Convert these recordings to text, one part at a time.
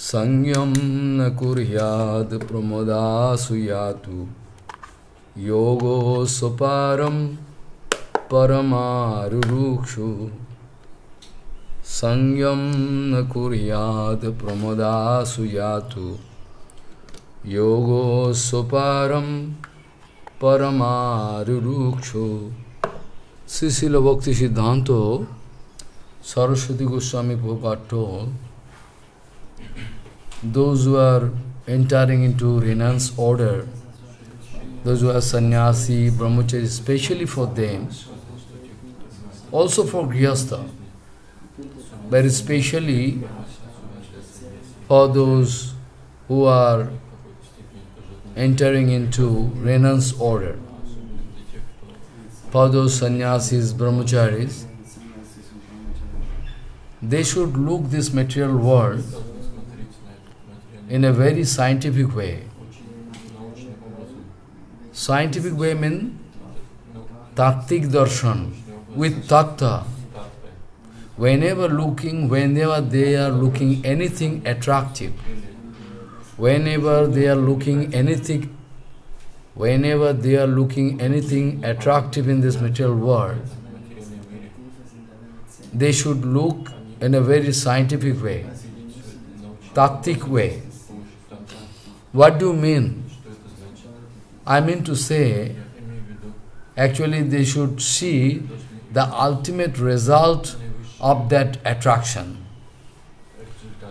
संयम न कुर्याद प्रमोदासु यातु योगो सुपारम परमारुरुक्षु संयम न कुर्याद प्रमोदासु यातु योगो सुपारम परमारुरुक्षु Sisila Bhakti Siddhanta Saraswati Goswami Prabhupada told those who are entering into renounced order, those who are sannyasi, brahmachari, especially for them, also for grihastha, but especially for those who are entering into renounced order for those sannyasis, brahmacharis, they should look this material world in a very scientific way. Scientific way means tattik darshan, with tattva. Whenever looking, whenever they are looking anything attractive, whenever they are looking anything whenever they are looking anything attractive in this material world, they should look in a very scientific way, tattik way. What do you mean? I mean to say, actually they should see the ultimate result of that attraction.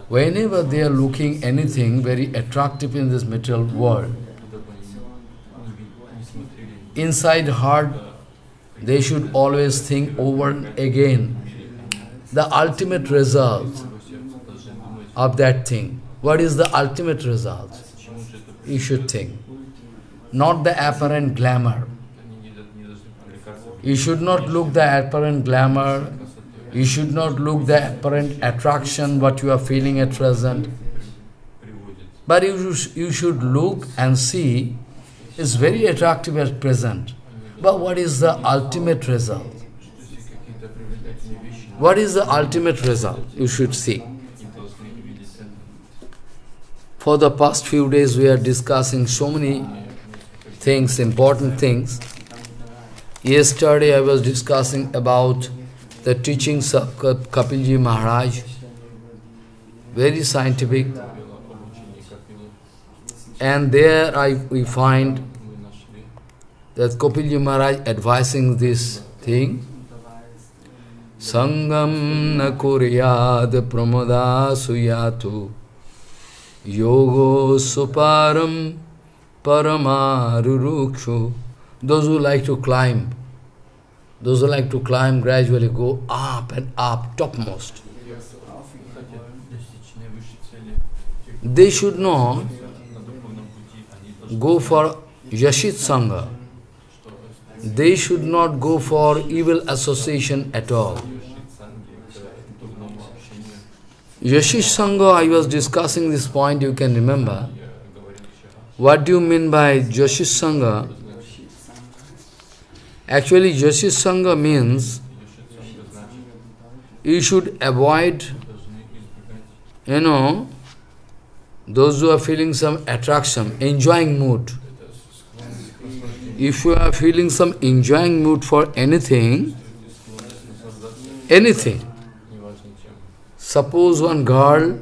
Whenever they are looking anything very attractive in this material world, inside heart, they should always think over again the ultimate result of that thing. What is the ultimate result? You should think. Not the apparent glamour. You should not look the apparent glamour. You should not look the apparent attraction, what you are feeling at present. But you, you should look and see is very attractive at present. But what is the ultimate result? What is the ultimate result? You should see. For the past few days we are discussing so many things, important things. Yesterday I was discussing about the teachings of Kapilji Maharaj, very scientific. And there I, we find that Kapilji Maharaj advising this thing. Sangam na kuryad pramoda suyatu yogo suparam paramarurukshu. Those who like to climb, those who like to climb gradually go up and up, topmost. They should not go for Yashit Sangha. They should not go for evil association at all. Yashish Sangha, I was discussing this point, you can remember. What do you mean by Yashish Sangha? Actually, Yashish Sangha means you should avoid, you know, those who are feeling some attraction, enjoying mood. If you are feeling some enjoying mood for anything, anything, suppose one girl,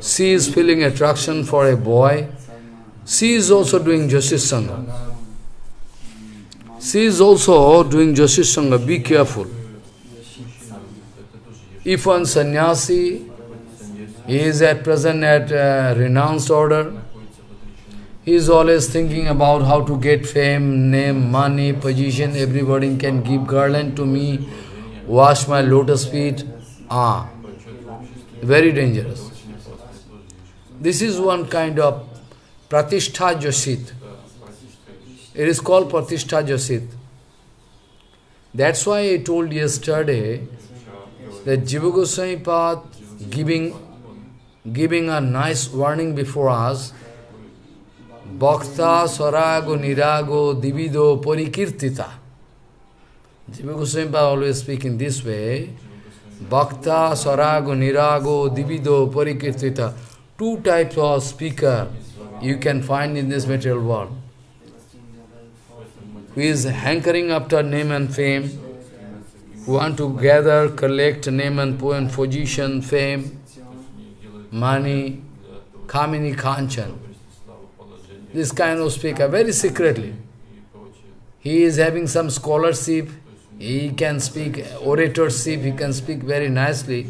she is feeling attraction for a boy, she is also doing Sangha. She is also doing Sangha, be careful. If one sannyasi is at present at renounced order. He is always thinking about how to get fame, name, money, position. Everybody can give garland to me, wash my lotus feet. Ah, very dangerous. This is one kind of pratishtha jasit. It is called pratishtha jasit. That's why I told yesterday that Jiva Goswami Path giving giving a nice warning before us. Bhakta Sarago Nirago Divido Parikirtita. Jiva Goswami always speak in this way. Bhakta Sarago Nirago Divido Parikirtita. two types of speaker you can find in this material world. Who is hankering after name and fame, who want to gather, collect name and poem, position, fame, money, Kamini Kanchan. This kind of speaker, very secretly. He is having some scholarship, he can speak oratorship, he can speak very nicely.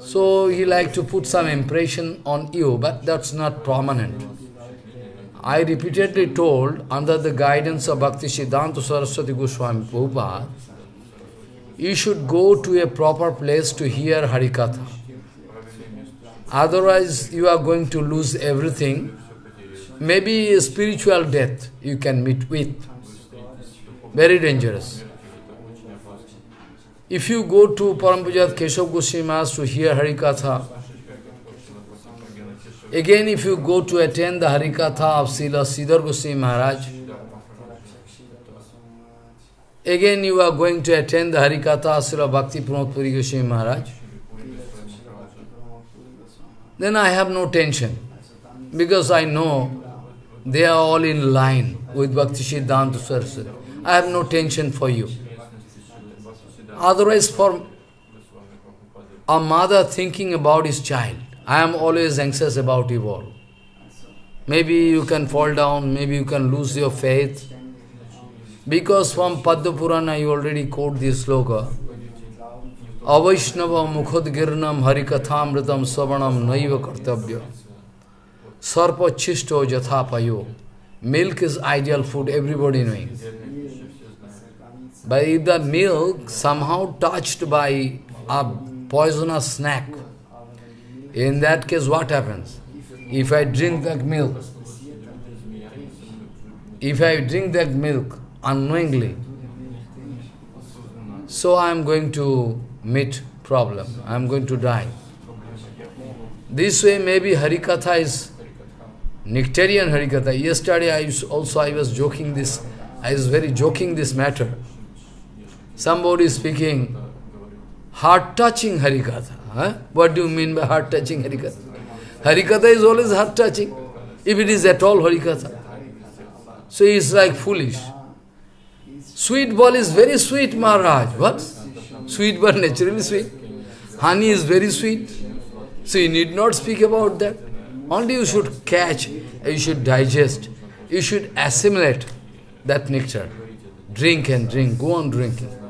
So he like to put some impression on you, but that's not permanent. I repeatedly told, under the guidance of Bhakti Siddhanta Saraswati Goswami Prabhupada, you should go to a proper place to hear Harikatha. Otherwise, you are going to lose everything. Maybe spiritual death you can meet with. Very dangerous. If you go to Parampujat Keshav Goswami to hear Harikatha, again if you go to attend the Harikatha of Srila Sridhar Goswami Maharaj, again you are going to attend the Harikatha of Srila Bhakti Pramod Goswami Maharaj, then I have no tension. Because I know they are all in line with Bhakti Siddhanta Saraswati. I have no tension for you. Otherwise, for a mother thinking about his child, I am always anxious about you all. Maybe you can fall down, maybe you can lose your faith. Because from Padma Purana you already quote this sloka. Avaishnava mukhadgirnam harikathamritam savanam naiva kartabhya. Sarpa chisto jathapayo. Milk is ideal food, everybody knowing. But if the milk somehow touched by a poisonous snake, in that case what happens? If I drink that milk, if I drink that milk unknowingly, so I am going to meet problem, I am going to die. This way maybe Harikatha is nectarian Harikatha. Yesterday I also I was joking this, I was very joking this matter. Somebody speaking heart-touching Harikatha. Huh? What do you mean by heart-touching Harikatha? Harikatha is always heart-touching, if it is at all Harikatha. So he is like foolish. Sweet ball is very sweet, Maharaj. What? Sweet but naturally sweet. Honey is very sweet. So you need not speak about that. Only you should catch, you should digest, you should assimilate that nectar. Drink and drink, go on drinking.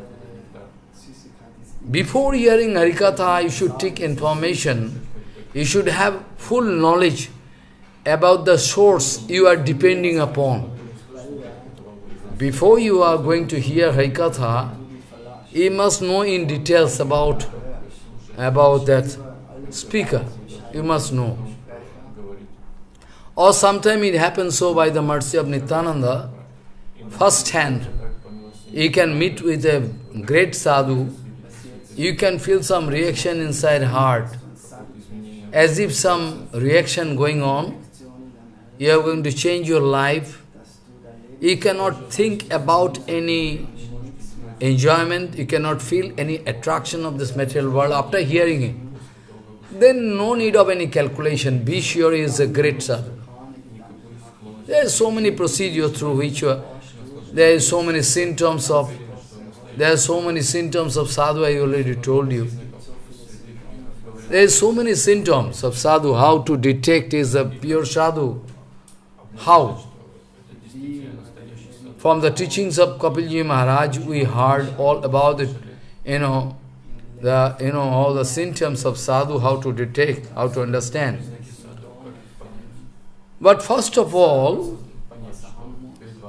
Before hearing Harikatha, you should take information. You should have full knowledge about the source you are depending upon. Before you are going to hear Harikatha, you must know in details about, about that speaker. You must know. Or sometime it happens so by the mercy of Nityananda, first hand, you can meet with a great sadhu, you can feel some reaction inside heart, as if some reaction going on, you are going to change your life, you cannot think about any enjoyment, you cannot feel any attraction of this material world after hearing it. Then no need of any calculation, be sure he is a great sadhu. There are so many procedures through which are, there are so many symptoms of there are so many symptoms of sadhu, I already told you. There are so many symptoms of sadhu, how to detect is a pure sadhu. How? From the teachings of Kapilji Maharaj, we heard all about it, you know, the you know all the symptoms of sadhu, how to detect, how to understand. But first of all,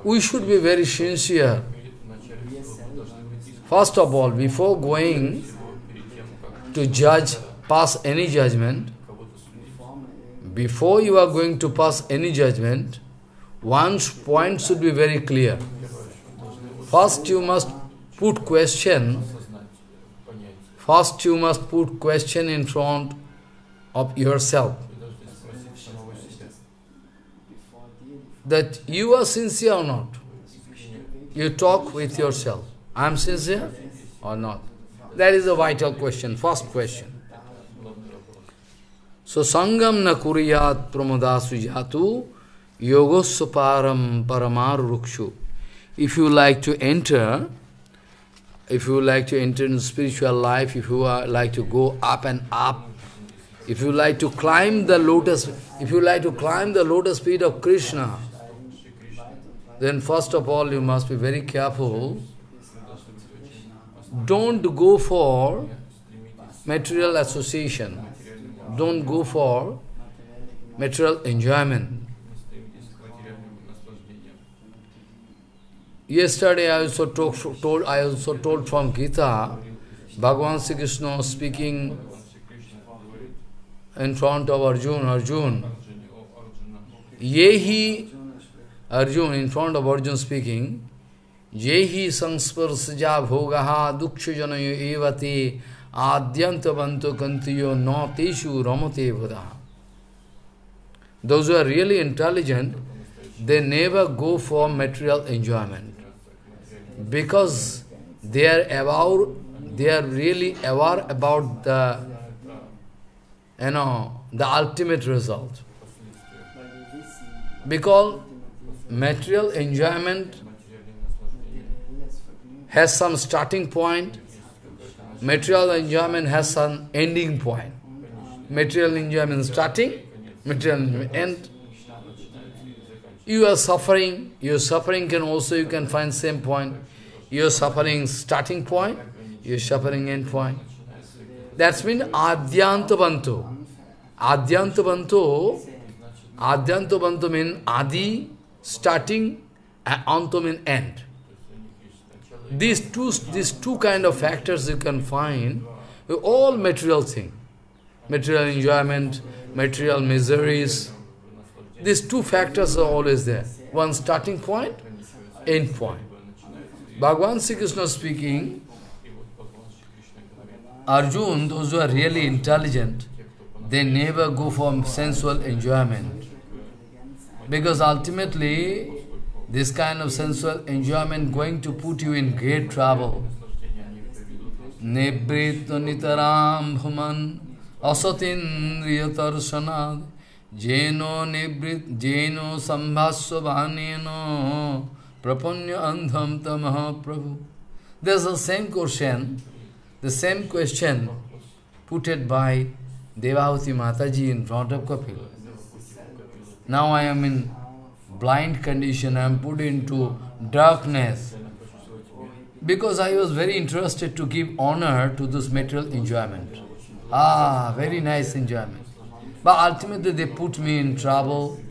we should be very sincere First of all, before going to judge, pass any judgment, before you are going to pass any judgment, one point should be very clear. First you must put question, first you must put question in front of yourself. That you are sincere or not. You talk with yourself. I am sincere or not? That is a vital question, first question. So sangam na kuriyat pramodasu jatu yogosuparam paramaru rukshu. If you like to enter, if you like to enter in spiritual life, if you are, like to go up and up, if you like to climb the lotus, if you like to climb the lotus feet of Krishna, then first of all you must be very careful. Don't go for material association. Don't go for material enjoyment. Yesterday I also talk, told I also told from Gita, Bhagavan Sri Krishna speaking in front of Arjun, Arjun. Yehi, Arjun, in front of Arjun speaking, ये ही संस्पर्श जा भोग दुख जन एवते। आद्यंत बंत कंतियो नौ रमते बुधा those are really intelligent they never go for material enjoyment because they are about they are really aware about the know the ultimate result because material enjoyment has some starting point, material enjoyment has some ending point. Material enjoyment starting, material enjoyment end. You are suffering, your suffering can also, you can find same point. Your suffering starting point, your suffering end point. That's mean Adyantabanto. Adyantabanto, Adyantabanto mean Adi, starting, and Anto mean end. These two, these two kind of factors you can find, all material thing. Material enjoyment, material miseries. These two factors are always there. One starting point, end point. Bhagavan Sri Krishna speaking, Arjun, those who are really intelligent, they never go for sensual enjoyment. Because ultimately, this kind of sensual enjoyment going to put you in great trouble. Nebritva nitaram bhuman asatin riyatarsanad jeno nibrit jeno sambhasva bhaneno prapanya andham tamaha prabhu. There's the same question, the same question put by Devahuti Mataji in front of Kapil. Now I am in blind condition, I am put into darkness. Because I was very interested to give honor to this material enjoyment. Ah, very nice enjoyment. But ultimately they put me in trouble,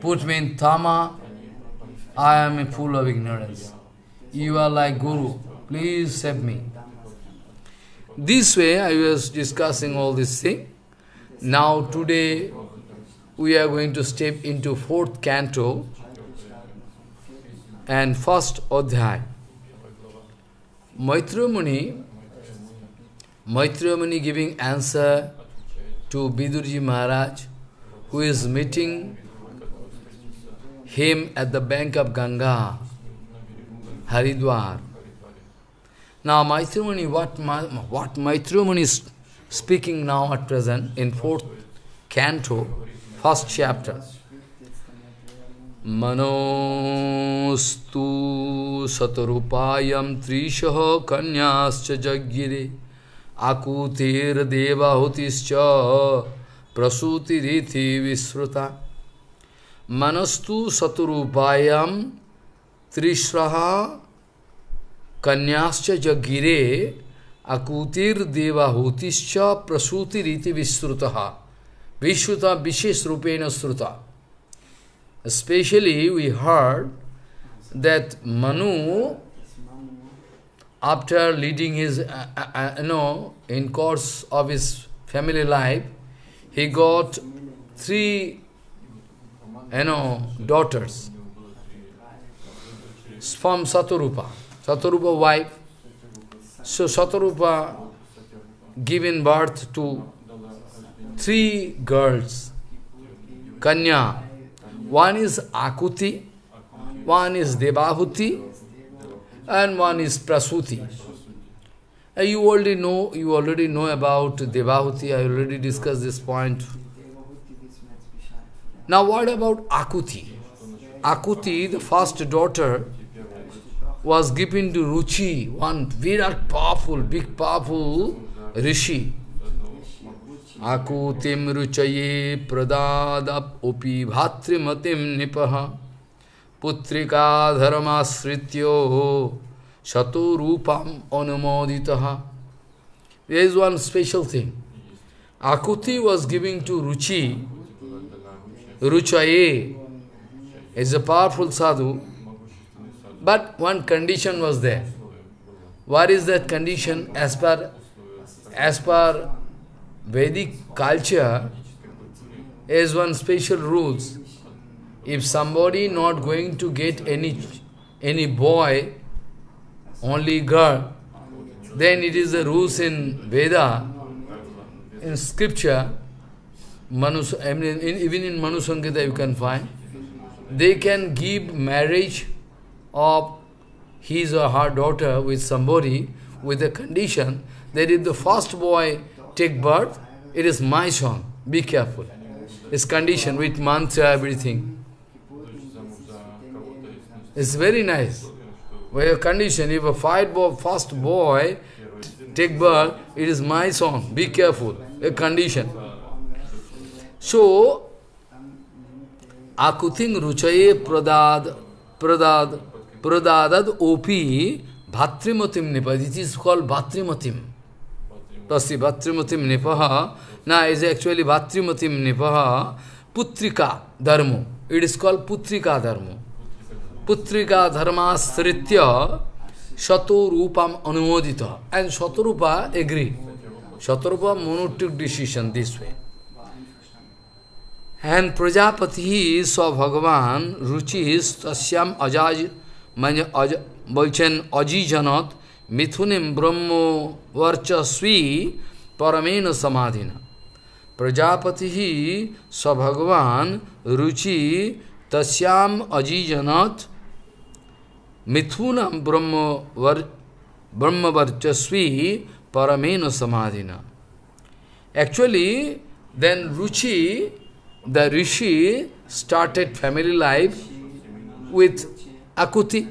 put me in tama. I am a full of ignorance. You are like Guru. Please save me. This way I was discussing all this thing. Now today we are going to step into fourth canto and first adhyay. Maitreya Muni, Maitreya Muni giving answer to Bidurji Maharaj, who is meeting him at the bank of Ganga, Haridwar. Now Maitreya Muni, what, what Maitreya Muni is speaking now at present in fourth canto, first chapter. मनोस्तु शतरूपायं त्रिशः कन्याश्च जज्ञिरे आकुतिर्देवाहुतिश्च प्रसूतिरिति विश्रुता मनस्तु शतरूपायं त्रिश्रः कन्याश्च जज्ञिरे आकुतिर्देवाहुतिश्च प्रसूतिरिति विश्रुतः Vishuta, Vishesh Rupena Sruta. Especially we heard that Manu, after leading his, uh, uh, uh you know, in course of his family life, he got three, you know, daughters from Satarupa, Satarupa wife. So Satarupa giving birth to three girls, Kanya, one is Akuti, one is Devahuti, and one is Prasuti. Uh, you already know, you already know about Devahuti, I already discussed this point. Now what about Akuti? Akuti, the first daughter, was given to Ruchi, one very powerful, big powerful rishi. Pradadap upi bhatrimatim nipaha putrika dharmasrityo shato rupam anumoditaha. There is one special thing. Akuti was giving to Ruchi, Ruchaye is a powerful sadhu, but one condition was there. What is that condition? As per, as per Vedic culture, has one special rules. If somebody not going to get any any boy, only girl, then it is the rules in Veda, in scripture, Manus, I mean, in, even in Manu Sankita you can find, they can give marriage of his or her daughter with somebody with a condition that if the first boy take birth, it is my son. Be careful. It's condition with mantra, everything. It's very nice. Where a condition, if a fight boy, first boy take birth, it is my son. Be careful. A condition. So, akuting ruchaye pradad, pradad, pradadad opi bhatrimatim nipad. It is called bhatrimatim. Is actually bhatrimatim nipaha putrika dharmo. It is called putrika dharmo. Putrika dharma sritya shato rupam anumodita. And Shatorupa agreed. Shatorupa Manu took decision this way. And Prajapati saw Bhagavan, Ruchi is Tasyam Ajaj, Bolchen Aji Janat, Mithunim Brahmo Varchasvi Paramena Samadhina. Prajapati saw Bhagavan, Ruchi Tasyam Aji Janat, Mithunam Brahma Brahma Varchasvi Paramena Samadhina. Actually, then Ruchi the rishi started family life with Akuti.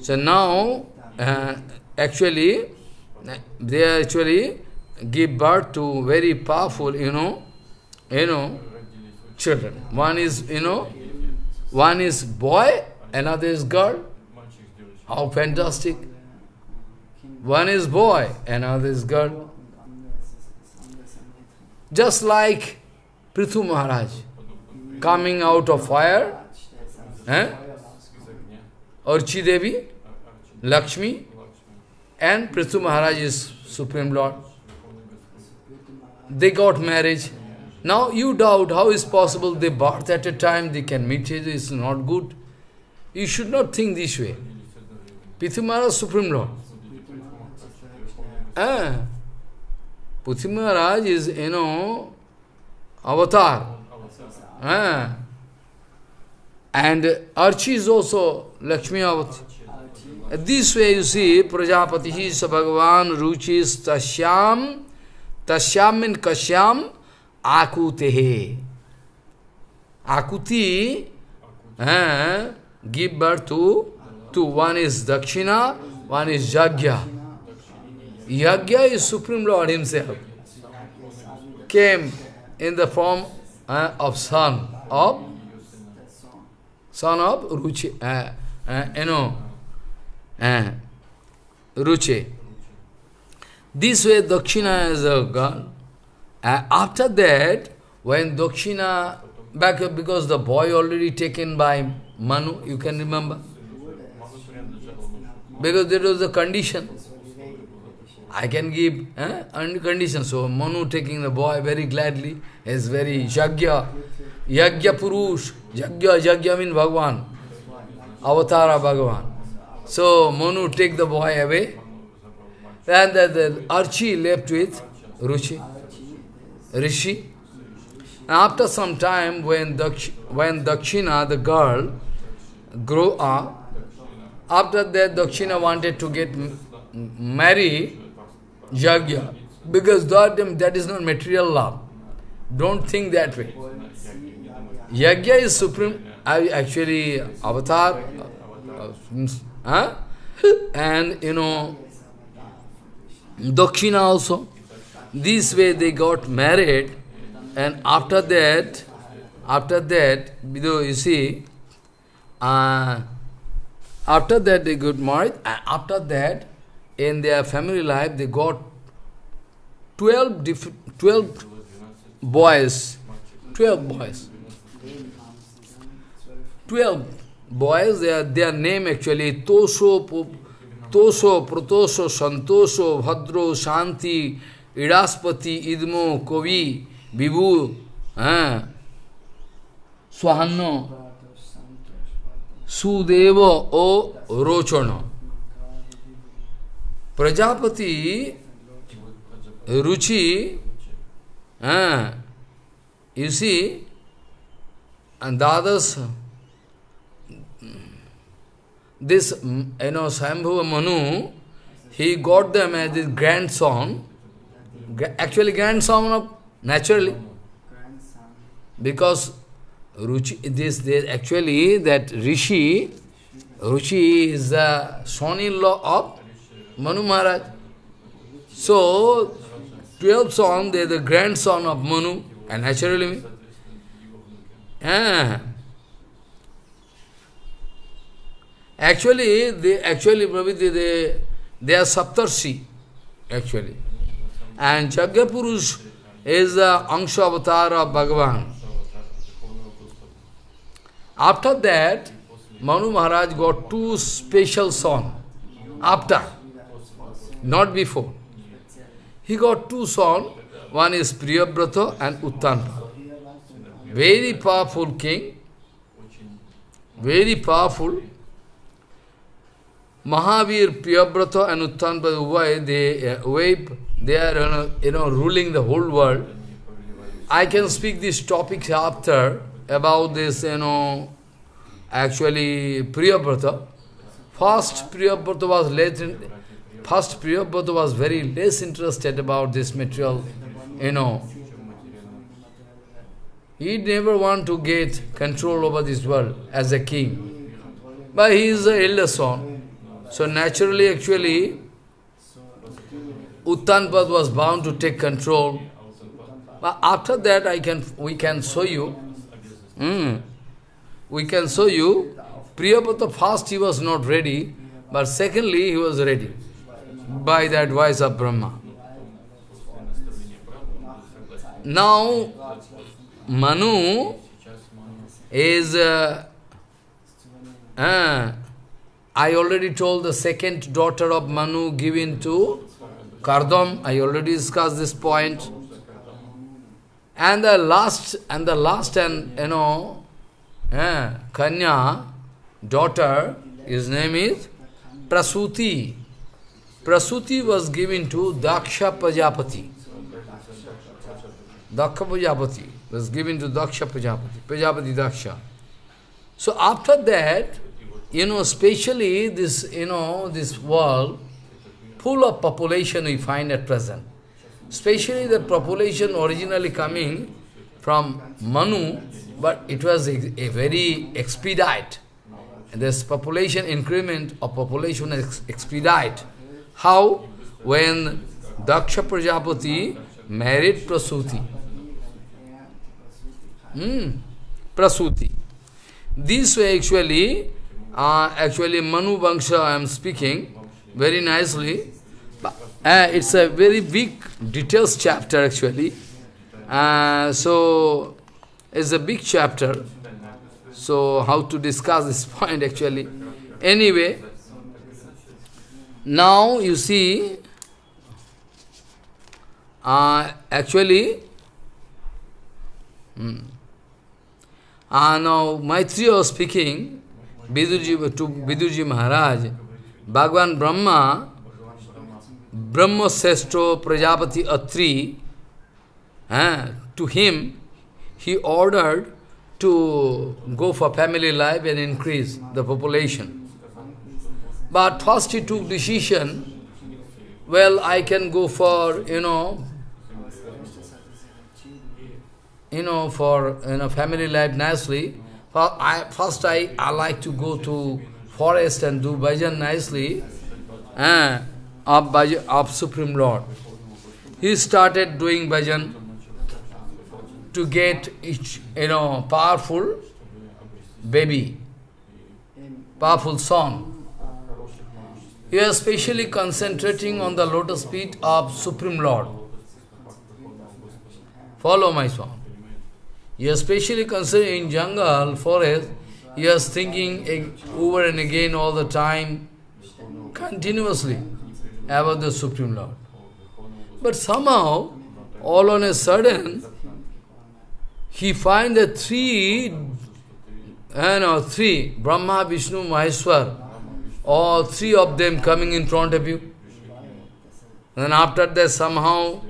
So now, uh, actually, they actually give birth to very powerful, you know, you know, children. One is, you know, one is boy, another is girl. How fantastic. One is boy, another is girl. Just like Prithu Maharaj coming out of fire, eh? Archi Devi, Lakshmi, and Prithu Maharaj is Supreme Lord. They got marriage. Now you doubt how is possible they birth at a time, they can meet it, is not good. You should not think this way. Prithu Maharaj Supreme Lord. Eh? Prithu Maharaj is, you know, avatar. Ah. And Archi is also Lakshmi Avati. This way you see Prajapati he is Bhagavan Ruchi तश्याम तश्याम mean कश्याम आकुते। He Akuti, he give birth to two one is Dakshina one is Yajna. Yajna is supreme lord himself came in the form of son of son of Ruchi you uh, Ruchi. This way Dakshina is a girl. Uh, after that, when Dakshina, back because the boy already taken by Manu, you can remember. Because there was a condition. I can give eh, under condition. So Manu taking the boy very gladly is very Yagya, Yagya Purush, Yagya, Yagya means Bhagavan, Avatara Bhagavan. So Manu take the boy away. And the, the Archi left with Ruchi, Rishi. And after some time, when, Daksh, when Dakshina, the girl, grew up, after that Dakshina wanted to get married, Yagya. Because that, that is not material love. Don't think that way. Yagya is supreme, actually avatar, uh, huh? and you know, Dakshina also. This way they got married, and after that, after that, you see, uh, after that they got married, and after that, in their family life, they got 12, 12 boys, 12 boys. 12 boys their name actually Toso Toso Pratoso Santosho Bhadro Shanti Idaspati Idmo Kavi Vibhu हैं स्वाहनो सुदेव ओ रोचन प्रजापति रुचि हैं UC द्वादश this, you know, Sambhava Manu, he got them as his grandson, actually grandson of, naturally, because Ruchi, this, this actually, that Rishi, Ruchi is the son-in-law of Manu Maharaj. So, 12th son, they are the grandson of Manu, and naturally, yeah. Actually, they actually, Prabhupada, they, they are Saptarshi, actually. And Jagyapurush is the Angsha avatar of Bhagavan. After that, Manu Maharaj got two special sons. After, not before. He got two sons. One is Priyabrata and Uttanpa. Very powerful king. Very powerful. Mahavir, Priyabrata and Uttanpa, they, uh, they are you know, ruling the whole world. I can speak these topics after about this, you know, actually Priyabrata. First Priyabrata was less, in, first Priyabrata was very less interested about this material, you know. He never want to get control over this world as a king. But he is the elder son. So naturally, actually, Uttanpad was bound to take control. But after that, I can we can show you. Mm, we can show you. Priyabrata first he was not ready, but secondly he was ready by the advice of Brahma. Now, Manu is uh, uh, I already told the second daughter of Manu given to Kardam. I already discussed this point. And the last, and the last, and you know, eh, Kanya, daughter, his name is Prasuti. Prasuti was given to Daksha Prajapati. Daksha Prajapati was given to Daksha Prajapati, Prajapati Daksha. So after that, you know, especially this, you know, this world, full of population we find at present. Especially the population originally coming from Manu, but it was a, a very expedite. This population increment of population ex expedite. How? When Daksha Prajapati married Prasuti. Hmm. Prasuti. This way actually, uh, actually Manu Vangsha I am speaking very nicely. Uh, it's a very big details chapter actually. Uh, so it's a big chapter. So how to discuss this point actually. Anyway, now you see, uh, actually, hmm, uh, now Maitreya was speaking, Vidurji, to Vidurji Maharaj, Bhagwan Brahma, Brahma Sesto Prajapati Atri, eh, to him, he ordered to go for family life and increase the population. But first he took decision, well, I can go for, you know, you know, for you know, family life nicely. I, first, I, I like to go to forest and do bhajan nicely uh, of, bhajan, of Supreme Lord. He started doing bhajan to get each, you know, powerful baby, powerful son. He is specially concentrating on the lotus feet of Supreme Lord. Follow my song. He is especially concerned in jungle, forest, he is thinking over and again all the time, continuously, about the Supreme Lord. But somehow, all on a sudden, he finds the three, uh, you know, three, Brahma, Vishnu, Maheshwar, all three of them coming in front of you. And after that, somehow,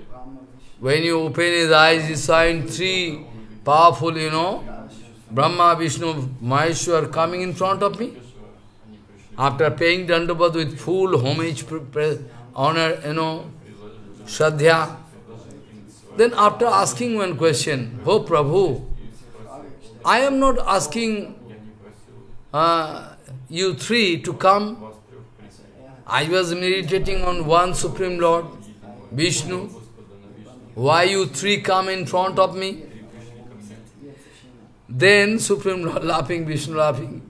when you open his eyes, you find three powerful, you know, Brahma, Vishnu, Maheshwar coming in front of me. After paying Dandavad with full homage, honor, you know, Shraddha. Then after asking one question, Oh Prabhu, I am not asking uh, you three to come. I was meditating on one Supreme Lord, Vishnu. Why you three come in front of me? Then Supreme Lord laughing, Vishnu laughing.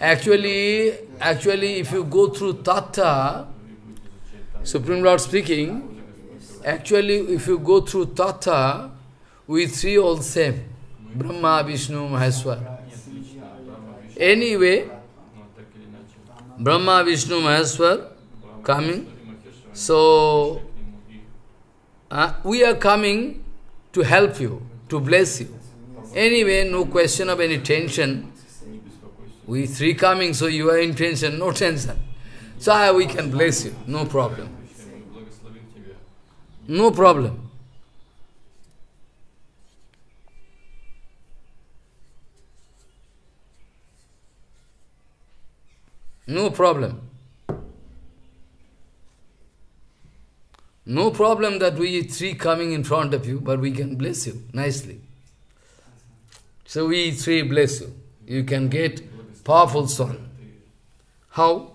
Actually, actually, if you go through Tattva, Supreme Lord speaking, actually, if you go through Tattva, we three all same. Brahma, Vishnu, Maheshwar. Anyway, Brahma, Vishnu, Maheshwar coming. So, uh, we are coming to help you, to bless you. Anyway, no question of any tension. We three coming, so you are in tension, no tension. So uh, we can bless you, no problem. No problem. No problem. No problem that we three coming in front of you, but we can bless you nicely. So we three bless you. You can get powerful son. How?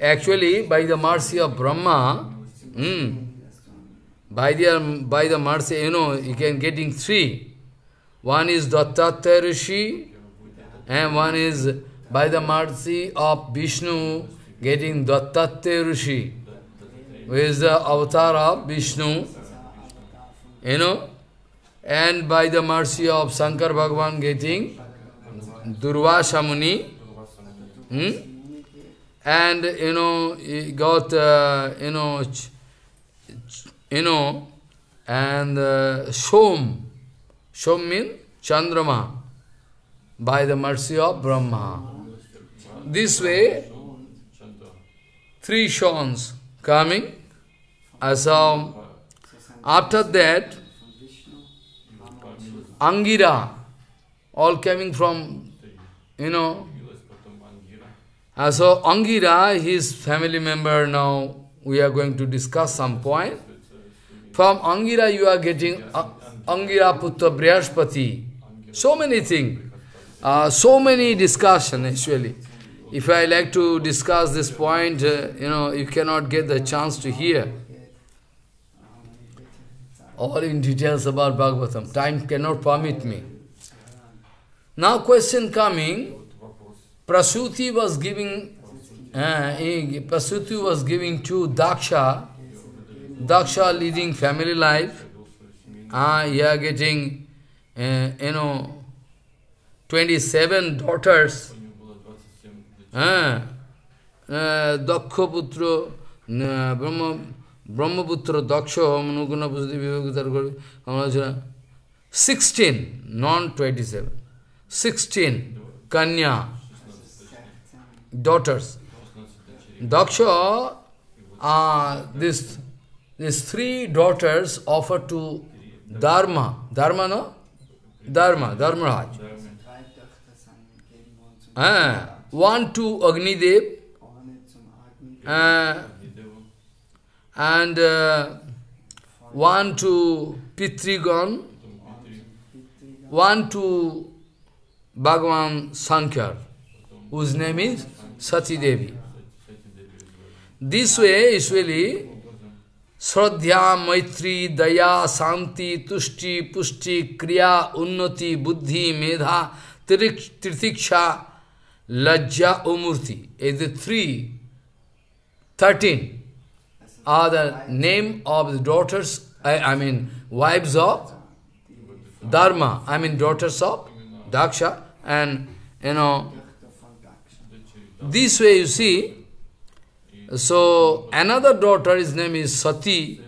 Actually, by the mercy of Brahma, hmm, by the by the mercy, you know, you can getting three. One is Dattatreya Rishi, and one is by the mercy of Vishnu, getting Dattatreya Rishi, who is the avatar of Vishnu. You know, and by the mercy of Shankar Bhagavan getting Durvasa Muni, hmm? and you know, he got, uh, you know, you know, and uh, Shom, Shom means Chandrama, by the mercy of Brahma. This way, three Shons coming, as um, after that, Angira, all coming from, you know. Uh, so Angira, his family member now, we are going to discuss some point. From Angira you are getting uh, Angira Putra Brihaspati. So many things. Uh, so many discussion actually. If I like to discuss this point, uh, you know, you cannot get the chance to hear all in details about Bhagavatam. Time cannot permit me. Now question coming, Prasuti was giving, uh, Prasuti was giving to Daksha, Daksha leading family life, uh, you are getting, uh, you know, 27 daughters, uh, uh, Daksha Putra, uh, Brahma, Brahmaputra Daksha Manuguna Bhusati Vivakutar Gori 16, non 27. 16, Kanya, daughters. Daksha, uh, this, these three daughters offer to Dharma. Dharma, no? Dharma, Dharmaraj. Uh, one to Agnidev. Uh, and uh, one to Pitrigon, one to Bhagavan Sankar, whose name is Sati Devi. This way, usually, Shraddha, Maitri, Daya, Santi, Tushti, Pushti, Kriya, Unnati, Buddhi, Medha, Tritiksha, Lajja, Umurti. Is the three, thirteen are the name of the daughters, I, I mean, wives of Dharma, I mean, daughters of Daksha, and, you know, this way you see, so another daughter, his name is Sati,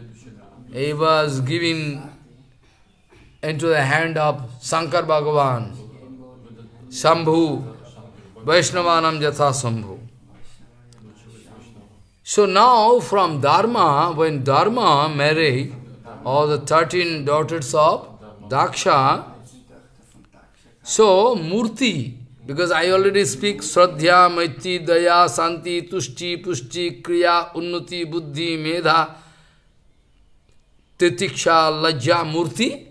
he was given into the hand of Shankar Bhagavan, Shambhu, Vaishnavanam Jatha Shambhu. So now from Dharma, when Dharma married all the 13 daughters of Daksha, so Murti, because I already speak Sradhya, Maiti, Daya, Santi, Tushti, Pushti, Kriya, Unnati, Buddhi, Medha, Titiksha, Lajja, Murti,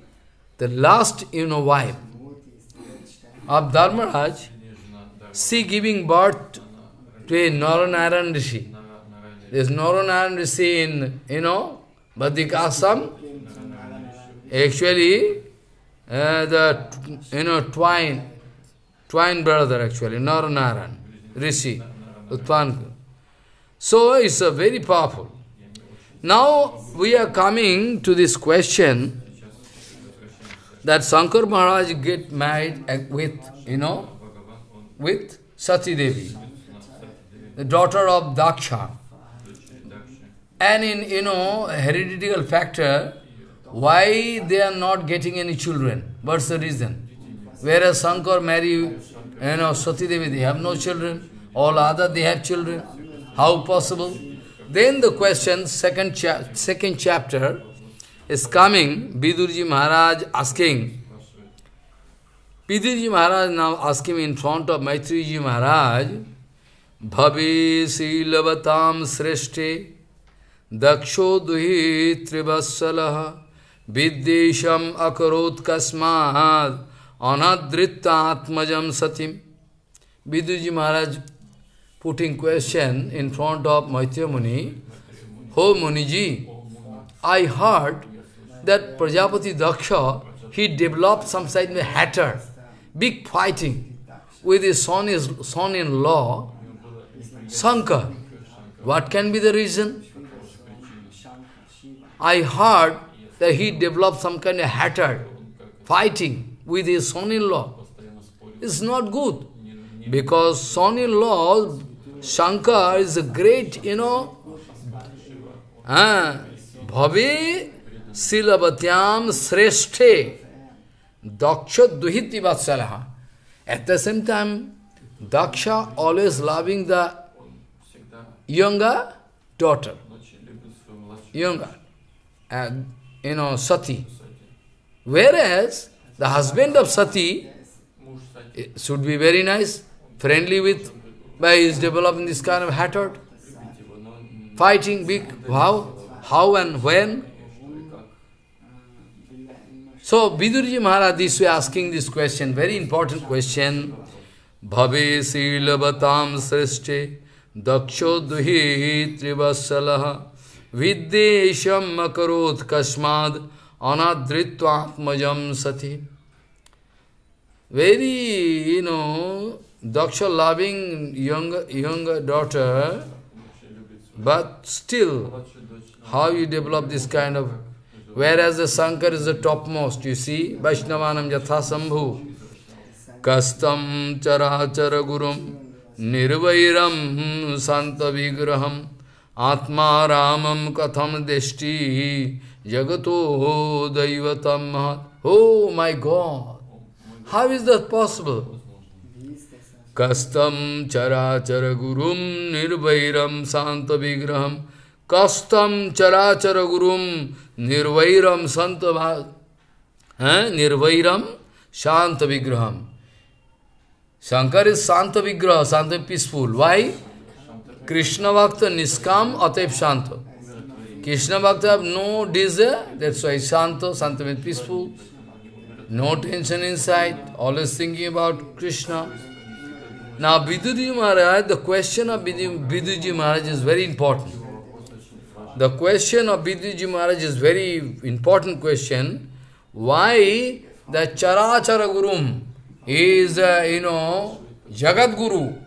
the last, you know, wife of Dharmaraj, she giving birth to a Naranaran Rishi. There's Naranaran Rishi in, you know, Badikasam. Actually, uh, the, you know, twine, twin brother actually, Naranaran, Rishi, Utpan. So it's a very powerful. Now we are coming to this question that Shankar Maharaj get married with, you know, with Sati Devi, the daughter of Daksha. And in, you know, hereditary factor, why they are not getting any children? What's the reason? Whereas Shankar marry, you know, Sati Devi, they have no children. All other, they have children. How possible? Then the question, second, cha second chapter, is coming, Vidurji Maharaj asking, Vidurji Maharaj now asking in front of Maitriji Maharaj, Bhavi Silavatam Sreshte, Daksho Duhi Trivassalaha, Viddesham Akarot Kasmad, Anadritta Atmajam Satim. Vidurji Maharaj putting question in front of Maitreya Muni, Ho Muniji, I heard that Prajapati Daksha, he developed some side of hatter, big fighting with his son-in-law, Shankar. What can be the reason? I heard that he developed some kind of hatred, fighting with his son-in-law. It's not good. Because son-in-law, Shankar is a great, you know, Bhavi Silavatyam Sreshte Daksha Duhiti Vatsalaha. At the same time, Daksha always loving the younger daughter, younger, and you know, Sati. Whereas the husband of Sati should be very nice, friendly with, but he is developing this kind of hatred, fighting big, how, how and when. So, Vidurji Maharaj this way asking this question, very important question. Bhave silavatam sreshte daksho duhi trivasalaha विद्यम अकोत् कस्माद अनादृत्वात्मज सती। Very you know Daksha loving young young daughter but still how you develop this kind of whereas the Shankar is the topmost you see वैष्णवान यथाशंभु कस्तम चरा चर गुरु निर्वैरम शांत विग्रहम Atma Ramam Katham Deshti, Jagato Daivatam Oh my God! How is that possible? Kastam Charachara Gurum, Nirvairam Santa Vigraham, Kastam Charachara Gurum, Nirvairam Santa eh? Nirvairam Shanta Vigraham. Shankar is Santa Vigraha, Santa peaceful. Why? Krishna Bhakta Niskam Atep Shanta. Krishna Bhakta have no desire, that's why Santa, Santa means peaceful. No tension inside, always thinking about Krishna. Now, Viduji Maharaj, the question of Viduji Maharaj is very important. The question of Viduji Maharaj is very important question. Why the Charachara Gurum is, uh, you know, Jagat Guru.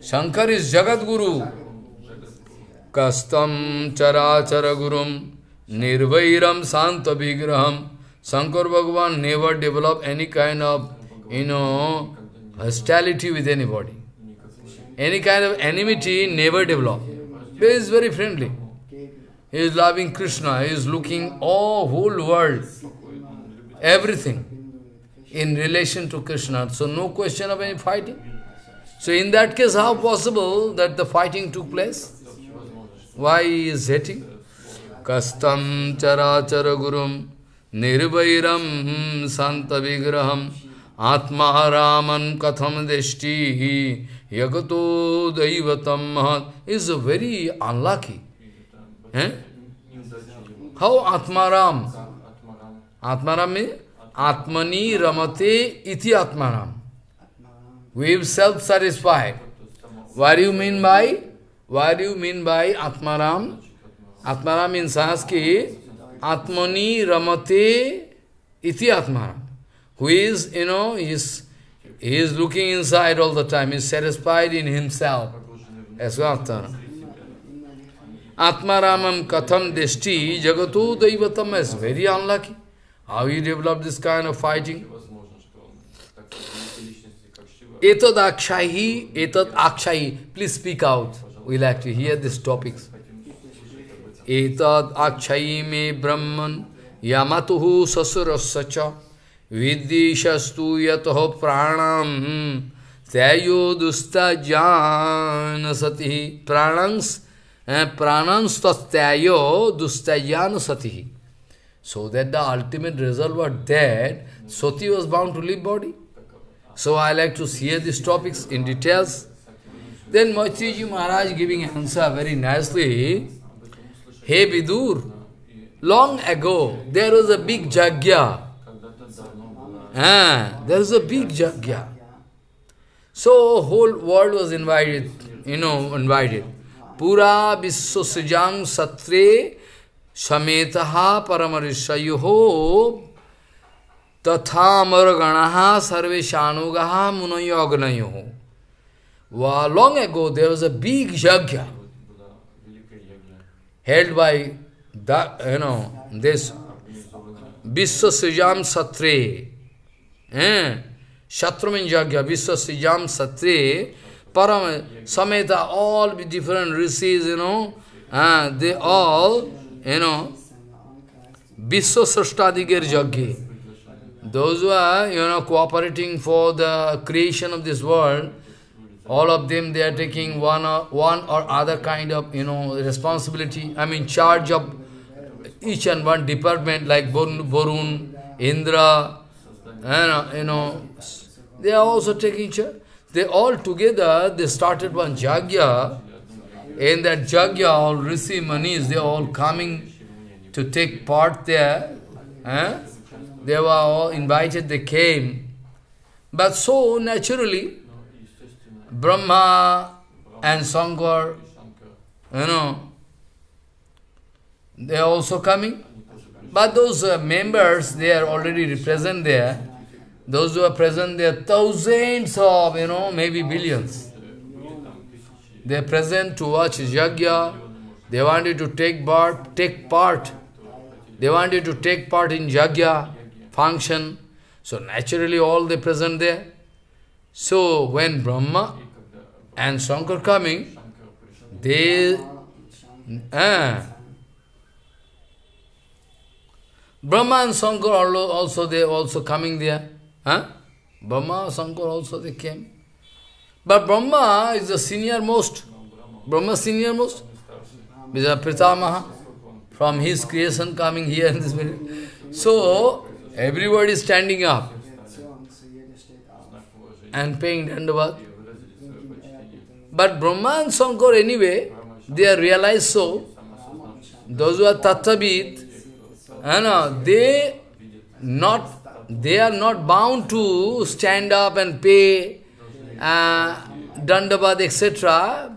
Shankar is Jagat Guru कस्तम चराचर गुरुम निर्वैरम शांत विग्रह Shankar Bhagavan never develop any kind of you know hostility with anybody any kind of enmity never develop is very friendly he is loving Krishna he is looking at whole world everything in relation to Krishna so no question of any fighting So in that case, how possible that the fighting took place? Why he is hating? Kastam charachara gurum nirvairam santa vigraham atma raman katham deshti yagato daivatam mahat is very unlucky. Eh? How Atmaram? Atmaram means Atmani Ramate iti Atmaram. We have self-satisfied. What do you mean by? What do you mean by Atmaram? Atmaram means Sanskrit, Atmani Ramate iti Atmaram. Who is, you know, is, he is looking inside all the time, he is satisfied in himself. That's what Atmaram. Atmaramam katham deshti jagato daivatam is very unlucky. How he developed this kind of fighting? एतद आक्षाही एतद आक्षाही please speak out we like to hear this topics एतद आक्षाई में ब्रह्मन यमतु ससुर सच विदिशस्तु यत प्राण तयो दुस्त जान सती। प्राणंस प्राणंस तत्यायो दुस्त जान सती। So that the ultimate result what that Sati was bound to leave body So I like to hear these topics in details. Then Maitriji Maharaj giving answer very nicely. Hey Vidur, long ago there was a big jagya. Ah, there was a big jagya. So whole world was invited, you know, invited. Pura Vishwasajang Satre Sametaha Paramarisayoho तथा मर गण सर्वेशानुगा मुनयो अग्नयो वा long ago there was a big yajna held by you know this विश्व सृजाम सत्रे शत्रु यज्ञ विश्व सृजाम सत्रे परम समेत all different rishis you know they all you know विश्व सृष्टादिगिर यज्ञ Those who are, you know, cooperating for the creation of this world, all of them, they are taking one or, one or other kind of, you know, responsibility. I mean, charge of each and one department, like Varun, Indra, and, you know, they are also taking charge. They all together, they started one jagya. In that jagya, all rishi manis, they are all coming to take part there. Eh? They were all invited, they came. But so naturally, Brahma and Shankar, you know, they are also coming. But those uh, members, they are already present there. Those who are present, there thousands of, you know, maybe billions. They are present to watch Yajna. They wanted to take part, take part. They wanted to take part in Yajna function. So naturally all they present there. So when Brahma and Shankar coming, they uh, Brahma and Shankar also they also coming there. Huh? Brahma, Shankar also they came. But Brahma is the senior most. Brahma senior most. Because Pitamaha, from his creation coming here in this minute. So, everybody is standing up and paying dandavat. But Brahma and anyway, they are realized so. those who are tattvavid, you they not they are not bound to stand up and pay uh, dandavad, etc.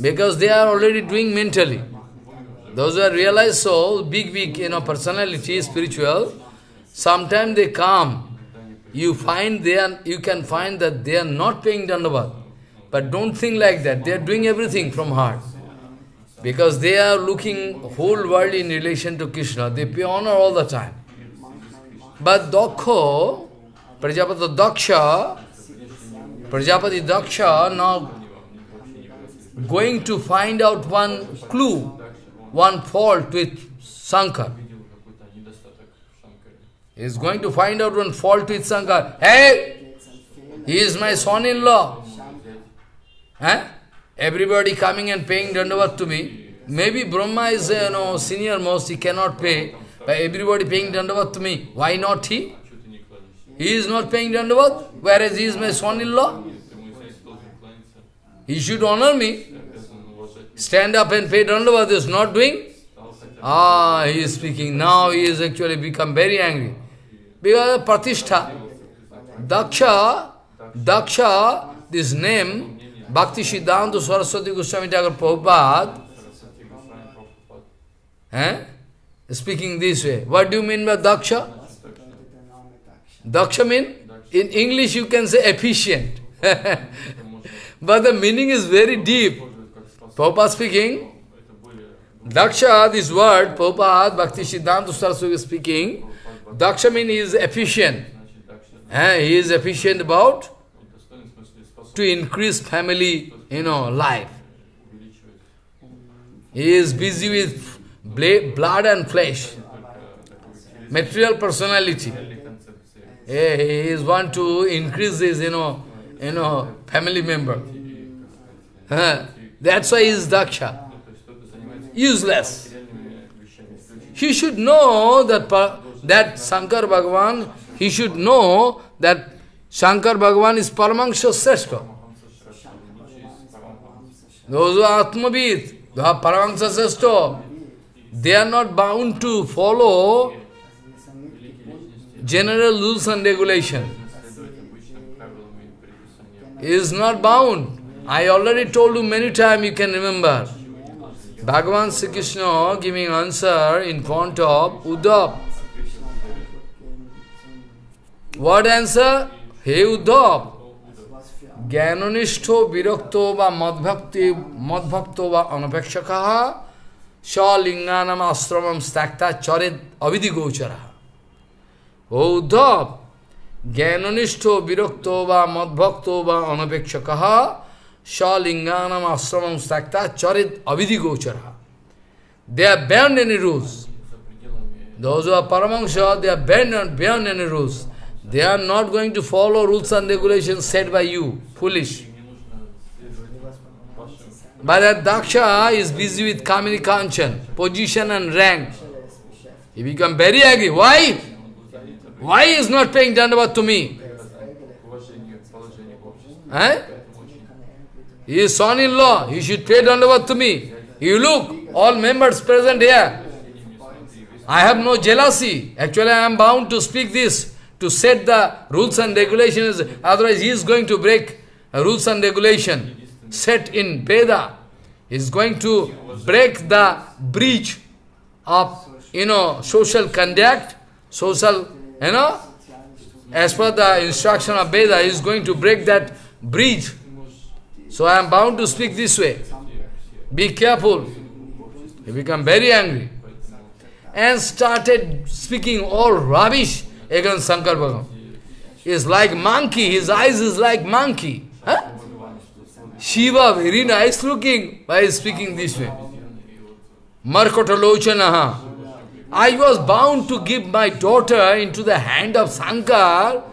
Because they are already doing mentally. Those who are realized soul, big, big, you know, personality, spiritual, sometimes they come. You find they are, you can find that they are not paying dandavad. But don't think like that. They are doing everything from heart. Because they are looking whole world in relation to Krishna. They pay honor all the time. But Dakho, Prajapati Daksha, Prajapati Daksha now going to find out one clue, one fault with Sankar. He is going to find out one fault with Sankar. Hey, he is my son-in-law. Eh? Everybody coming and paying dandavat to me. Maybe Brahma is, you know, senior most, he cannot pay. But everybody paying dandavat to me. Why not he? He is not paying dandavat, whereas he is my son-in-law. He should honor me. Stand up and pay dandavat is not doing. Ah, he is speaking. Now he is actually become very angry. Because Pratishtha. Daksha, Daksha, this name, Bhakti Siddhanta Saraswati Goswami Thakur Prabhupada, eh? speaking this way. What do you mean by Daksha? Daksha mean? In English you can say efficient. but the meaning is very deep. Prabhupada speaking, Daksha, this word, Prabhupada, Bhakti Siddhanta Saraswati speaking, Daksha means he is efficient. Eh? He is efficient about to increase family, you know, life. He is busy with blood and flesh, material personality. He is want to increase his, you know, you know, family member. That's why he is daksha. Useless. He should know that that Shankar Bhagavan, he should know that Shankar Bhagavan is Paramahansa Sreshta. Those who are Atmavid, who are Paramahansa Sreshta, they are not bound to follow general rules and regulations. He is not bound. I already told you many times, you can remember. Bhagavan Sri Krishna giving answer in front of Uddhav. What answer? Hey Uddhav, জ্ঞাননিষ্ঠ বিরক্ত বা মদভক্তি মদভক্ত বা অনপেক্ষক স্বলিঙ্গানাম আশ্রমম স্ত্যাক্তা চরে অবিধি গৌচরা ও উদ্ধব জ্ঞাননিষ্ঠ বিরক্ত বা মদভক্ত বা অনপেক্ষক স্বলিঙ্গানাম আশ্রমম স্ত্যাক্তা চরে অবিধি গৌচরা they are banned any rules Those who are Paramahamsa, they are banned and beyond any rules. They are not going to follow rules and regulations set by you. Foolish. But that Daksha is busy with Kamini Kanchan, position and rank. He become very angry. Why? Why is not paying dandavat to me? Eh? He is son-in-law. He should pay dandavat to me. You look, all members present here. I have no jealousy. Actually, I am bound to speak this, to set the rules and regulations. Otherwise, he is going to break rules and regulation set in Veda is going to break the breach of, you know, social conduct, social, you know, as per the instruction of Veda, he is going to break that breach. So I am bound to speak this way. Be careful. He become very angry. And started speaking all rubbish against Shankar Bhagavan. Is like monkey, his eyes is like monkey. Huh? Shiva, very nice looking, by speaking this way. Markotalochanaha. I was bound to give my daughter into the hand of Sankar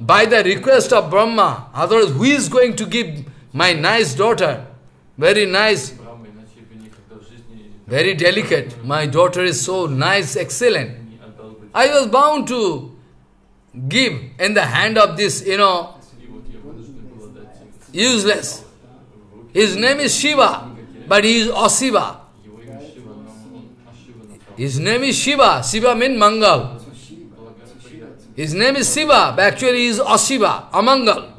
by the request of Brahma. Otherwise, who is going to give my nice daughter? Very nice, very delicate. My daughter is so nice, excellent. I was bound to give in the hand of this, you know, useless. His name is Shiva, but he is Asiva. His name is Shiva. Shiva means Mangal. His name is Shiva, but actually he is Ashiva, Amangal.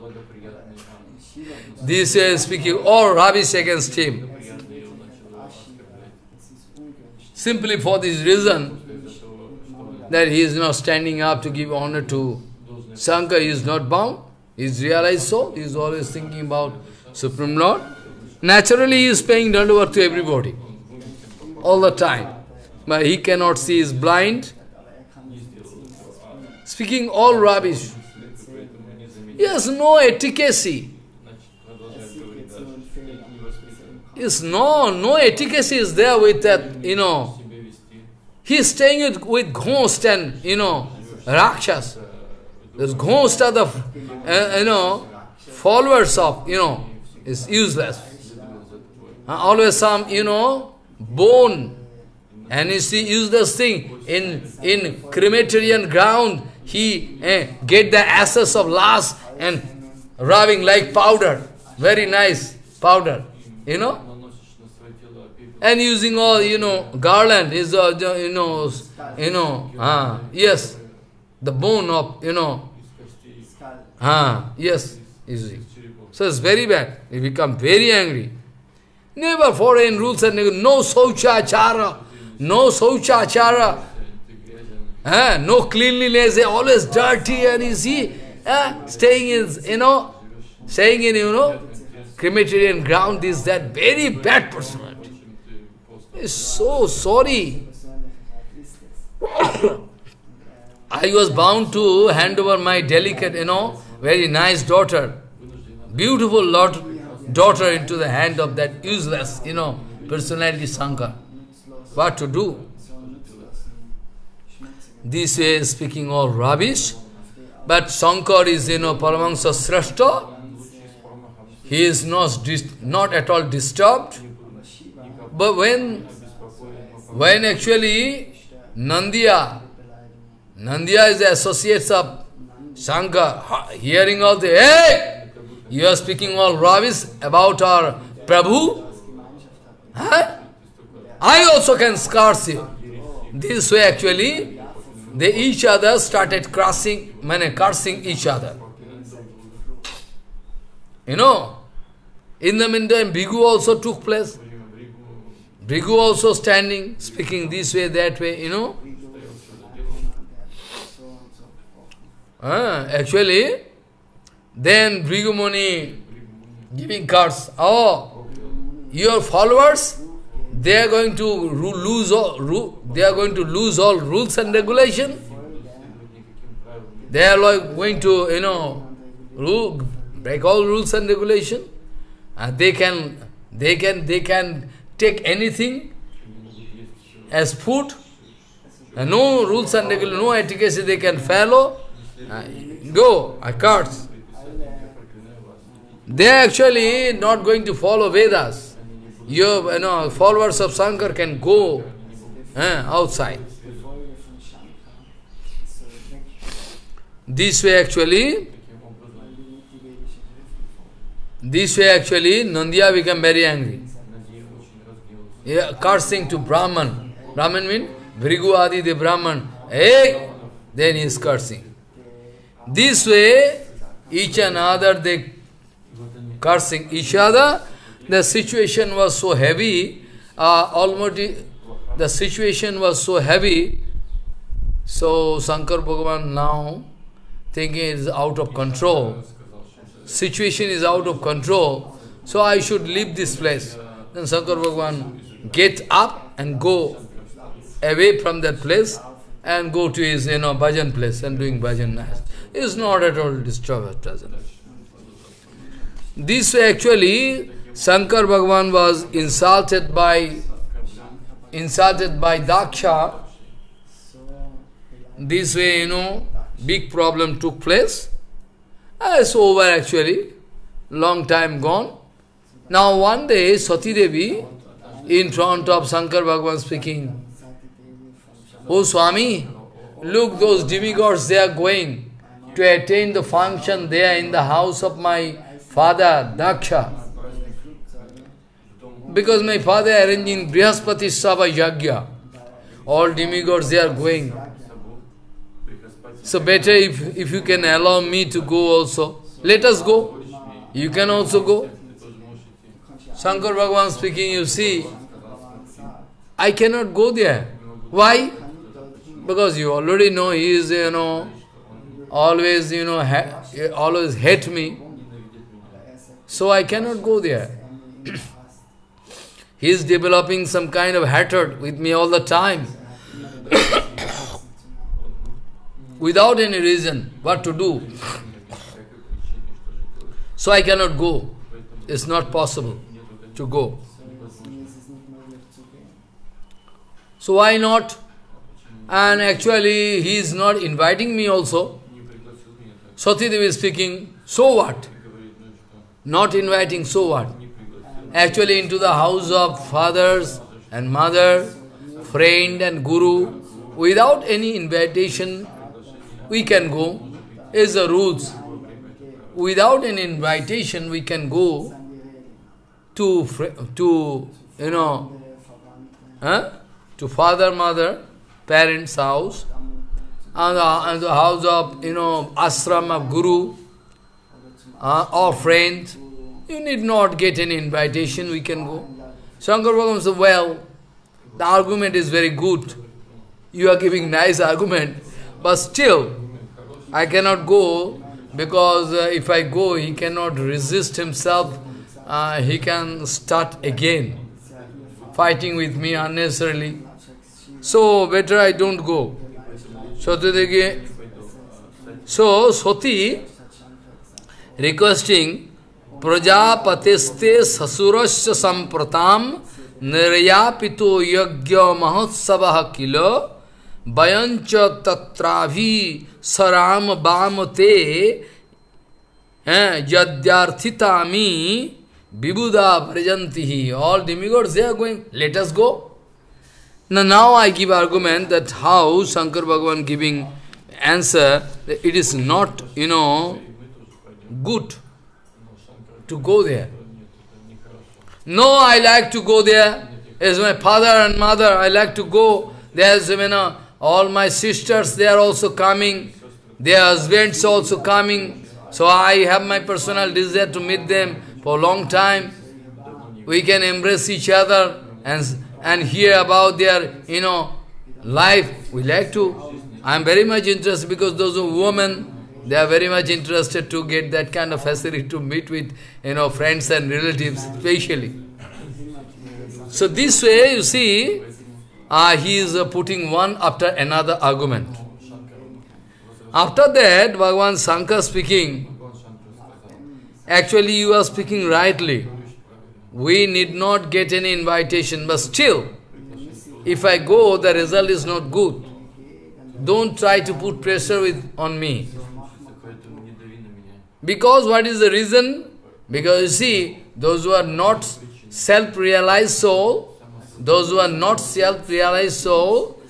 This is speaking all rubbish against him. Simply for this reason that he is not standing up to give honor to Shankar, he is not bound. He is realized so. He is always thinking about Supreme Lord. Naturally, he is paying dandavat to everybody. All the time. But he cannot see, he is blind. Speaking all rubbish. He has no etiquette. Is no, no etiquette is there with that, you know. He is staying with, with ghost and, you know, Rakshas. Those ghosts are the, uh, you know, followers of, you know, is useless. Uh, always some, you know, bone. And you see, useless thing. In, in crematorium ground, he eh, get the ashes of last and rubbing like powder. Very nice powder. You know? And using all, you know, garland is, uh, you know, you know, ah, yes, the bone of, you know, ah, yes, easy. So it's very bad. He become very angry. Never foreign rules and no sauchachara, no sauchachara, ah, no cleanliness, they always dirty and you see, ah, staying in, you know, staying in, you know, crematorium ground is that very bad person is so sorry. I was bound to hand over my delicate, you know, very nice daughter, beautiful lot, daughter into the hand of that useless, you know, personality Shankar. What to do? This way speaking all rubbish, but Shankar is, you know, Paramahansa Sreshta. He is not, not at all disturbed. But when, when actually Nandiya, Nandiya is the associates of Shankar, hearing all the, hey, you are speaking all rubbish about our Prabhu? Huh? I also can scarce you. This way actually, they each other started cursing, mane, cursing each other. You know, in the meantime, Bhrigu also took place. Bhrigu also standing, speaking this way, that way, you know. Ah, actually, then Bhrigu Muni giving cards. Oh, your followers, they are going to lose all, they are going to lose all rules and regulation. They are like going to, you know, rule, break all rules and regulation. And they can, they can, they can take anything as food, no rules and regulations, no etiquette they can follow, uh, go, I curse. They are actually not going to follow Vedas. Your you know, followers of Shankar can go uh, outside. This way actually, this way actually, Nandiya became very angry yeah, cursing to Brahman. Brahman means Vrigu Adi, the Brahman. Hey! Then he is cursing. This way, each and other they cursing each other. The situation was so heavy, uh, almost the situation was so heavy. So Shankar Bhagavan now thinking it is out of control. Situation is out of control. So I should leave this place. Then Shankar Bhagavan get up and go away from that place and go to his, you know, bhajan place and doing bhajan mass. is not at all disturbed present. This way actually, Shankar Bhagavan was insulted by insulted by Daksha. This way, you know, big problem took place. Uh, it's over actually, long time gone. Now one day, Sati Devi, in front of Shankar Bhagavan speaking, Oh Swami, look those demigods, they are going to attain the function there in the house of my father, Daksha. Because my father arranging Brihaspati Sabha Yagya. all demigods, they are going. So better if, if you can allow me to go also. Let us go. You can also go. Shankar Bhagavan speaking, you see, I cannot go there. Why? Because you already know he is, you know, always, you know, always hate me. So I cannot go there. he is developing some kind of hatred with me all the time. Without any reason, what to do. So I cannot go. It's not possible to go. So why not? And actually, he is not inviting me also. Sati is speaking, so what? Not inviting, so what? Actually, into the house of fathers and mother, friend and guru, without any invitation, we can go. Is the rules. Without any invitation, we can go to, to you know, huh? to father, mother, parents' house, and the, and the house of, you know, ashram of guru, uh, or friend. You need not get any invitation, we can go. Shankar Bhagavan said, well, the argument is very good. You are giving nice argument, but still, I cannot go because uh, if I go, he cannot resist himself. Uh, he can start again, fighting with me unnecessarily. So, better I don't go. So, so Soti requesting Prajapatiste Sasurasya Sampratam Niryapito Yagya Mahotsava Kilo Bayancha Tatravi Saram Bamate Yadyarthitami Vibuddha Prajantihi. All demigods, they are going, let us go. Now, now I give argument that how Shankar Bhagavan giving answer, it is not, you know, good to go there. No, I like to go there. As my father and mother, I like to go. There's, you know, all my sisters, they are also coming. Their husbands also coming. So I have my personal desire to meet them for a long time. We can embrace each other and, and hear about their, you know, life. We like to. I am very much interested because those women, they are very much interested to get that kind of facility to meet with, you know, friends and relatives, especially. So this way, you see, uh, he is uh, putting one after another argument. After that, Bhagavan Shankar speaking, actually you are speaking rightly. We need not get any invitation, but still, if I go, the result is not good. Don't try to put pressure with, on me. Because what is the reason? Because you see, those who are not self-realized soul, those who are not self-realized soul,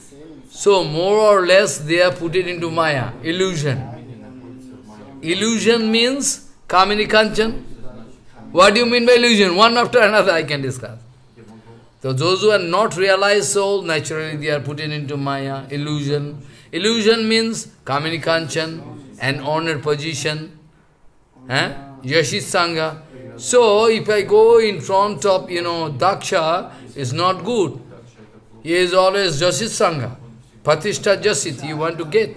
so more or less they are put it into Maya, illusion. Illusion means Kamini Kanchan. What do you mean by illusion? One after another I can discuss. So those who are not realized soul, naturally they are put into Maya, illusion. Illusion means Kamini Kanchan, an honored position, eh? Yashit Sangha. So if I go in front of, you know, Daksha, is not good. He is always Jasit Sangha. Patishta Jasit, you want to get.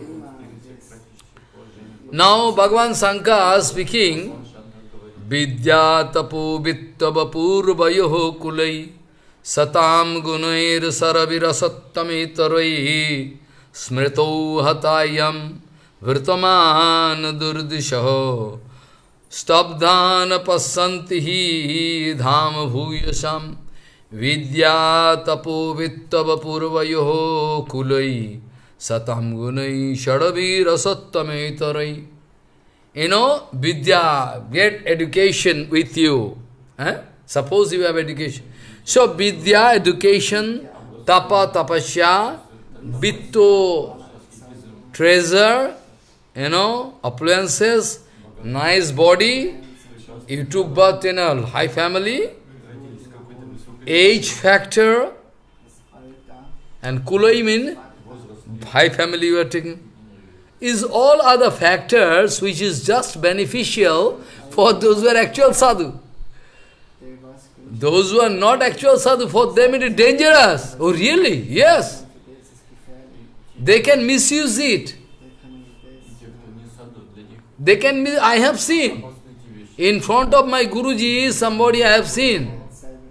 Now Bhagavan Sankar speaking, Vidya tapo vittava purvayoho kulai satam gunair saravira sattamitaroi smrito hatayam vrtaman durdishaho stabdhan pasanti hi dham bhuyasam विद्या तपो वित्तव पूर्वयो कुलई Satam gunai shadabhi rasattameitarai. You know, vidya, get education with you. Eh? Suppose you have education. So, vidya, education, tapa, tapasya, bitto, treasure, you know, appliances, nice body, you took birth in a high family, age factor, and kuloi mean high family you are taking. Is all other factors which is just beneficial for those who are actual sadhu. Those who are not actual sadhu, for them it is dangerous. Oh really? Yes. They can misuse it. They can, I have seen. In front of my Guruji, is somebody I have seen.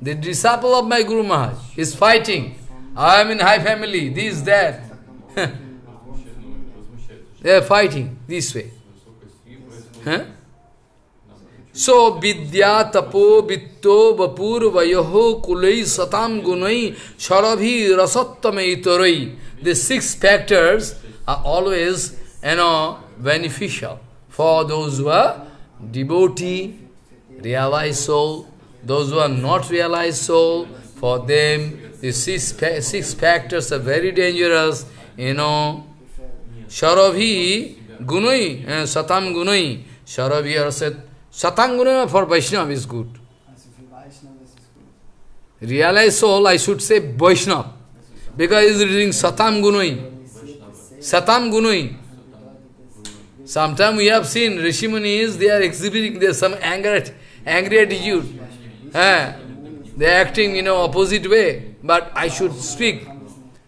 The disciple of my Guru Maharaj is fighting. I am in high family, this, that. They are fighting this way. Huh? So, vidya, tapo, vitto, vapur, vayoho, kulai, satam, gunai, sharabhi, rasattame, itorai. The six factors are always, you know, beneficial for those who are devotee, realized soul, those who are not realized soul, for them the six, six factors are very dangerous, you know. Sharabhi, gunai, uh, satam gunai, sharabhi arasat, satam gunai for Vaishnava is good. Realized soul, I should say Vaishnava, because he is reading satam gunai. Satam gunai. Sometimes we have seen Rishimunis, they are exhibiting there's some anger, angry attitude. Eh, they are acting in an opposite way. But I should speak.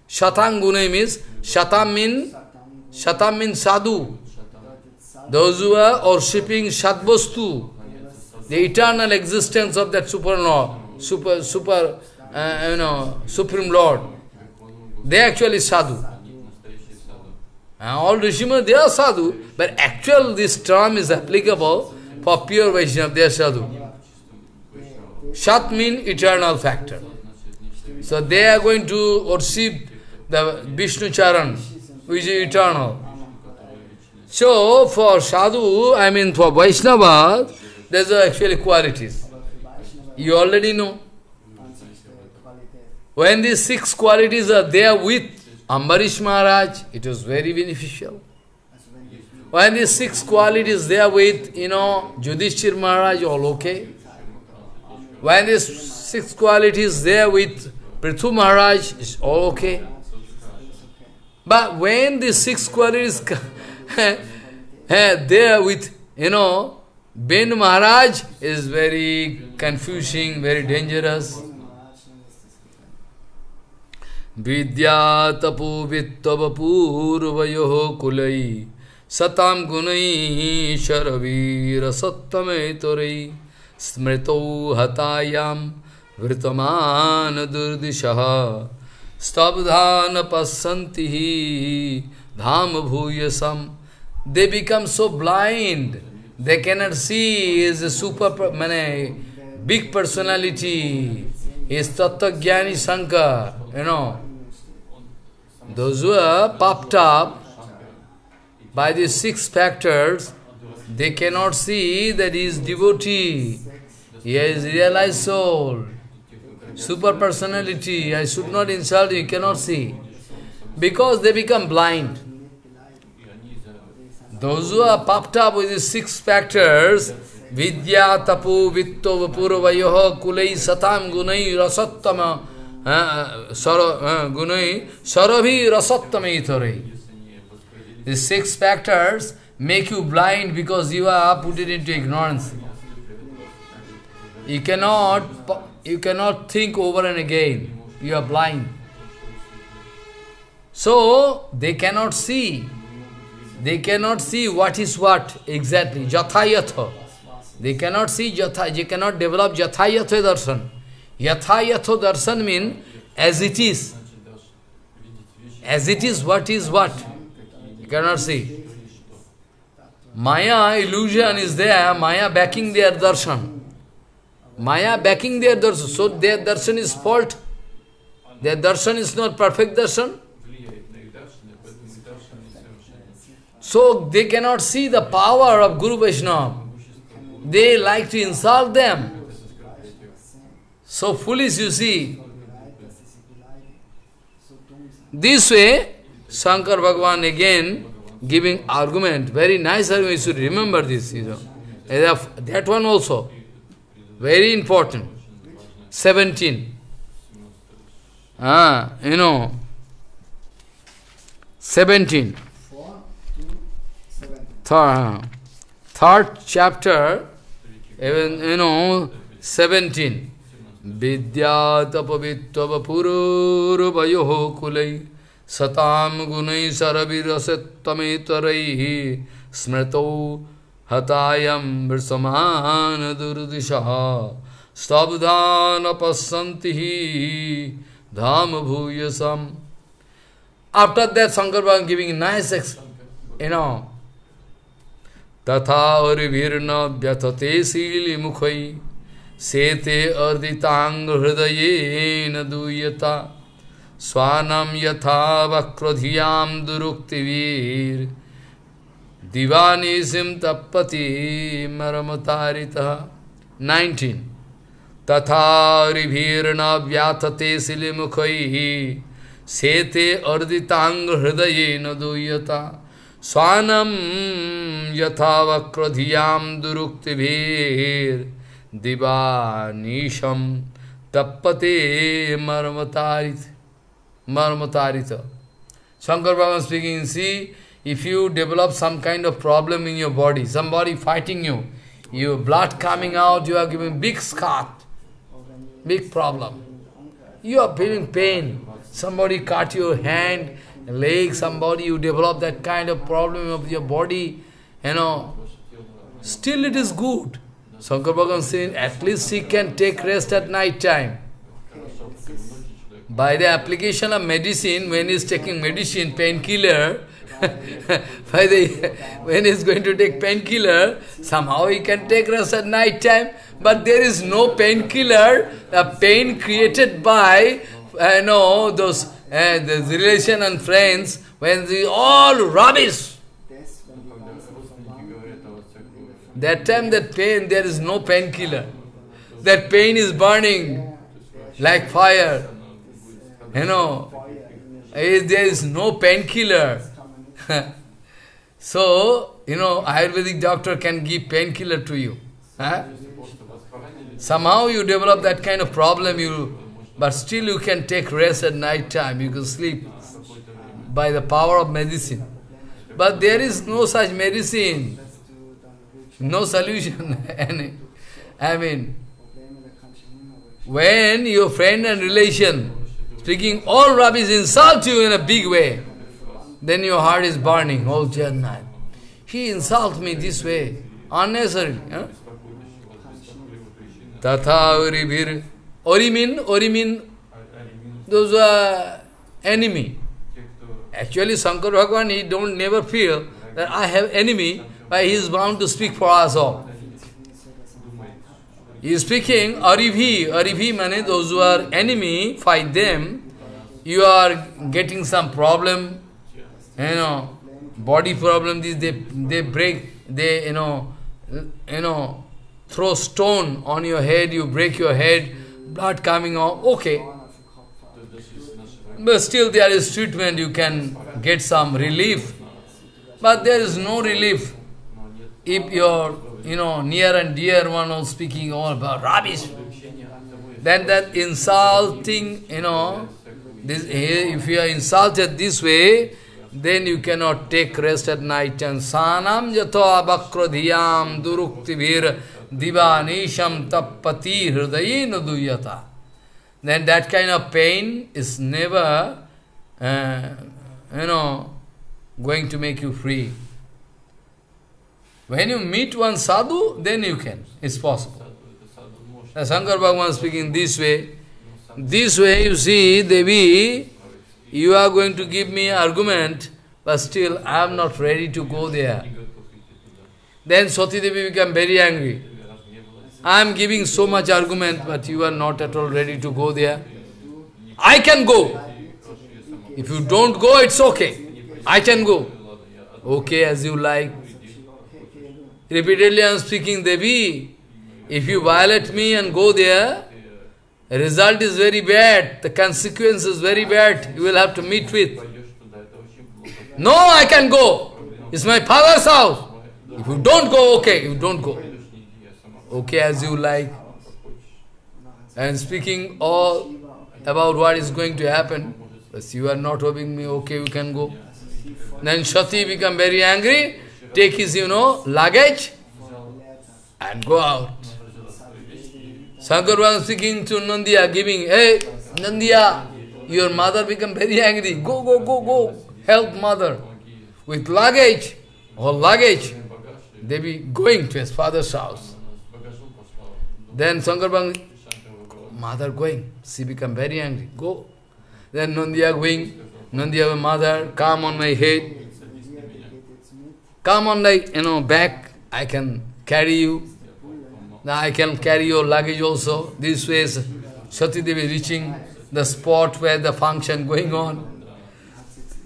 Shatang Gunai means, Shatam means, Shatam means sadhu. Those who are worshipping Shadvastu, the eternal existence of that super law, super, super, uh, you know, supreme Lord, they actually sadhu. Uh, all Rishimas, they are sadhu, but actual this term is applicable for pure Vaishnava, they are sadhu. Shat means eternal factor. So they are going to worship the Vishnu Charan, which is eternal. So for sadhu, I mean for Vaishnava, there's actually qualities. You already know. When these six qualities are there with Ambarish Maharaj, it was very beneficial. When these six qualities there with, you know, Yudhishthir Maharaj, all okay. When these six qualities there with Prithu Maharaj, it's all okay. But when the six qualities there with, you know, Ben Maharaj is very confusing, very dangerous. विद्या तपो वित्तवपूर्वयो कुलई सताम गुणईशर वीर सत्तमे तुरई स्मृतौ हतायाम वृतमान दुर्दिशः स्तबधान पसंती ही धाम भूय सम they become so blind they cannot see is super man big personality is tattva jnani Shankar you know those puffed up by the six factors they cannot see that is devotee he is realise soul Super personality, I should not insult you, cannot see. Because they become blind. Those who are puffed up with these six factors, vidya, tapu, vitto, vapurvayoha, kulai, satam, gunai, rasattama, gunai sarabhi rasattamaitare. These six factors make you blind because you are put into ignorance. You cannot, you cannot think over and again. You are blind. So, they cannot see. They cannot see what is what exactly. Jathayatha. They cannot see jatha, they cannot develop jathayatha darshan. Yatha yatho darshan means as it is. As it is, what is what? You cannot see. Maya illusion is there, Maya backing their darshan. Maya backing their darshan. So their darshan is fault. Their darshan is not perfect darshan. So they cannot see the power of Guru Vaishnava. They like to insult them. So foolish you see. This way, Shankar Bhagavan again giving argument, very nice argument, you should remember this, you know. That one also, very important. 17. Ah, you know, 17. Third, third chapter, even, you know, 17. Vidya tapavitva pururvayoho kulai satam gunai हतायम मृतमान दुर्दिशा। स्तब्धान पसंति ही धाम भूयसम। That Shankar Bhagavan giving nice ex you know तथा और हरिभीर्ण व्यथते शील मुखई सेते अर्दितांग हृदय न दूयता। स्वानम यथा वक्रधियाम दुरुक्तिवीर। दिवानिसिम तपति मरमतारितः। 19 तथा हरिभिर्न व्याथते शिलिमुखैः सेते अर्दितांग हृदयेन दूयता। स्वानम यथा वक्रोधियाम दुरुक्तिभीर। दिवानीशम तपते मर्मतारित। marmatarit. Shankar Bhagavan speaking, see, if you develop some kind of problem in your body, somebody fighting you, your blood coming out, you are giving big scar, big problem. You are feeling pain. Somebody cut your hand, leg, somebody, you develop that kind of problem of your body, you know. Still it is good. Shankar Bhagavan saying, at least he can take rest at night time. By the application of medicine, when he is taking medicine, painkiller, by the, when he is going to take painkiller, somehow he can take rest at night time, but there is no painkiller, the pain created by, uh, know, those uh, the relation and friends, when they all rubbish. That time that pain, there is no painkiller. That pain is burning like fire. You know, there is no painkiller. so, you know, Ayurvedic doctor can give painkiller to you. Huh? Somehow you develop that kind of problem, you, but still you can take rest at night time, you can sleep by the power of medicine. But there is no such medicine, no solution. I mean, when your friend and relation speaking all rubbish, insult you in a big way, then your heart is burning all night. He insult me this way, unnecessarily. Tatha mean, ori mean, those are enemy. Actually, Shankar Bhagavan, he don't never feel that I have enemy, but he is bound to speak for us all. He is speaking, Aribhi, Aribhi means those who are enemy, fight them. You are getting some problem, you know, body problem, this they they break, they you know, you know, throw stone on your head, you break your head, blood coming out, okay. But still there is treatment, you can get some relief. But there is no relief if your you know, near and dear one was speaking all about rubbish. Then that insulting, you know, this, if you are insulted this way, then you cannot take rest at night. And sanam jato abakrodhiyam duruktivir divanisham tappati hridayena duyata. Then that kind of pain is never, uh, you know, going to make you free. When you meet one sadhu, then you can. It's possible. The Shankar Bhagavan speaking this way. This way, you see, Devi, you are going to give me argument, but still I am not ready to go there. Then Sati Devi become very angry. I am giving so much argument, but you are not at all ready to go there. I can go. If you don't go, it's okay. I can go. Okay, as you like. Repeatedly I am speaking, Devi, if you violate me and go there, result is very bad, the consequence is very bad, you will have to meet with. No, I can go. It's my father's house. If you don't go, okay, you don't go. Okay, as you like. And speaking all about what is going to happen, but you are not hoping me, okay, you can go. Then Sati become very angry, take his, you know, luggage and go out. Shankar was speaking to Nandiya, giving, hey, Nandiya, your mother become very angry. Go, go, go, go. Help mother. With luggage, or luggage, they be going to his father's house. Then Shankar mother going. She become very angry. Go. Then Nandiya going. Nandiya, mother, come on my head. Come on like, you know, back. I can carry you. Now I can carry your luggage also. This way Sati Devi reaching the spot where the function going on.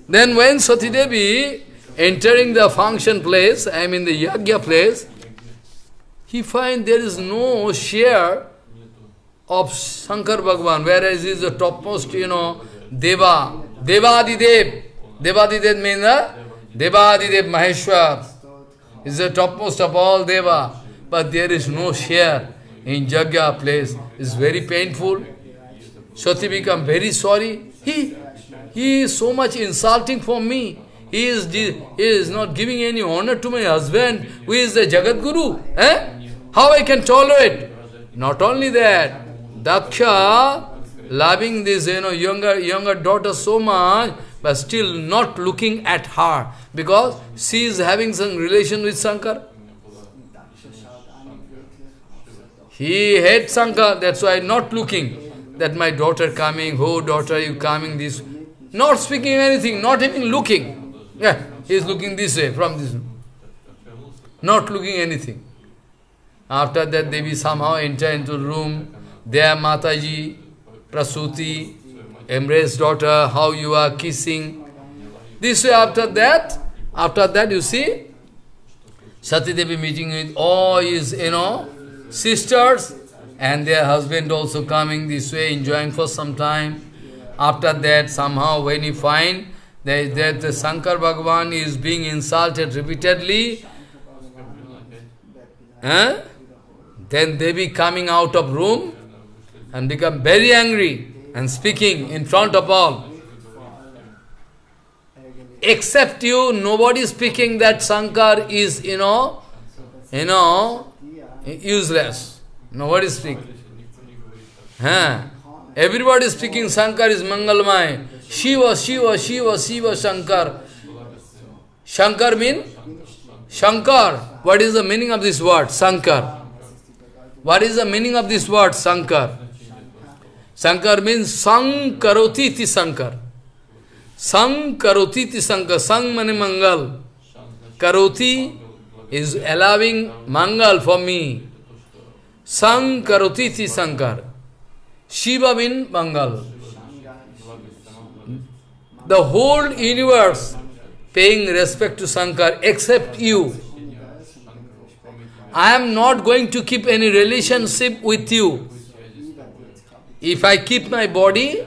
Then when Sati Devi entering the function place, I mean the yagya place, he find there is no share of Shankar Bhagavan, whereas he is the topmost, you know, Deva, Devadidev. Devadidev means the Devadidev Maheshwar is the topmost of all Deva but there is no share in Jagya place. It's very painful. Sati become very sorry. He, he is so much insulting for me. He is, he is not giving any honor to my husband, who is the Jagat Guru. Eh? How I can tolerate? Not only that, Daksha loving this you know younger younger daughter so much, but still not looking at her because she is having some relation with Shankar. He hates Shankar, that's why not looking that my daughter coming, oh daughter, you coming this. Not speaking anything, not even looking. Yeah, he is looking this way, from this Not looking anything. After that, Devi somehow enter into the room. There, Mataji, Prasuti, embrace daughter, how you are kissing. This way, after that, after that, you see, Sati Devi meeting with all his, you know, sisters and their husband also coming this way, enjoying for some time. After that, somehow when you find that, that the Shankar Bhagavan is being insulted repeatedly, eh? then they be coming out of room and become very angry and speaking in front of all. Except you, nobody speaking that Shankar is, you know, you know, useless. Nobody speak. Huh? Everybody is speaking Shankar is Mangalmay. Shiva, Shiva, Shiva, Shiva, Shankar. Shankar mean? Shankar. What is the meaning of this word? Shankar. What is the meaning of this word? Shankar. Shankar means Sankaroti ti Shankar. Sankaroti ti Shankar. Sang mane mangal. Karoti is allowing mangal for me. Sankarotiti Sankar. Shiva means mangal. The whole universe paying respect to Sankar except you. I am not going to keep any relationship with you. If I keep my body,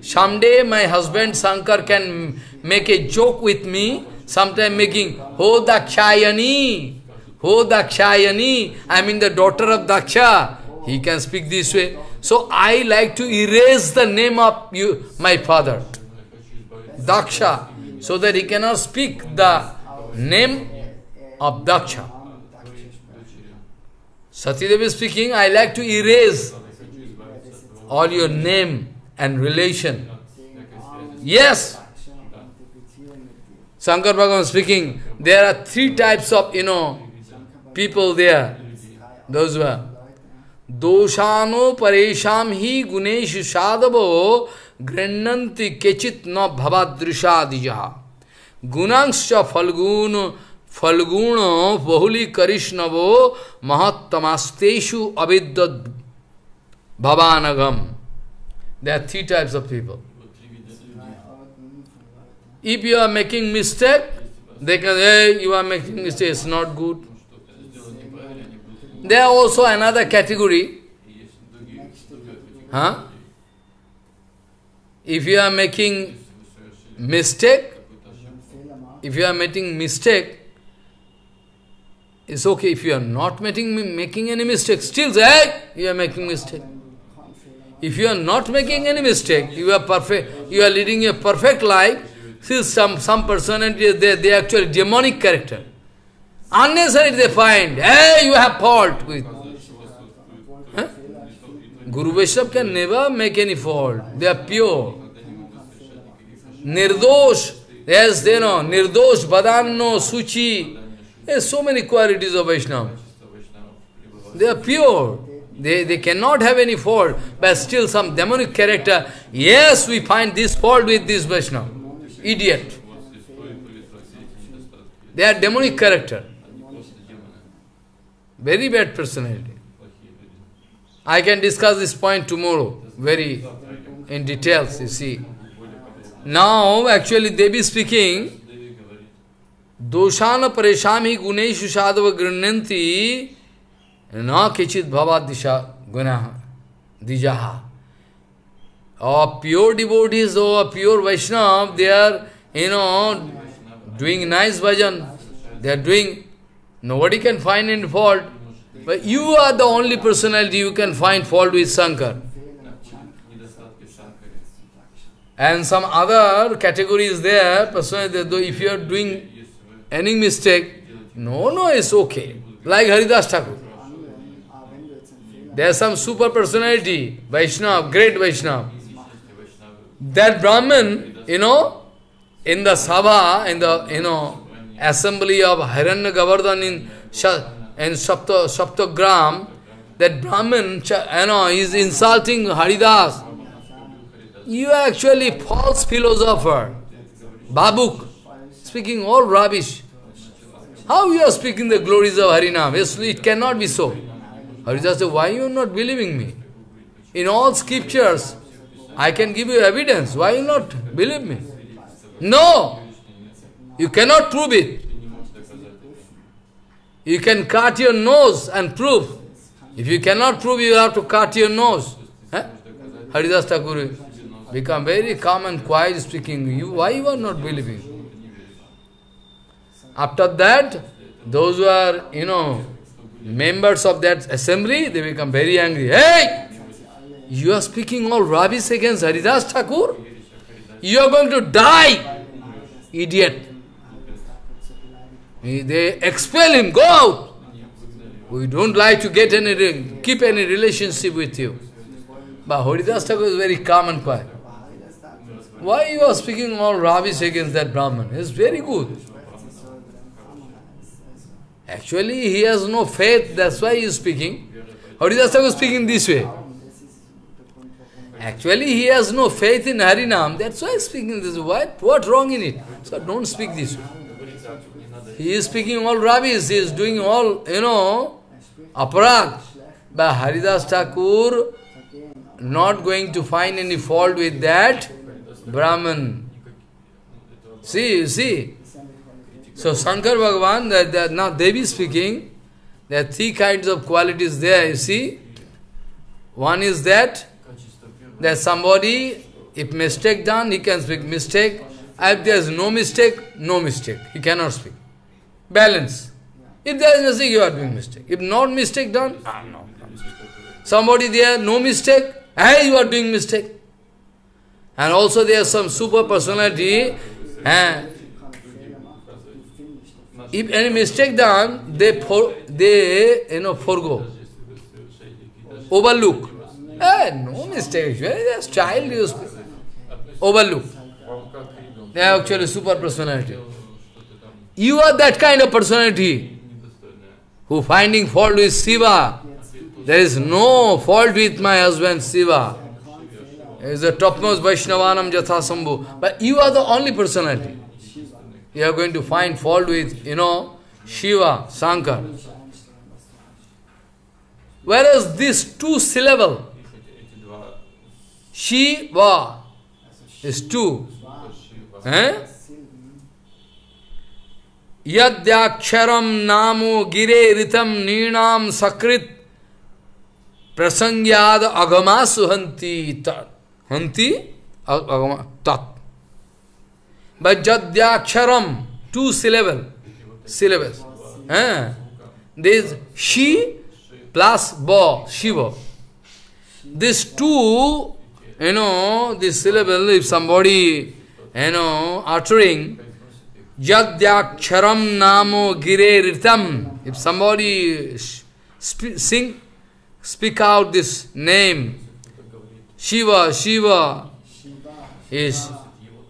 someday my husband Sankar can make a joke with me Sometimes making, Ho Dakshayani, Ho Dakshayani, I mean the daughter of Daksha. He can speak this way. So I like to erase the name of you, my father, Daksha, so that he cannot speak the name of Daksha. Satidevi speaking, I like to erase all your name and relation. Yes, Shankar Bhagavan speaking, there are three types of, you know, people there. Those who are. Doshano paresham hi guneshu sadavo grananti kechit na bhavadrisha Gunangscha falgun falguno bahuli karishnavo mahattamasteshu aviddad bhavanagam. There are three types of people. If you are making mistake, they can say, hey, you are making mistake, it's not good. There are also another category. Huh? If you are making mistake, if you are making mistake, it's okay. If you are not making making any mistake, still say, hey, you are making mistake. If you are not making any mistake, you are perfect, you are leading a perfect life, See, some, some personality, they, they actually demonic character. Unnecessarily they find, hey, you have fault with. Guru Vaishnava can never make any fault. They are pure. Nirdosh, yes, they know, Nirdosh, Badanno, Suchi. There's so many qualities of Vaishnava. They are pure. They, they cannot have any fault, but still some demonic character. Yes, we find this fault with this Vaishnava. Idiot. They are demonic character. Very bad personality. I can discuss this point tomorrow, very in details, you see. Now, actually, Devi speaking, Doshana pareshami guneshu sadhava grananti na kichit bhava disha gunaha dijaha. Or pure devotees or pure Vaishnava, they are, you know, doing nice bhajan. They are doing, nobody can find any fault. But you are the only personality you can find fault with Shankar. And some other categories there, personality, though if you are doing any mistake, no, no, it's okay. Like Haridas Thakur. There are some super personality, Vaishnava, great Vaishnava. That Brahman, you know, in the Sabha, in the, you know, assembly of Hiranya Govardhan in, in Sapta, Saptagram, that Brahman, you know, is insulting Haridas. You are actually false philosopher. Babuk, speaking all rubbish. How you are speaking the glories of Harinam? Yes, it cannot be so. Haridas said, why you are not believing me? In all scriptures, I can give you evidence. Why you not believe me? No! You cannot prove it. You can cut your nose and prove. If you cannot prove, you have to cut your nose. Haridas Thakur become very calm and quiet speaking. You, why you are not believing? After that, those who are, you know, members of that assembly, they become very angry. Hey! You are speaking all rubbish against Haridas Thakur? You are going to die! Idiot! They expel him, go out! We don't like to get any, keep any relationship with you. But Haridas Thakur is very calm and quiet. Why you are speaking all rubbish against that Brahman? It's very good. Actually, he has no faith, that's why he is speaking. Haridas Thakur is speaking this way. Actually, he has no faith in Harinam, that's why speaking this. What, what wrong in it? So don't speak this. He is speaking all rubbish, he is doing all, you know, aparad. But Haridas Thakur not going to find any fault with that Brahman. See, you see. So Shankar Bhagavan, that, that now Devi speaking, there are three kinds of qualities there, you see. One is that, that somebody, if mistake done, he can speak mistake. If there is no mistake, no mistake. He cannot speak. Balance. If there is mistake, you are doing mistake. If not mistake done, ah, no. Somebody there, no mistake, hey, you are doing mistake. And also there is some super personality, eh, if any mistake done, they for, they you know forgo, overlook. Eh, no mistake. Just child you overlook. They are actually super personality. You are that kind of personality who finding fault with Shiva. There is no fault with my husband Shiva. He is the topmost Vaishnavanam Jathasambhu. But you are the only personality you are going to find fault with, you know, Shiva, Shankar. Whereas this two syllable, Shiva, is two. Eh? Yadyaksharam namo gire ritam ninam sakrit prasangyad agama suhanti tat. Hanti? Agama tat. But Jadyaksharam, two syllable, syllables. Eh? This she plus ba, Shiva. These two, you know, this syllable, if somebody you know, uttering Yadyaksharam Namo Gire Ritam. If somebody sp sing, speak out this name, Shiva, Shiva, is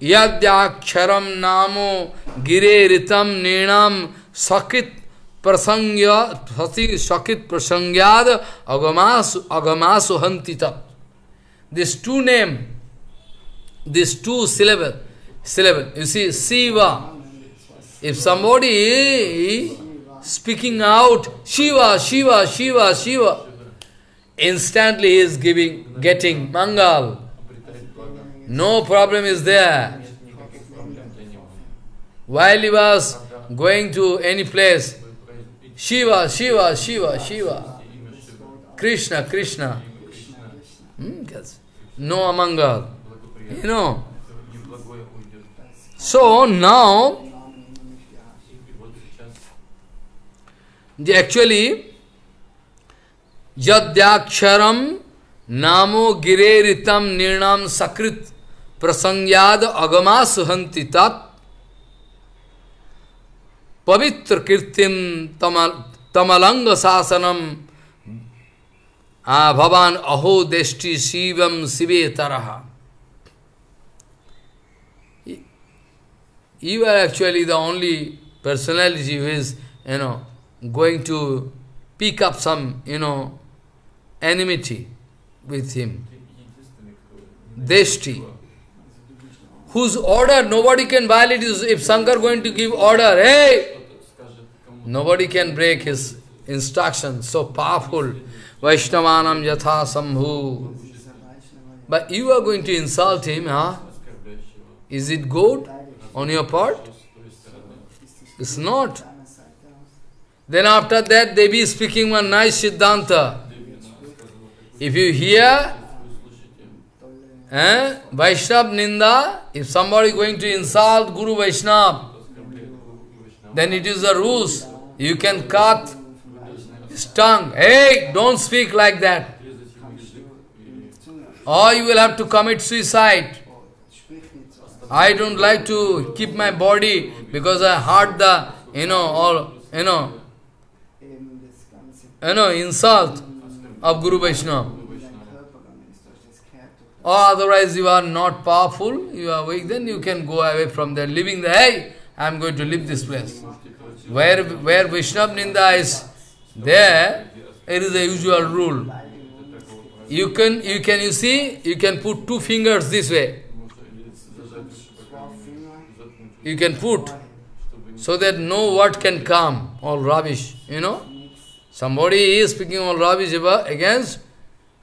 Yadyaksharam Namo Gire Ritam Ninam Sakit Prasangya Sakit Prasangyad Agamasu Agamasu Hantita. These two name, these two syllable, syllable. You see, Shiva. If somebody speaking out, Shiva, Shiva, Shiva, Shiva, instantly he is giving, getting Mangal. No problem is there. While he was going to any place, Shiva, Shiva, Shiva, Shiva, Krishna, Krishna. Hmm? No Amangal. You know. So now, actually, Yadyaksharam Namo Gireritam Nirnam Sakrit Prasangyad Agama Suhanti Tat Pavitra Kirtim Tamalanga Sasanam Bhavan Aho Deshti Shivam Sive Taraha You are actually the only personality who is, you know, going to pick up some, you know, enmity with him. Deshti. Whose order nobody can violate is if Shankar going to give order, hey! Nobody can break his instruction, so powerful. Vaishnavanam yatha sambhu. But you are going to insult him, huh? Is it good on your part? It's not. Then after that, they be speaking one nice Siddhanta. If you hear eh, Vaishnav Ninda, if somebody going to insult Guru Vaishnav, then it is a ruse. You can cut his tongue. Hey, don't speak like that. Or you will have to commit suicide. I don't like to keep my body because I heard the, you know, all, you know, you know, insult of Guru Vaishnava. Or otherwise you are not powerful, you are weak, then you can go away from there, leaving the, hey, I am going to leave this place. Where, where Vaishnav Ninda is there, it is a usual rule. You can, you can, you see, you can put two fingers this way. You can put, so that no word can come, all rubbish, you know. Somebody is speaking all rubbish against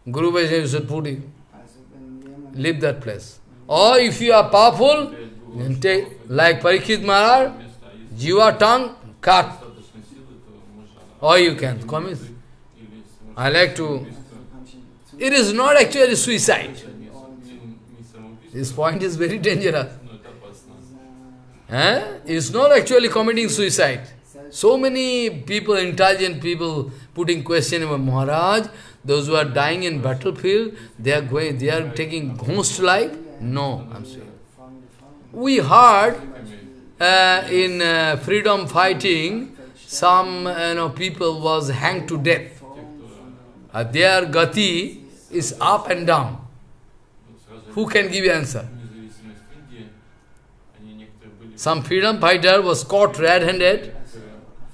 Guru Vaishnava, you should put it. Leave that place. Or if you are powerful, then take, like Parikshit Maharaj, Jiva tongue, cut. Or you can commit. I like to... It is not actually suicide. This point is very dangerous. It's not actually committing suicide. So many people, intelligent people, putting question about Maharaj, those who are dying in battlefield, they are going, they are taking ghost life. No, I'm saying. We heard uh, in uh, freedom fighting, some you know people was hanged to death. Uh, their gati is up and down. Who can give you answer? Some freedom fighter was caught red-handed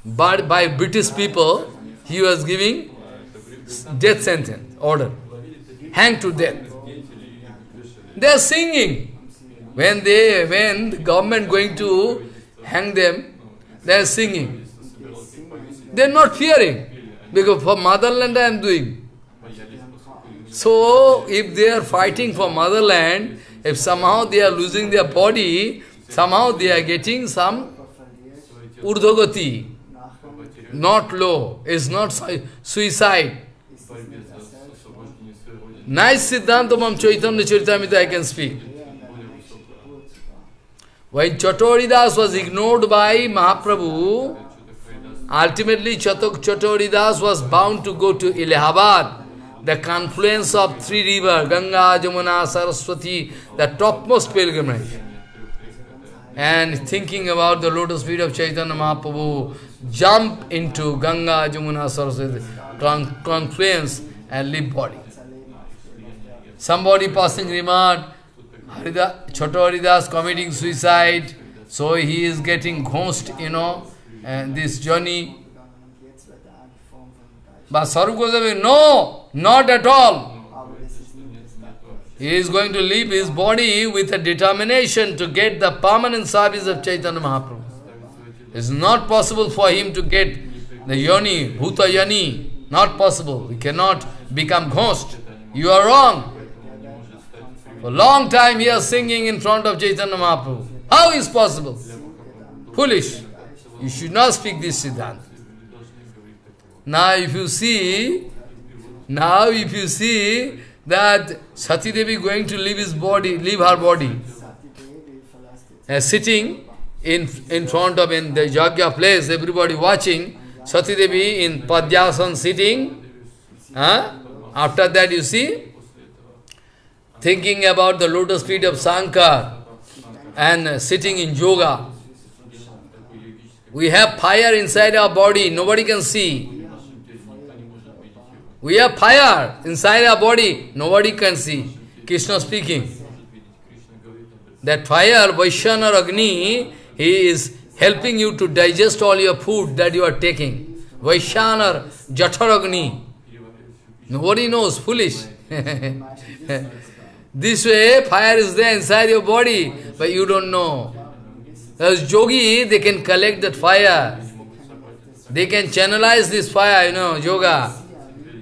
but by British people, he was giving death sentence, order, hang to death. They are singing. When they, when the government going to hang them, they are singing. They are not fearing, because for motherland I am doing. So, if they are fighting for motherland, if somehow they are losing their body, somehow they are getting some urdhagati, not low, is not suicide. Nice Siddhantamam Chaitanya Charitamrita I can speak. When Chatoridas was ignored by Mahaprabhu, ultimately Chatoridas was bound to go to Allahabad, the confluence of three rivers, Ganga, Jamuna, Saraswati, the topmost pilgrimage. and thinking about the lotus feet of Chaitanya Mahaprabhu, jump into Ganga, Jamuna, Saraswati, confluence and leave body. Somebody passing remark, Harida, committing suicide, so he is getting ghost, you know, and this journey. But Sarup Goswami, no, not at all. He is going to leave his body with a determination to get the permanent service of Chaitanya Mahaprabhu. It is not possible for him to get the yoni, bhuta yani. Not possible. He cannot become ghost. You are wrong. For a long time he is singing in front of Chaitanya Mahaprabhu. How is possible? Foolish. You should not speak this Siddhanta. Now if you see, now if you see, that Sati Devi going to leave his body, leave her body, uh, sitting in in front of in the Yajna place, everybody watching, Sati Devi in Padyasan sitting. Huh? After that you see, thinking about the lotus feet of Sankar and sitting in yoga. We have fire inside our body, nobody can see. We have fire inside our body, nobody can see. Krishna speaking. That fire, Vaishyana Agni, he is helping you to digest all your food that you are taking. Vaishyanar Jataragni. Nobody knows, foolish. this way, fire is there inside your body, but you don't know. As yogi, they can collect that fire. They can channelize this fire, you know, yoga.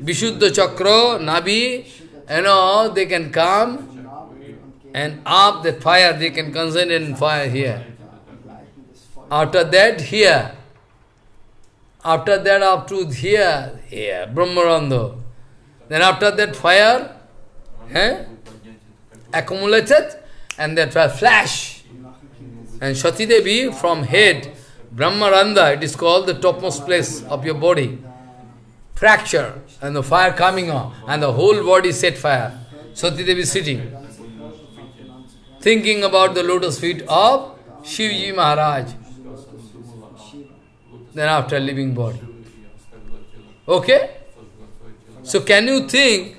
Vishuddha Chakra, Nabi, you know, they can come and up the fire, they can concentrate in fire here. After that, here. After that, up to here, here, Brahmarandhra. Then after that, fire eh, accumulated, and that flash. And Shati Devi from head, Brahmarandhra, it is called the topmost place of your body fracture and the fire coming on and the whole body set fire. Sati Devi sitting, thinking about the lotus feet of Shivji Maharaj. Then after leaving body. Okay? So can you think,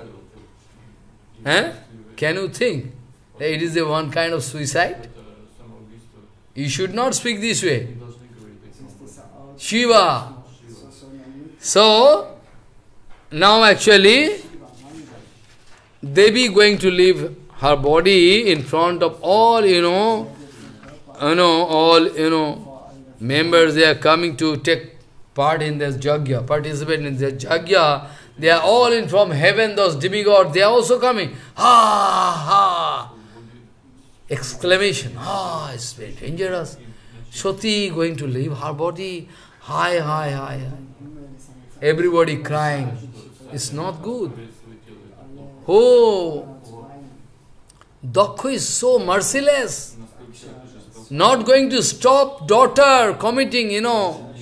eh? can you think it is a one kind of suicide? You should not speak this way. Shiva. So, now actually, Devi going to leave her body in front of all, you know, you know, all, you know, members, they are coming to take part in this Jagya, participate in this Jagya. They are all in from heaven, those demigods, they are also coming. Ha, ha. Exclamation, ah, it's very dangerous. Shoti going to leave her body. Hi, hi, hi, hi. Everybody crying. It's not good. Oh, Dakho is so merciless. Not going to stop daughter committing, you know.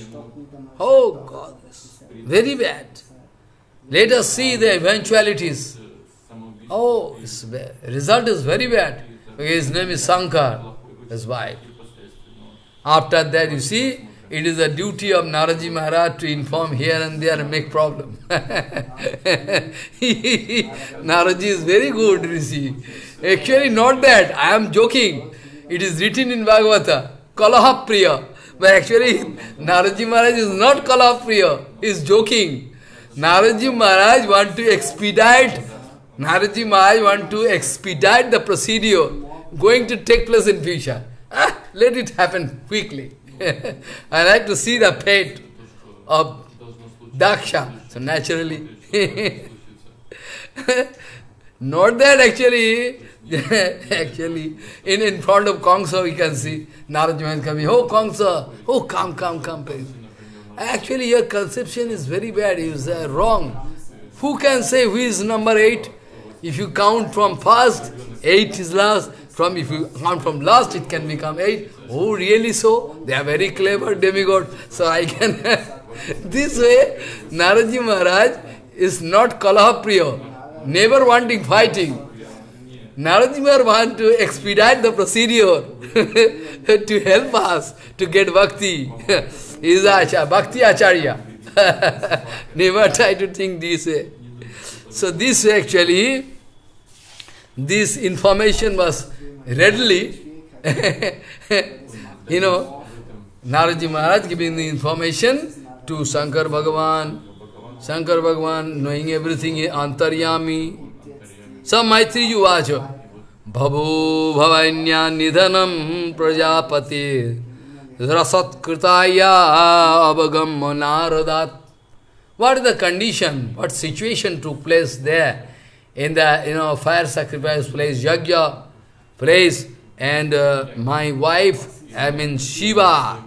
Oh God, very bad. Let us see the eventualities. Oh, result is very bad. His name is Sankar, his wife. After that, you see, it is the duty of Naraji Maharaj to inform here and there and make problem. Naraji is very good, Rishi. Actually, not that. I am joking. It is written in Bhagavata, Kalaha Priya. But actually, Naraji Maharaj is not Kalaha Priya. He is joking. Naraji Maharaj want to expedite, Naraji Maharaj want to expedite the procedure going to take place in future. Ah, let it happen quickly. I like to see the fate of Daksha. So naturally, not that actually, actually, in, in front of Kongsa we can see Narad is coming, oh Kongsa, oh come, come, come, please. Actually your conception is very bad, you are wrong. Who can say who is number eight? If you count from first, eight is last. From if you count from last, it can become eight. Oh, really so? They are very clever demigod. So I can... this way, Naraji Maharaj is not Kalahapriya, never wanting fighting. Narasimha want to expedite the procedure to help us to get bhakti. he is a bhakti acharya. Never try to think this way. So this actually, this information was readily, you know, Naraji Maharaj giving the information to Shankar Bhagavan. Shankar Bhagavan knowing everything is Antaryami. Some Maitreya uvacha. Babu Bhavanya Nidhanam Prajapati Rasat Kritaya Abhagam Naradat. What is the condition, what situation took place there in the you know fire sacrifice place, Yajna? Place, and uh, my wife, I mean Shiva,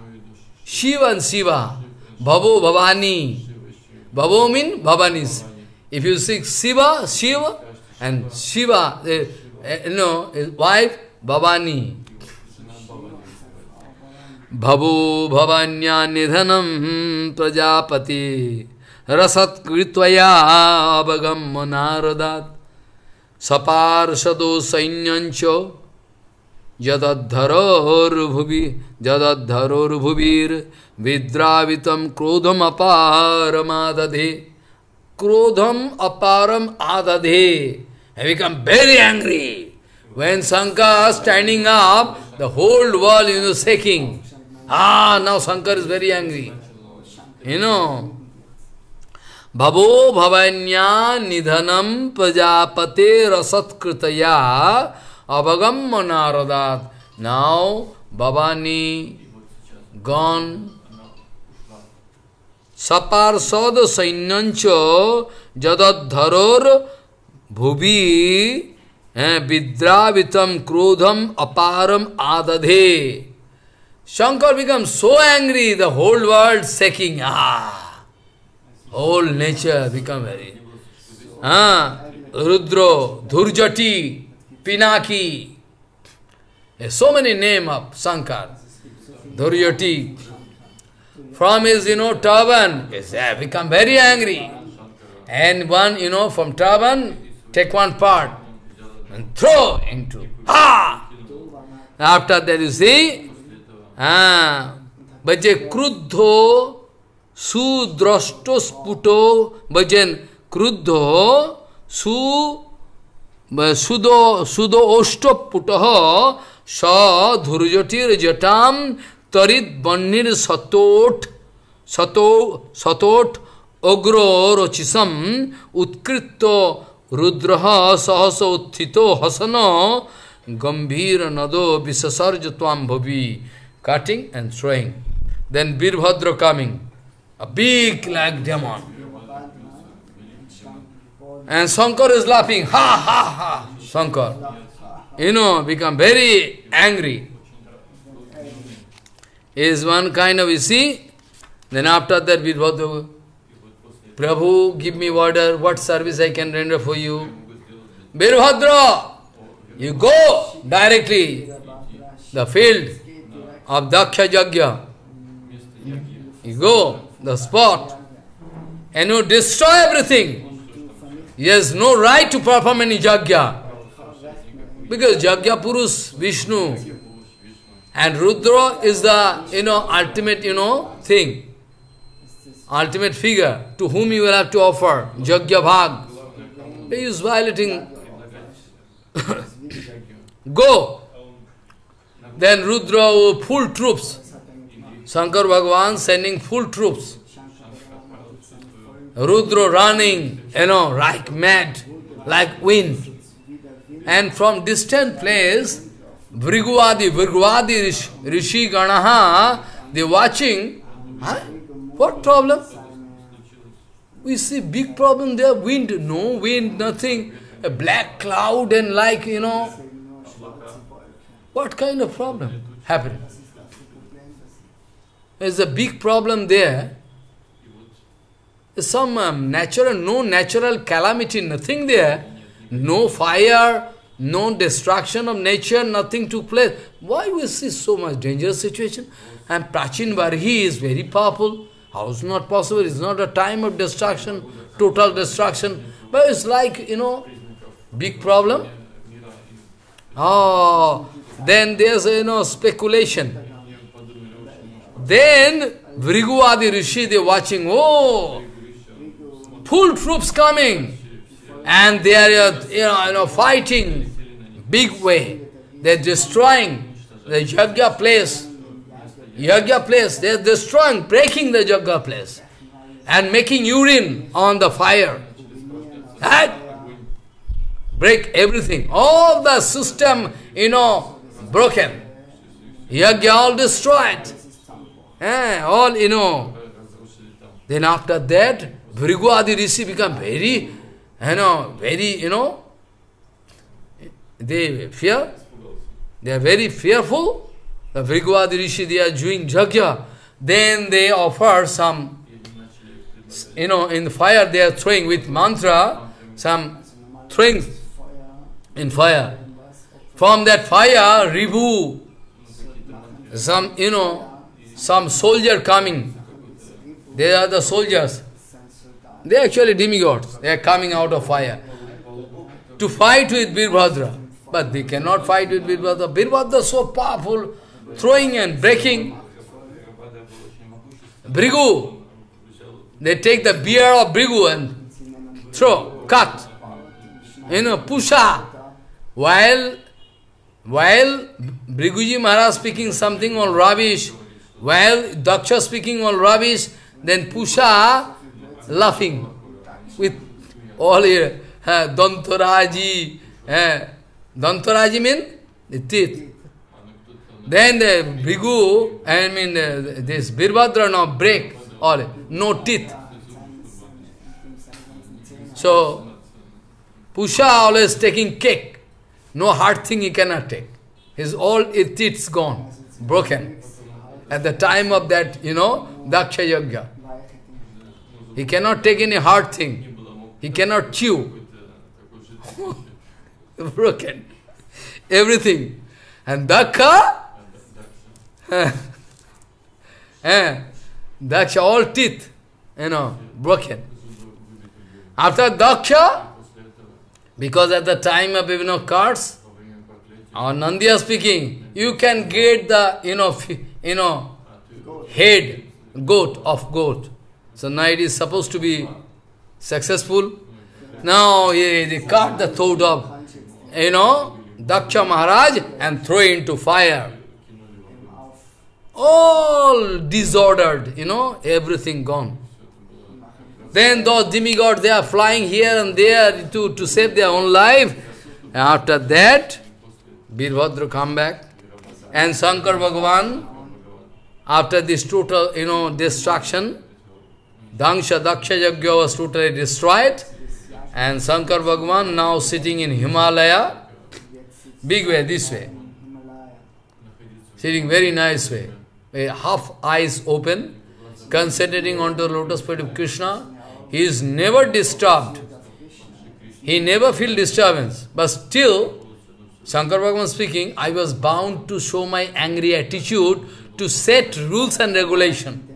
Shiva and Shiva, Bhavo Bhavani. Bhavo mean Bhavanis. If you seek Shiva, Shiva, and Shiva, uh, uh, know, his wife, Bhavani. Bhavu Bhavanya Nidhanam Prajapati Rasat Abhagam Naradat Saparsado Sainyancho जदधरोर्भुवि जदधरोर्भुवीर विद्रावितम क्रोधम अपारम आदधे। क्रोधम अपारम आदधे। He became very angry when Shankar standing up the whole world you know shaking हा now Shankar is very angry you know भवो भवन्या निधनम प्रजापते रसत्कृतया abhagam naradat. Now, Bhavani gone. Saparsad sainyancha jadadharor भुवि विद्रावितम क्रोधम अपारम आदधे Shankar becomes so angry, the whole world shaking. Ah, whole nature become very. Ah, Rudro, Dhurjati, Pinaki. There's so many name of Shankar. Dhurjati. From his, you know, turban, he become very angry. And one, you know, from turban, take one part and throw into. Ha! After that you see, ah, baje kruddho sudrashto sputo bhajan kruddho su सुदो सुदो ओष्ट put स धुर्जटिर जटाम तरित बन्नीर सतोठ सतो सतोठ अग्र रचिसम उत्कृत रुद्र सहस उत्थितो हसन गंभीर नदो विशसर्ज त्वाम भवी। Cutting and throwing then Virabhadra coming a big like demon. And Shankar is laughing. Ha ha ha. Shankar. You know, become very angry. Is one kind of, you see, then after that Birbhadra Prabhu, give me order, what service I can render for you. Birbhadra, you go directly, the field of Daksha Jagya. You go, the spot, and you destroy everything. He has no right to perform any Jagya. Because Jagya Purus, Vishnu, and Rudra is the, you know, ultimate, you know, thing ultimate figure, to whom you will have to offer Jagya Bhag. He is violating. Go! Then Rudra oh, full troops. Shankar Bhagavan sending full troops. Rudra running, you know, like mad, like wind. And from distant place, Vriguvadi, Vriguvadi Rishi Ganaha, they watching, huh? What problem? We see big problem there, wind, no wind, nothing. A black cloud and like, you know. What kind of problem happening? There's a big problem there. Some um, natural, no natural calamity, nothing there. No fire, no destruction of nature, nothing took place. Why we see so much dangerous situation? And Prachin Varhi is very powerful. How is not possible? It's not a time of destruction, total destruction. But it's like, you know, big problem. Oh, then there's, you know, speculation. Then, Vriguadi Rishi, they're watching, oh, full troops coming. And they are, you know, you know, fighting big way. They're destroying the Yajna place. Yajna place, they're destroying, breaking the Yajna place. And making urine on the fire. That break everything. All the system, you know, broken. Yajna all destroyed. Eh, all, you know. Then after that, Bhrigu Adi Rishi become very, you know, very, you know, they fear. They are very fearful. The Bhrigu Adi Rishi, they are doing jagya. Then they offer some, you know, in the fire they are throwing with mantra, some throwing in fire. From that fire, Ribu, some, you know, some soldier coming. They are the soldiers. They are actually demigods. They are coming out of fire. To fight with Birbhadra. But they cannot fight with Birbhadra. Birbhadra is so powerful, throwing and breaking. Bhrigu, they take the beard of Bhrigu and throw, cut. You know, pusha. While, while Bhriguji Maharaj speaking something on rubbish, while Daksha speaking all rubbish, then Pusha laughing with all your uh, Dantaraji, uh, Dantaraji mean the teeth. Then the Bhigu, I mean uh, this Birbhadra now break all, no teeth. So, Pusha always taking cake. No hard thing he cannot take. His all teeth gone, broken. At the time of that, you know, Daksha Yajna. He cannot take any hard thing. He cannot chew. broken. Everything. And Daksha, eh, Daksha, all teeth, you know, broken. After Daksha, because at the time of, you know, cards, our Nandiya speaking, you can get the, you know, you know, head, goat of goat. So now it is supposed to be successful. Now yeah, they cut the throat of, you know, Daksha Maharaj and throw into fire. All disordered, you know, everything gone. Then those demigods, they are flying here and there to, to save their own life. And after that, Birbhadra come back. And Shankar Bhagavan, after this total, you know, destruction, Dangsha Daksha Yajna was totally destroyed. And Shankar Bhagavan now sitting in Himalaya, big way, this way. Sitting very nice way. Half eyes open, concentrating onto the lotus feet of Krishna. He is never disturbed. He never feel disturbance. But still, Shankar Bhagavan speaking, I was bound to show my angry attitude to set rules and regulation.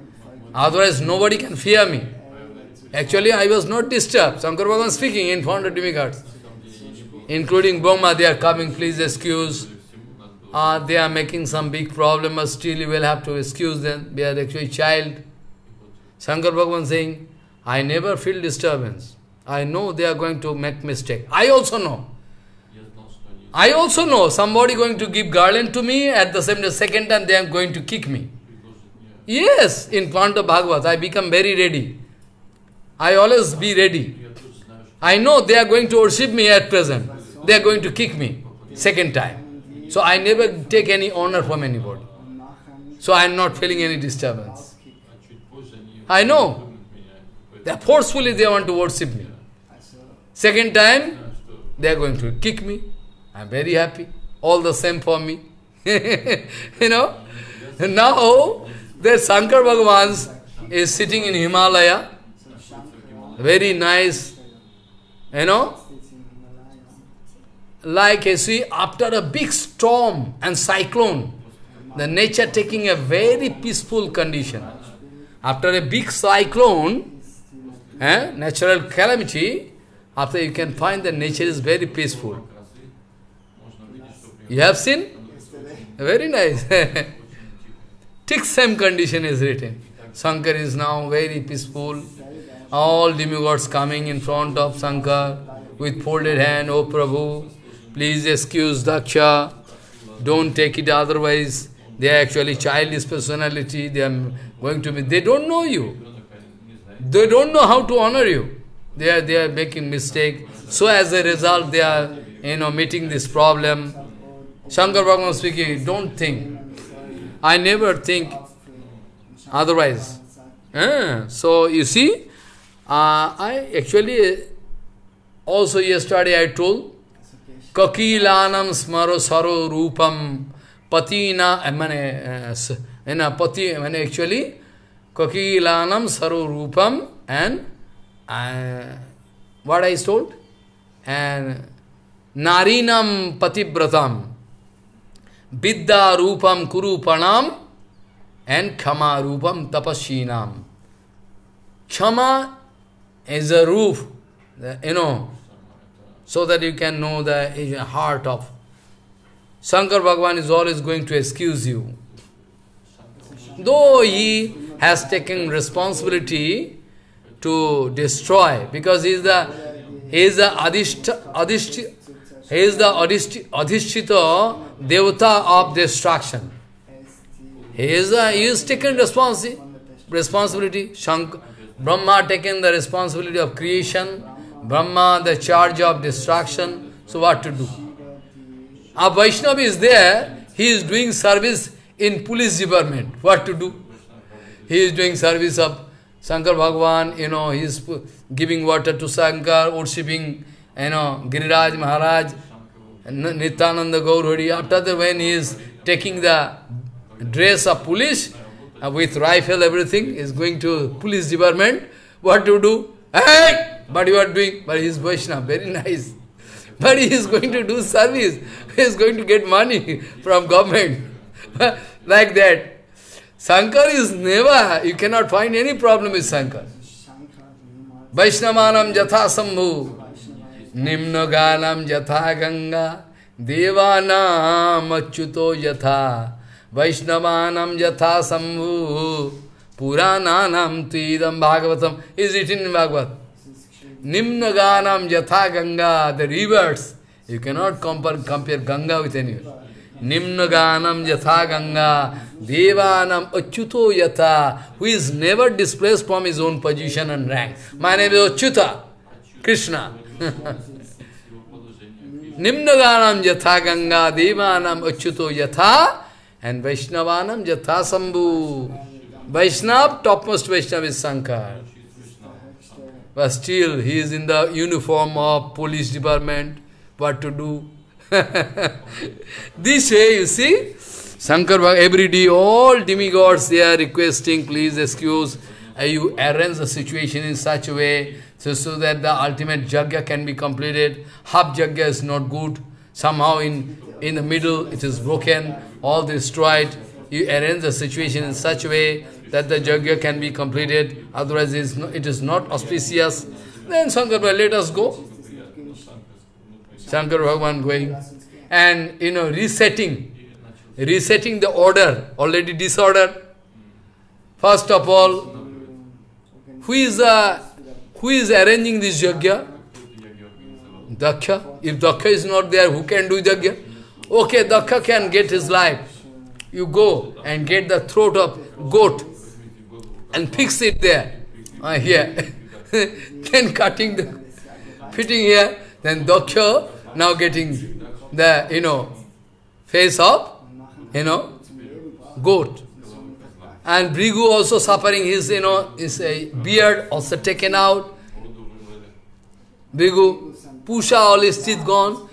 Otherwise, nobody can fear me. Actually, I was not disturbed. Shankar Bhagavan speaking in front of demigods. Including Brahma, they are coming, please excuse. Uh, they are making some big problem, but still you will have to excuse them. They are actually child. Shankar Bhagavan saying, I never feel disturbance. I know they are going to make mistake. I also know. I also know somebody going to give garland to me, at the same second time they are going to kick me. Yes, in front of Bhagavad, I become very ready. I always be ready. I know they are going to worship me at present. They are going to kick me second time. So I never take any honor from anybody. So I am not feeling any disturbance. I know. They forcefully they want to worship me. Second time, they are going to kick me. I am very happy. All the same for me. you know? Now, the Shankar Bhagavan is sitting in Himalaya. Very nice. You know? Like you see, after a big storm and cyclone, the nature taking a very peaceful condition. After a big cyclone, eh, natural calamity, after you can find the nature is very peaceful. You have seen? Very nice. Tick same condition is written. Shankar is now very peaceful. All demigods coming in front of Shankar with folded hand, Oh Prabhu, please excuse Daksha, don't take it otherwise. They are actually childish personality, they are going to be, they don't know you. They don't know how to honor you. They are, they are making mistake. So as a result, they are, you know, meeting this problem. Shankar Bhagavan speaking, don't think. I never think otherwise. Eh? So you see, uh, I actually, also yesterday I told, Kakilanam smaro saro rupam patina, mane, uh, pati, mane actually, Kakilanam saro rupam and uh, what I told? And Narinam patibratam Vidya rupam kurupanam and Khama rupam tapashinam. Khama is a roof, you know, so that you can know the heart of. Shankar Bhagavan is always going to excuse you. Though he has taken responsibility to destroy, because he is the he is the adishta, adishta, he is the adhishita devata of destruction. He is, a, he is taken responsi responsibility. Shank, Brahma taking the responsibility of creation. Brahma the charge of destruction. So what to do? A Vaishnava is there. He is doing service in police department. What to do? He is doing service of Shankar Bhagavan. You know, he is giving water to Shankar, worshipping you know, Giriraj Maharaj, Nityananda Gaurhari, after that when he is taking the dress of police, uh, with rifle, everything, is going to police department, what to do? Hey! But you are doing, but he is Vaishnava, very nice. But he is going to do service, he is going to get money from government. like that. Shankar is never, you cannot find any problem with Shankar. Vaishnavanam jatha sambhu. निम्न गानम यथा गंगा देवानाम अच्युतो यथा वैष्णवानम यथा शंभु पुराणानाम तीदम भागवतम। Is it in Bhagavat निम्न गानम यथा Ganga the rivers you cannot compare compare Ganga with any निम्न गानम यथा गंगा देवानम अच्युतो यथा who is never displace from his own position and rank my name is Achyuta Krishna Nimnaganam yatha ganga devanam achyuto yatha and Vaishnavanam yatha sambhu. Vaishnav, topmost Vaishnav is Shankar. But still, he is in the uniform of police department. What to do? this way, you see, Shankar every day, all demigods, they are requesting, please excuse, uh, you arrange the situation in such a way so, so that the ultimate jagya can be completed. Half jagya is not good. Somehow in, in the middle it is broken, all destroyed. You arrange the situation in such a way that the jagya can be completed, otherwise it is not, it is not auspicious. Then Shankar let us go. Shankar Bhagavan going. And, you know, resetting, resetting the order, already disordered. First of all, who is the who is arranging this yajna? Daksha. If Daksha is not there, who can do yajna? Okay, Daksha can get his life. You go and get the throat of goat and fix it there. Uh, here. then cutting the, fitting here, then Daksha now getting the, you know, face of, you know, goat. And Bhrigu also suffering his, you know, his uh, beard also taken out. Bhrigu, Pusha all is teeth gone.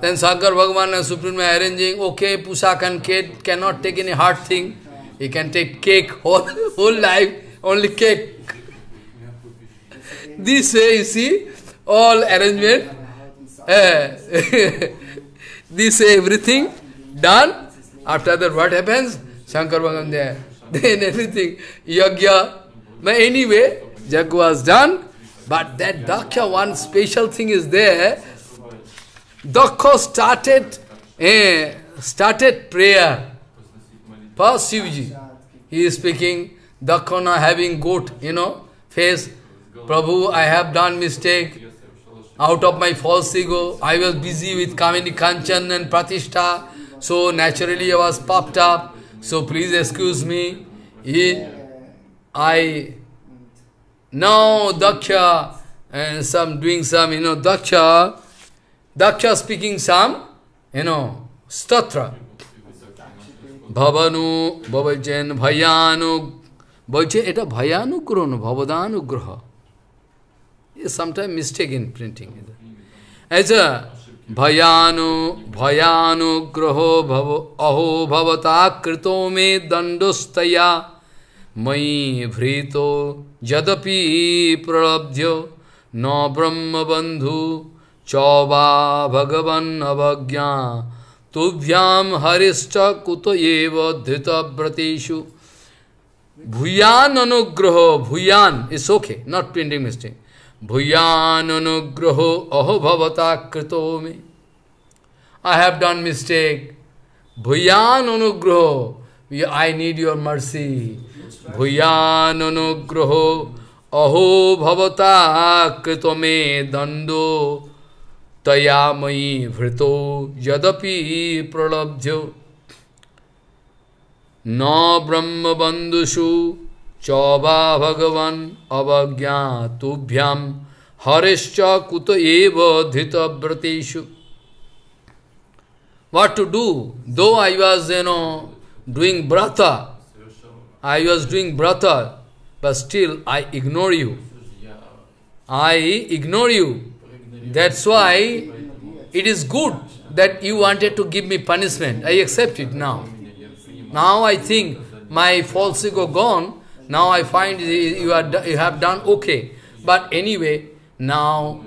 Then Shankar Bhagavan and Supreme arranging, okay, Pusha can, cannot take any hard thing. He can take cake whole, whole life, only cake. this way, you see, all arrangement. Uh, this way, everything done. After that, what happens? Shankar Bhagavan there. Then everything, yagya. But anyway, jag was done. But that Daksha, one special thing is there. Dakha started, eh, started prayer for Shivji. He is speaking, Dakha having goat, you know, face. Prabhu, I have done mistake. Out of my false ego, I was busy with Kamini Kanchan and Pratishtha. So naturally I was popped up. So please excuse me. I now Daksha and some doing some, you know, Daksha, Daksha speaking some, you know, statra. ভবানু বলছেন ভয়ানু বলছে এটা ভয়ানুগ্রহ না ভবদানুগ্রহ sometimes mistake in printing. আচ্ছা भयानु, भयानुग्रहो भव, अहो भवता कृतो मे दंडोस्तया मयि भ्रीतो यदपि प्रलब्ध्य न ब्रह्मबंधु चौबा भगवन अवज्ञा तुभ्याम हरिश्च कुत एव धृतव्रतेषु। भूयान अनुग्रह, Bhuyan is okay not printing mistake भूयानुग्रह अहो भवता कृतो मे। आई हैव डन मिस्टेक भूयान अनुग्रह आई नीड योर मर्सी भूयान अनुग्रह अहो भवता मे दंडो। तया मयि भृत यदपि प्रलब्ध न ब्रह्मबंधुषु Chava Bhagavan Tubhyam Kuta Eva Dhita What to do? Though I was, you know, doing brata, I was doing brata, but still I ignore you. I ignore you. That's why it is good that you wanted to give me punishment. I accept it now. Now I think my false ego gone, now I find you, are, you have done okay. But anyway, now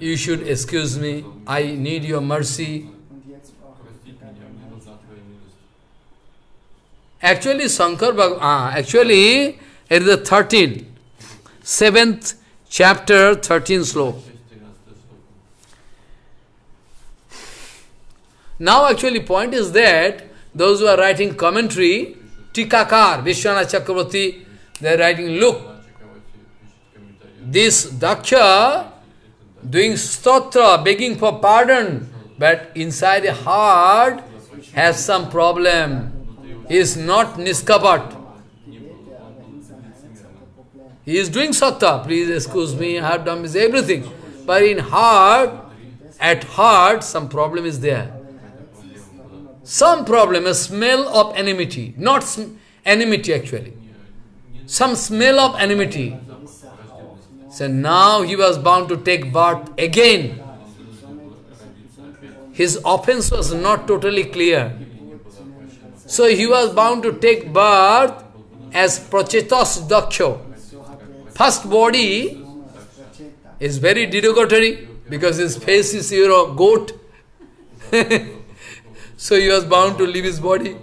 you should excuse me. I need your mercy. Actually, Shankar Bhagavan, ah, actually, it is the 13th, 7th chapter, 13th sloka. Now actually point is that those who are writing commentary, Tikakar, Vishwanath Chakravarti, they are writing, look, this Daksha doing stotra, begging for pardon, but inside the heart has some problem. He is not niskapat. He is doing satta, please excuse me, heart have done everything. But in heart, at heart, some problem is there some problem, a smell of enmity, not enmity actually, some smell of enmity. So now he was bound to take birth again. His offense was not totally clear. So he was bound to take birth as Prachetas Daksha. First body is very derogatory because his face is, you know, goat. So he was bound to leave his body.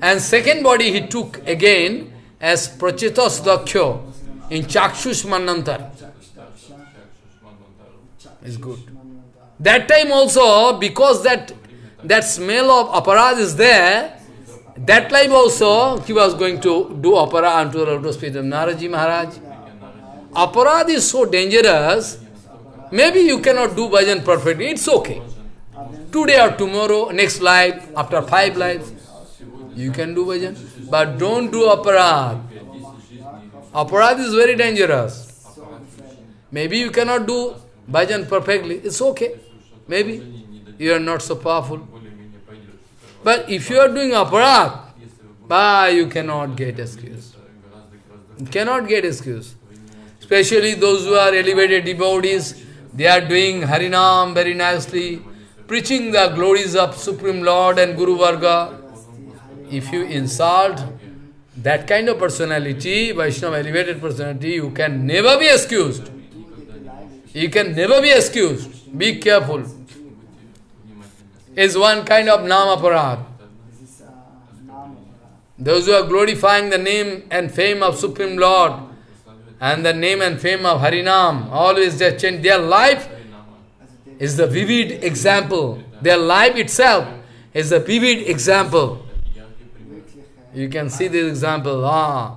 And second body he took again as Prachetas Daksha in Chakshush Manantar. Is good. That time also, because that that smell of aparad is there, that time also he was going to do aparad unto the lotus feet of Naradji Maharaj. Aparad is so dangerous, maybe you cannot do bhajan perfectly, it's okay. Today or tomorrow, next life, after five lives, you can do bhajan. But don't do aparad. Aparad is very dangerous. Maybe you cannot do bhajan perfectly. It's okay. Maybe you are not so powerful. But if you are doing aparad, bah, you cannot get excuse. You cannot get excuse. Especially those who are elevated devotees, they are doing Harinam very nicely preaching the glories of Supreme Lord and Guru Varga, if you insult that kind of personality, Vaishnava elevated personality, you can never be excused. You can never be excused. Be careful. Is one kind of namaparad. Those who are glorifying the name and fame of Supreme Lord and the name and fame of Harinam, always they change their life is the vivid example. Their life itself is a vivid example. You can see this example. Ah.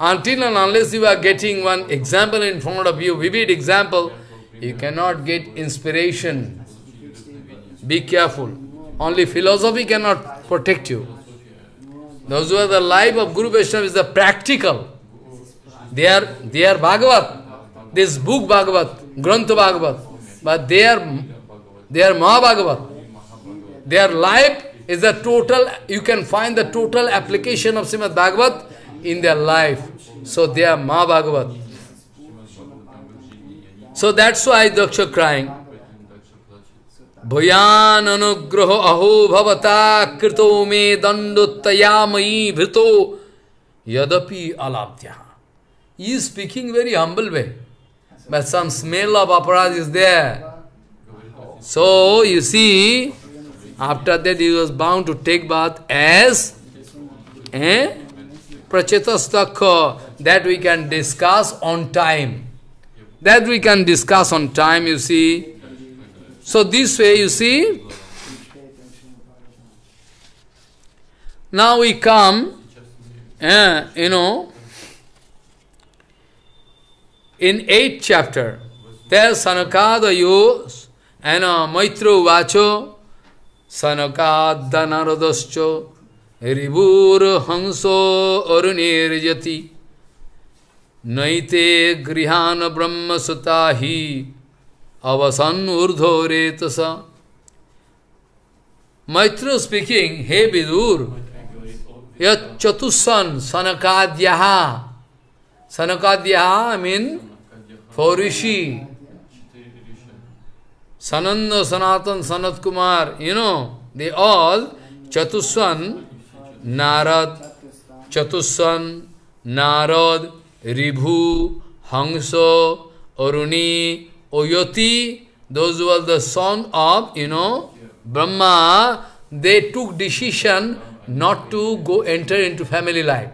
Until and unless you are getting one example in front of you, vivid example, you cannot get inspiration. Be careful. Only philosophy cannot protect you. Those who are the life of Guru Vaishnava is the practical. They are, they are Bhagavat. This book Bhagavat, Grantha Bhagavat. But they are, they are Mahabhagavat. Their life is the total, you can find the total application of Srimad Bhagavat in their life. So they are Ma Bhagavat. So that's why Daksha crying. Bhuyan anugraho aho bhavata krito me dandutayamayi bhrito yadapi alabdya. He is speaking very humble way. But some smell of aparad is there. So you see, after that he was bound to take bath as eh, prachetastakha, that we can discuss on time. That we can discuss on time, you see. So this way, you see, now we come, uh, you know, in 8th chapter, there Sanakadayo and uh, Maitreya uvacha, Sanakadanaradascho, Ribur Hanso Arunirjati, Naite Grihana Brahma Sutahi, avasan urdho retasa. Maitra speaking, Hey Vidur, yat chatusan sanakadyaha. Sanakadyaha, I mean, for Rishi. Sananda, Sanatan, Sanat Kumar, you know, they all, Chatuswan, Narad, Chatuswan, Narad, Ribhu, Hangso, Aruni, Oyoti, those were the son of, you know, Brahma, they took decision not to go enter into family life.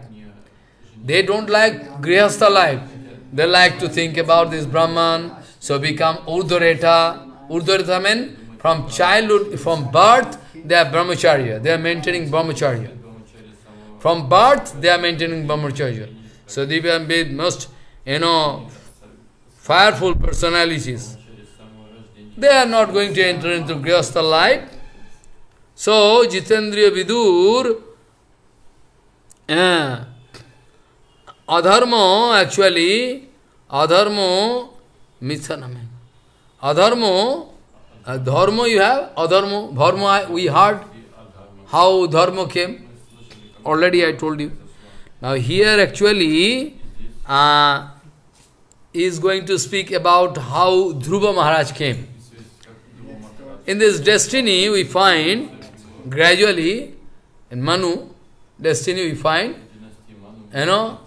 They don't like Grihastha life. They like to think about this Brahman, so become Urdhvareta. Urdhvareta from childhood, from birth, they are brahmacharya. They are maintaining brahmacharya. From birth, they are maintaining brahmacharya. So they are most, you know, fireful personalities. They are not going to enter into Grihastha life. So, Jitendriya Vidur, uh, adharma actually, adharma, mithaname. Adharma, uh, dharma you have, adharma, dharma we heard, how dharma came. Already I told you. Now here actually, uh, is going to speak about how Dhruva Maharaj came. In this destiny we find, gradually, in Manu, destiny we find, you know,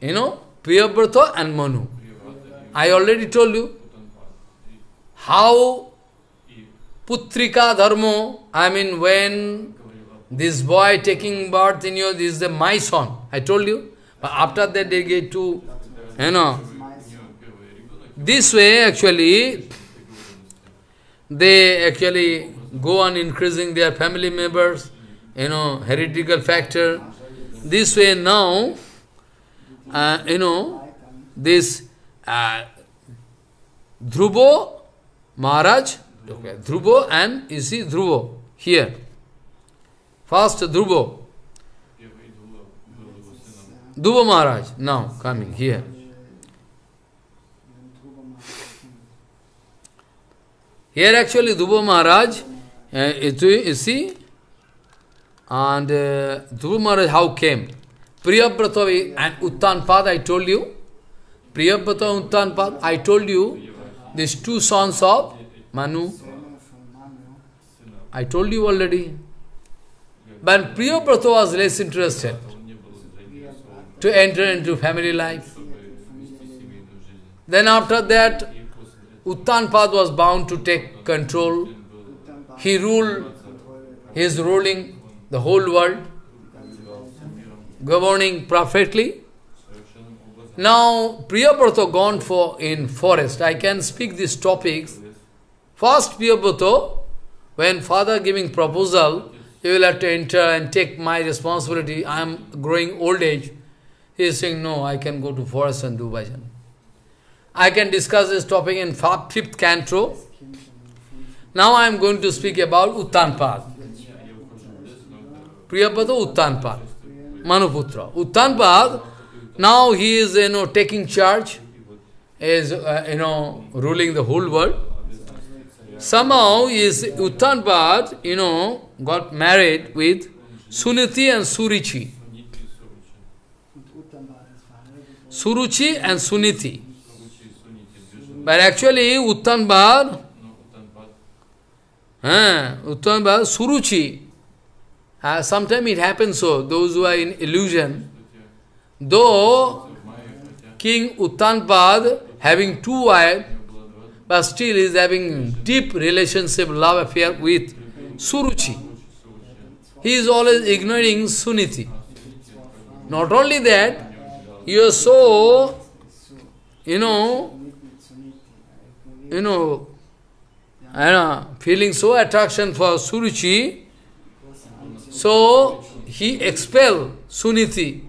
you know, Priyabrata and Manu. I already told you how Putrika Dharma, I mean when this boy taking birth in you, this is the my son. I told you. But after that they get to, you know, this way actually, they actually go on increasing their family members, you know, heretical factor. This way now, uh, you know, this ध्रुवो Maharaj ध्रुवो and is he ध्रुवो here fast Dhruva Dhruva Maharaj now coming here here actually Dhruva Maharaj इसी and Dhruva Maharaj how came Priyavrata and Uttanapada I told you Priyabrata and Uttanpad, I told you, these two sons of Manu. I told you already. But Priyabrata was less interested to enter into family life. Then after that, Uttan Uttanpad was bound to take control. He ruled, he is ruling the whole world, governing perfectly. Now, Priyabrata gone for in forest. I can speak these topics. First, Priyabrata, when father giving proposal, you will have to enter and take my responsibility. I am growing old age. He is saying, no, I can go to forest and do bhajan. I can discuss this topic in fifth canto. Now I am going to speak about Uttanpad. Priyapada Uttanpad, Manuputra. Uttanpad, now he is, you know, taking charge, is, uh, you know, ruling the whole world. Somehow is Uttanpad, you know, got married with Suniti and Surichi. Suruchi and Suniti. But actually, Uttanpad, uh, Uttanpad, Suruchi, uh, sometimes it happens so, those who are in illusion, though King Uttanpad having two wives, but still is having deep relationship, love affair with Suruchi. He is always ignoring Suniti. Not only that, you are so, you know, you know, I know, feeling so attraction for Suruchi, so he expelled Suniti,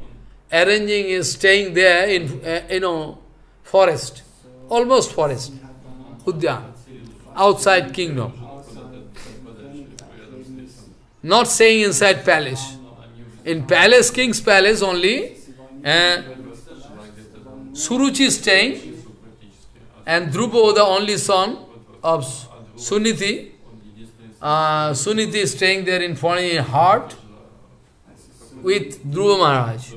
arranging is staying there in, uh, you know, forest, almost forest, Udyan, outside kingdom. Not staying inside palace. In palace, king's palace only, uh, Suruchi is staying, and Dhruva, the only son of Suniti, uh, Suniti is staying there in Phani heart with Dhruva Maharaj.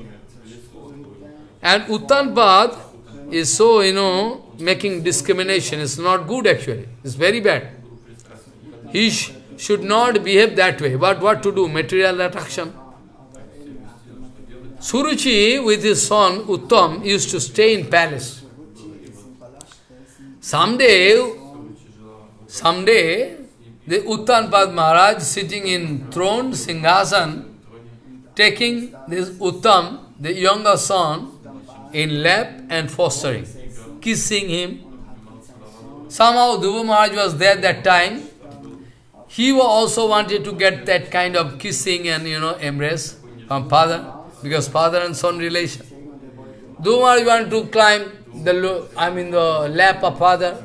And Uttanpad is so, you know, making discrimination. It's not good actually. It's very bad. He sh should not behave that way. But what to do? Material attraction. Suruchi with his son Uttam used to stay in palace. Someday, someday, the Uttanpad Maharaj sitting in throne, Singhasan, taking this Uttam, the younger son, in lap and fostering, kissing him. Somehow Dhruva Maharaj was there that time. He also wanted to get that kind of kissing and you know embrace from father, because father and son relation. Dhruva Maharaj wanted to climb the I mean the lap of father.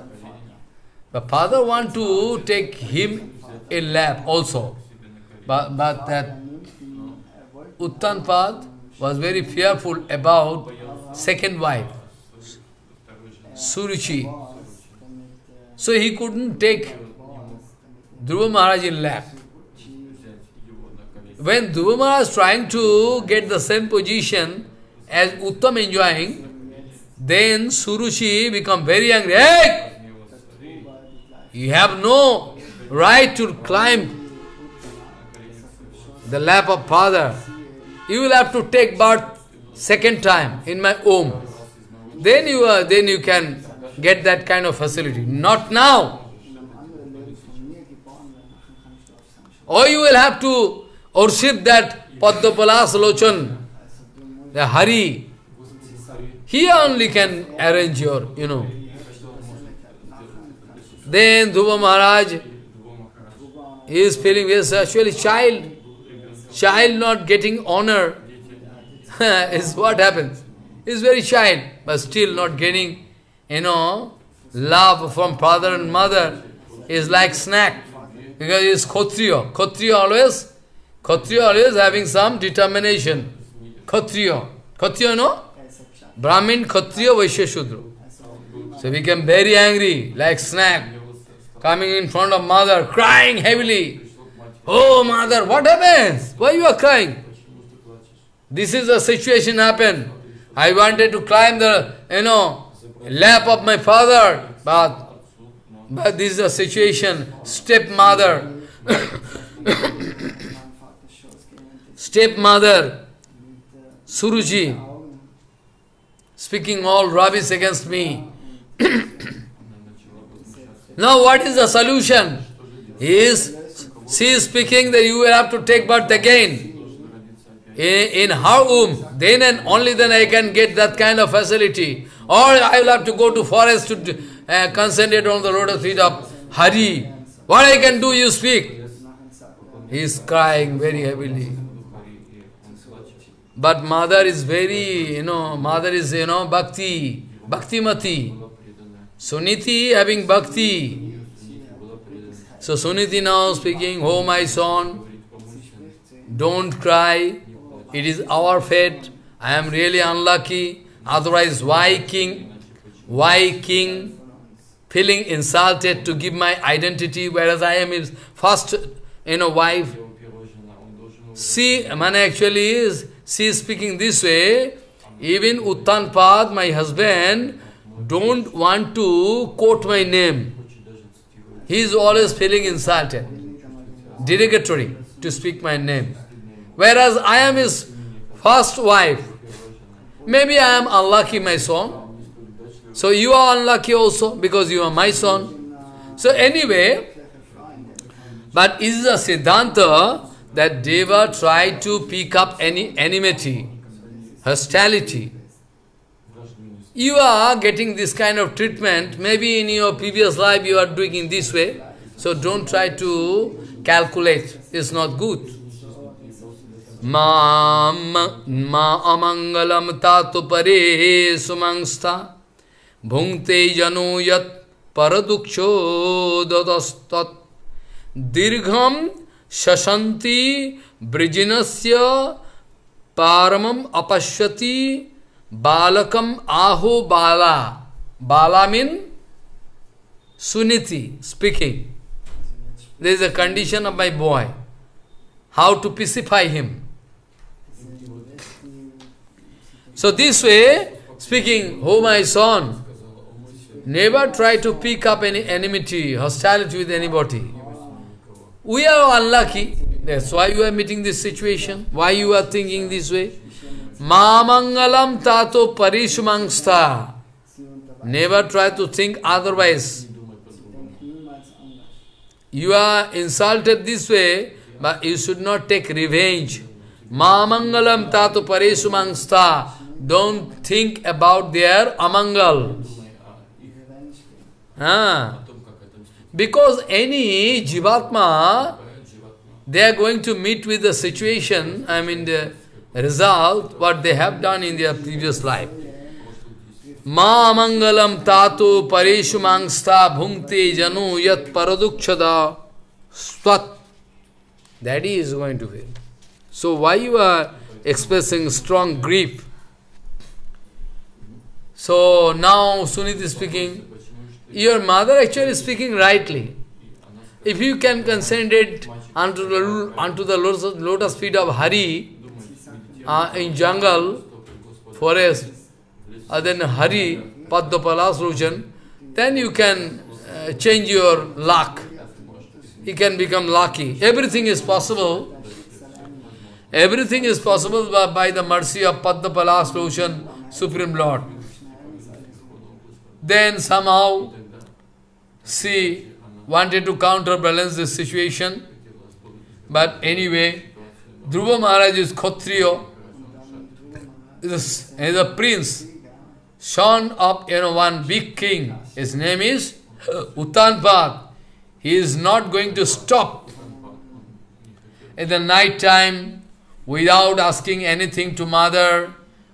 The father want to take him in lap also. But, but that Uttanpad was very fearful about second wife, Suruchi. So he couldn't take Dhruva Maharaj in lap. When Dhruva Maharaj trying to get the same position as Uttam enjoying, then Suruchi become very angry. Hey! You have no right to climb the lap of father. You will have to take birth second time in my home. Then you are, then you can get that kind of facility. Not now. Or you will have to worship that Padmapalas Lochan, the Hari. He only can arrange your, you know. Then Dhruva Maharaj he is feeling he is actually child. Child not getting honor is what happens. Is very child, but still not getting, you know, love from father and mother is like snack. Because he is Kshatriya. Kshatriya always, Kshatriya always having some determination. Kshatriya. Kshatriya, no? Brahmin, Kshatriya, Vaishya, Shudra. So he became very angry, like snack coming in front of mother, crying heavily. Oh, mother, what happens? Why you are crying? This is the situation happened. I wanted to climb the, you know, lap of my father, but, but this is the situation. Stepmother, stepmother, Suruchi, speaking all rubbish against me. Now what is the solution? He is, she is speaking that you will have to take birth again. In, her womb, then and only then I can get that kind of facility. Or I will have to go to forest to uh, concentrate on the lotus feet of Hari. What I can do, you speak. He is crying very heavily. But mother is very, you know, mother is, you know, bhakti, bhakti mati. Suniti having bhakti. So Suniti now speaking, oh my son, don't cry, it is our fate, I am really unlucky, otherwise why king, why king feeling insulted to give my identity, whereas I am his first, you know, wife. See, man actually is, she is speaking this way, even Uttanpad, my husband, don't want to quote my name. He is always feeling insulted, derogatory to speak my name. Whereas I am his first wife. Maybe I am unlucky, my son. So you are unlucky also because you are my son. So anyway, but is a Siddhanta that Deva tried to pick up any enmity, hostility. You are getting this kind of treatment, maybe in your previous life you are doing in this way. So don't try to calculate, it's not good. अमंगलम तातु परे सुमस्ता। भुंगते जनो यत पर दुक्षो दीर्घम शशंति ब्रिजिन से पारम अपश्यति, बालकम आहो बाला। बाला mean Suniti speaking this is a condition of my boy how to pacify him so this way speaking oh my son Never try to pick up any enmity, hostility with anybody. We are unlucky. That's why you are meeting this situation. Why you are thinking this way. Mamangalam tato parishumangsta. Never try to think otherwise. You are insulted this way, but you should not take revenge. Mamangalam tato parishumangsta. Don't think about their amangal. Ah. Because any jivatma, they are going to meet with the situation, I mean the result, what they have done in their previous life. Ma mangalam tatu pareshu mangsta bhungte janu yat paradukshada swat. That is going to feel. So why you are expressing strong grief? So now Sunit is speaking, your mother actually is speaking rightly. If you can concentrate unto the, unto the lotus, lotus feet of Hari uh, in jungle, forest, uh, then Hari, Padma then you can uh, change your luck. You can become lucky. Everything is possible. Everything is possible by, by the mercy of Padma Supreme Lord. Then somehow she wanted to counterbalance this situation. But anyway, Dhruva Maharaj is Kshatriya, is, is a prince, son of you know, one big king. His name is Uttanpad. He is not going to stop in the night time without asking anything to mother,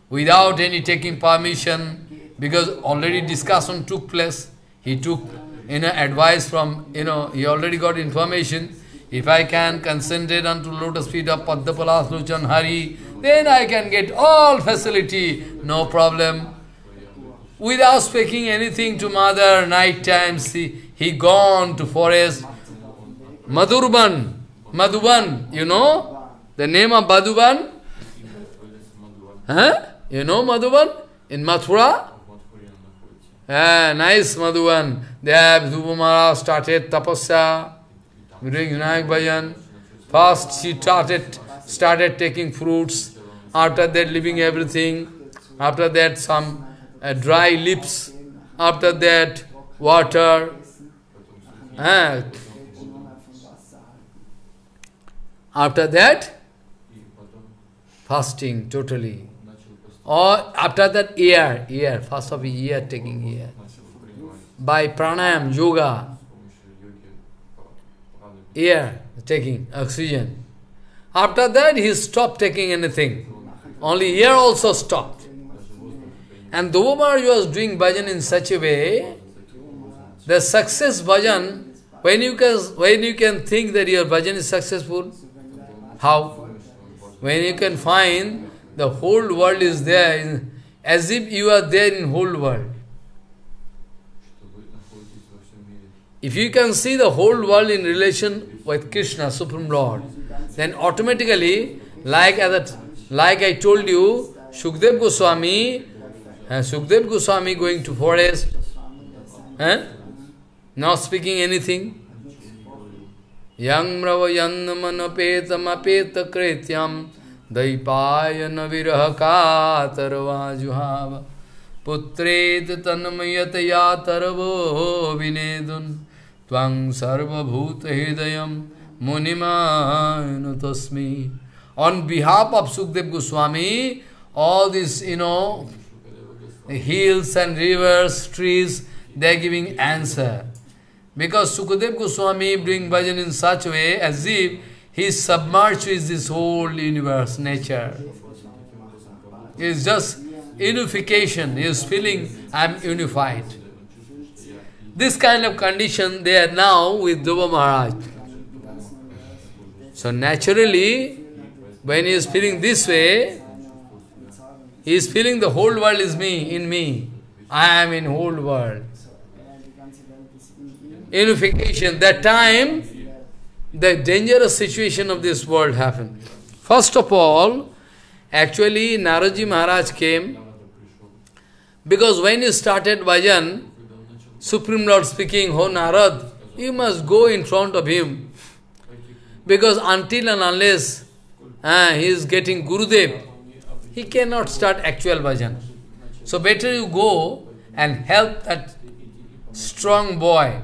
without any taking permission, because already discussion took place. He took you know, advice from, you know, he already got information. If I can concentrate unto lotus feet of Padmapalas Lochan Hari, then I can get all facility, no problem. Without speaking anything to mother, night times, he, he gone to forest. Madhurban, Madhuban, you know? The name of Madhuban? Huh? You know Madhuban? In Mathura? Ah, nice Madhuban. There Dhupamara started tapasya, doing Vinayak Bhajan. First she started, started taking fruits, after that leaving everything, after that some uh, dry lips, after that water. Ah. After that, fasting totally. Or after that air, air, first of air, taking air. By pranayam, yoga, air, taking oxygen. After that, he stopped taking anything. Only air also stopped. And Dhruva was doing bhajan in such a way, the success bhajan, when you can, when you can think that your bhajan is successful, how? When you can find the whole world is there, as if you are there in whole world. If you can see the whole world in relation with Krishna, Supreme Lord, then automatically, like as like I told you, Shukdev Goswami, uh, Goswami going to forest, not speaking anything. Yang krityam दैपायन विरह कातरवाजुहाव पुत्रेत तन्मयत या तरवो विनेदुन। तवंग सर्वभूत हृदय मुनिमान तस्मी। On behalf of Sukhdev Goswami all this you know hills and rivers trees they are giving answer because Sukhdev Goswami bring bhajan in such way as if he is submerged with this whole universe, nature. He is just unification. He is feeling, I am unified. This kind of condition they are now with Dhruva Maharaj. So naturally, when he is feeling this way, he is feeling the whole world is me, in me. I am in whole world. Unification. That time, the dangerous situation of this world happened. First of all, actually Naradji Maharaj came because when he started bhajan, Supreme Lord speaking, Oh Narad, you must go in front of him. Because until and unless uh, he is getting Gurudev, he cannot start actual bhajan. So better you go and help that strong boy.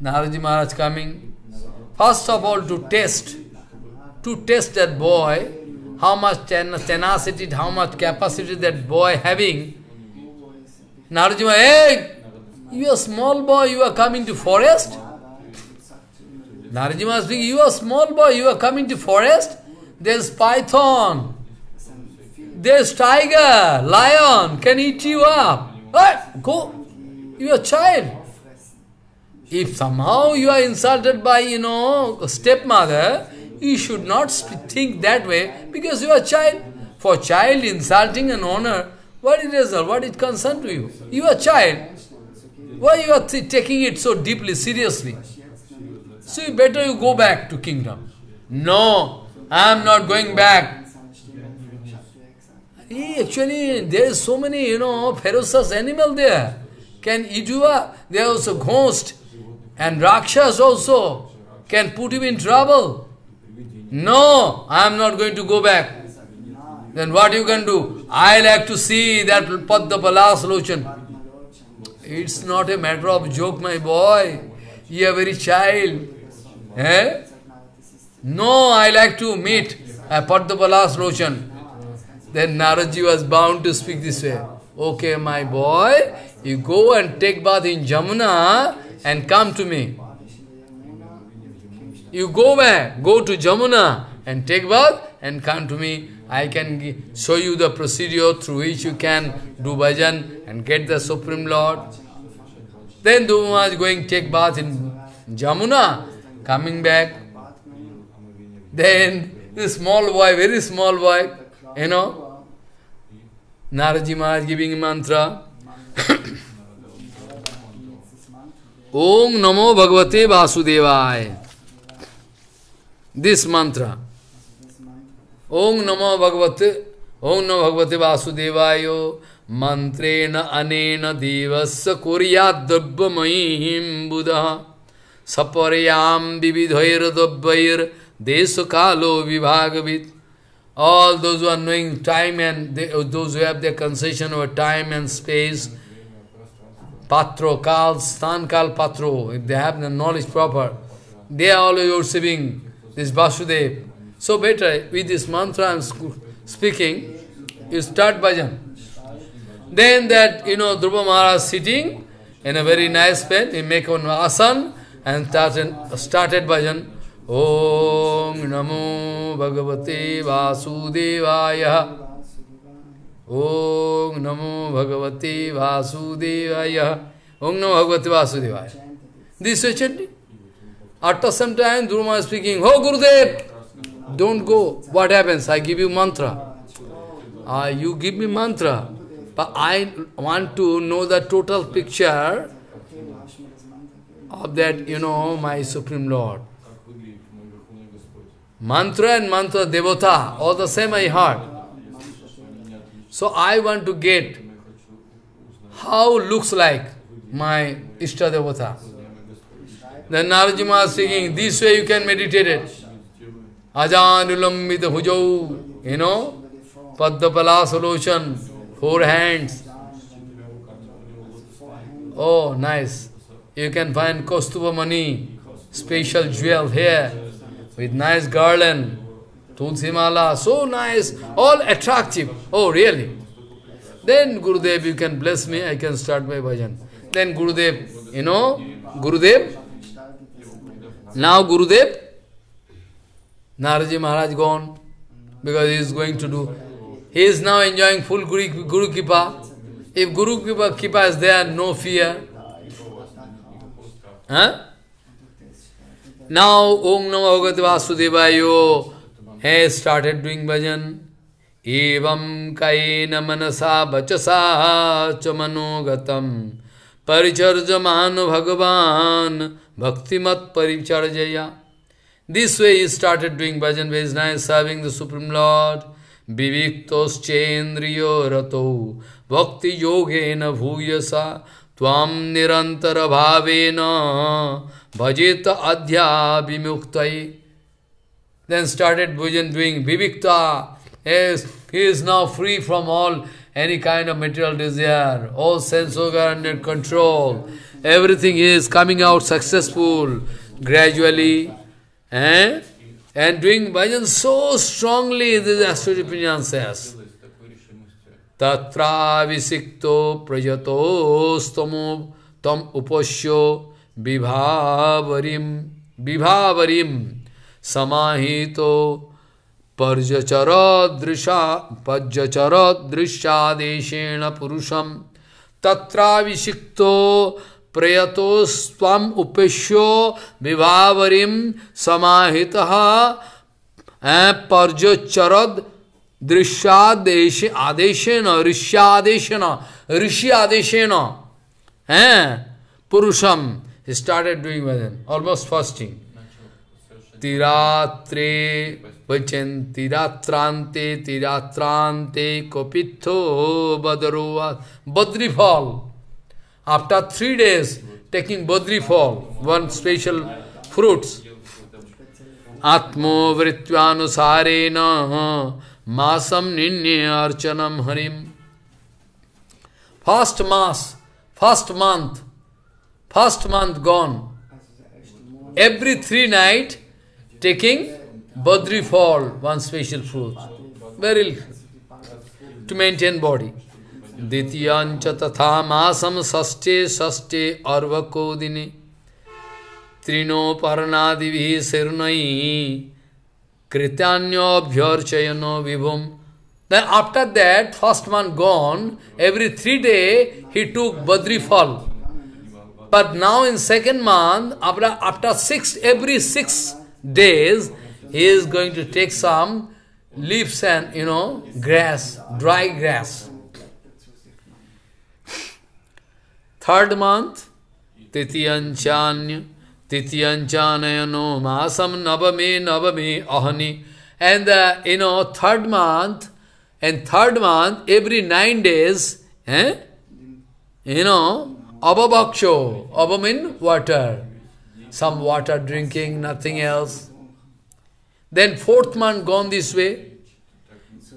Naradji Maharaj coming, First of all, to test, to test that boy, how much tenacity, how much capacity that boy having. Narjima, hey, you are small boy, you are coming to forest? Narjima speaking, you are small boy, you are coming to forest? There's python, there's tiger, lion, can eat you up. Hey, go, you are child. If somehow you are insulted by, you know, stepmother, you should not think that way because you are a child. For child insulting an honor, what is the result? What is concern to you? You are child. Why you are taking it so deeply, seriously? So better you go back to kingdom. No, I am not going back. Actually, there is so many, you know, ferocious animal there. Can eat you up. There are also ghost. And Rakshas also can put him in trouble. No, I am not going to go back. Then what you can do? I like to see that Padma Palas Lochan. It's not a matter of joke, my boy. You are very child. Eh? No, I like to meet a Padma Palas Lochan. Then Naradji was bound to speak this way. Okay, my boy, you go and take bath in Jamuna and come to me. You go where? Go to Jamuna and take bath and come to me. I can show you the procedure through which you can do bhajan and get the Supreme Lord. Then Dhruva is going take bath in Jamuna, coming back. Then the small boy, very small boy, you know, Naradji Maharaj giving mantra. Om Namo Bhagavate Vasudevaya. This mantra. Om Namo Bhagavate, Om Namo Bhagavate Vasudevaya. Mantrena anena devasya kuryat dabbamahim buddha. Saparayam vividhair dabbair desakalo vibhagavit. All those who are knowing time and they, those who have their concession over time and space, Patro, Kal, Stan Kal Patro, if they have the knowledge proper, they are always receiving this Vasudev. So better, with this mantra I speaking, you start bhajan. Then that, you know, Dhruva Maharaj sitting in a very nice bed, he make one asan and started, started bhajan. Om Namo Bhagavate Vasudevaya ओम नमो भगवते वासुदेवाय। ओम नमो भगवते वासुदेवाय। This चंडी at some time ध्रुमा speaking oh Gurudev don't go what happens I give you mantra you give me mantra I want to know the total picture of that you know my supreme lord mantra and mantra devata all the same I heart So I want to get how looks like my Ishta Devata. Then Narajima is singing, this way you can meditate it. Ajanulambita hujau, you know, Padma Palas Lochan, four hands. Oh, nice. You can find Kaustubha mani, special jewel here, with nice garland, Tulsi mala, so nice, all attractive. Oh, really? Then Gurudev, you can bless me, I can start my bhajan. Then Gurudev, you know, Gurudev, now Gurudev, Naraji Maharaj gone, because he is going to do, he is now enjoying full Guru, Guru Kipa. If Guru Kipa, Kipa is there, no fear. Huh? Now, Om Namo Bhagavate Vasudevayo has started doing bhajan. Evam kaina manasa vachasa chamanogatam paricharjamano bhagavan bhaktimat paricharjaya. This way he started doing bhajan very nice, serving the Supreme Lord. Viviktos chendriyo rato bhakti yogena bhuyasa tvam nirantara bhavena bhajeta adhya vimuktai. Then started bhajan doing vivikta. Yes, he is now free from all any kind of material desire, all sense organ under control. Everything is coming out successful gradually. Eh? And doing bhajan so strongly, this Astrojipinyan says. Tatra visikto prajato stamo tam upasyo vibhavarim vibhavarim समाहितो पर्यचर दृशा पर्यचर दृश्यादेशेण पुरुषम। तत्राभिषिक्त प्रयतस्तम उपेश्यो विभावरी समाहित। पर्यचरद दृश्यादेश आदेशेन, ऋष्यादेशेन ऋषि आदेशेन हैं पुरुषम स्टार्टेड डूइंग वेदन almost fasting Tiratre vachen tiratrante tiratrante kopitho badaro badri fall. After three days, taking Badri fall, one special fruits. Atmo vritvyanusarena masam ninye archanam harim. First mass, first month, first month gone. Every three night, taking Badri fall, one special fruit. Very little, to maintain body. द्वितीयांच तथा मासम षष्ठे षष्ठे अर्वको दिने त्रिनोपर्णादि शरणई कृत्यान्योभ्यर्चयनो विभुम Then after that, first month gone, every three day he took Badri fall. But now in second month, after, after six, every six days, he is going to take some leaves and, you know, grass, dry grass. Third month, Titiyanchanya, Titiyanchanayano Masam Navame Navame Ahani. And the, you know, third month, and third month, every nine days, eh? You know, Abhabaksho, Abha mean water some water drinking, nothing else. Then fourth month gone this way.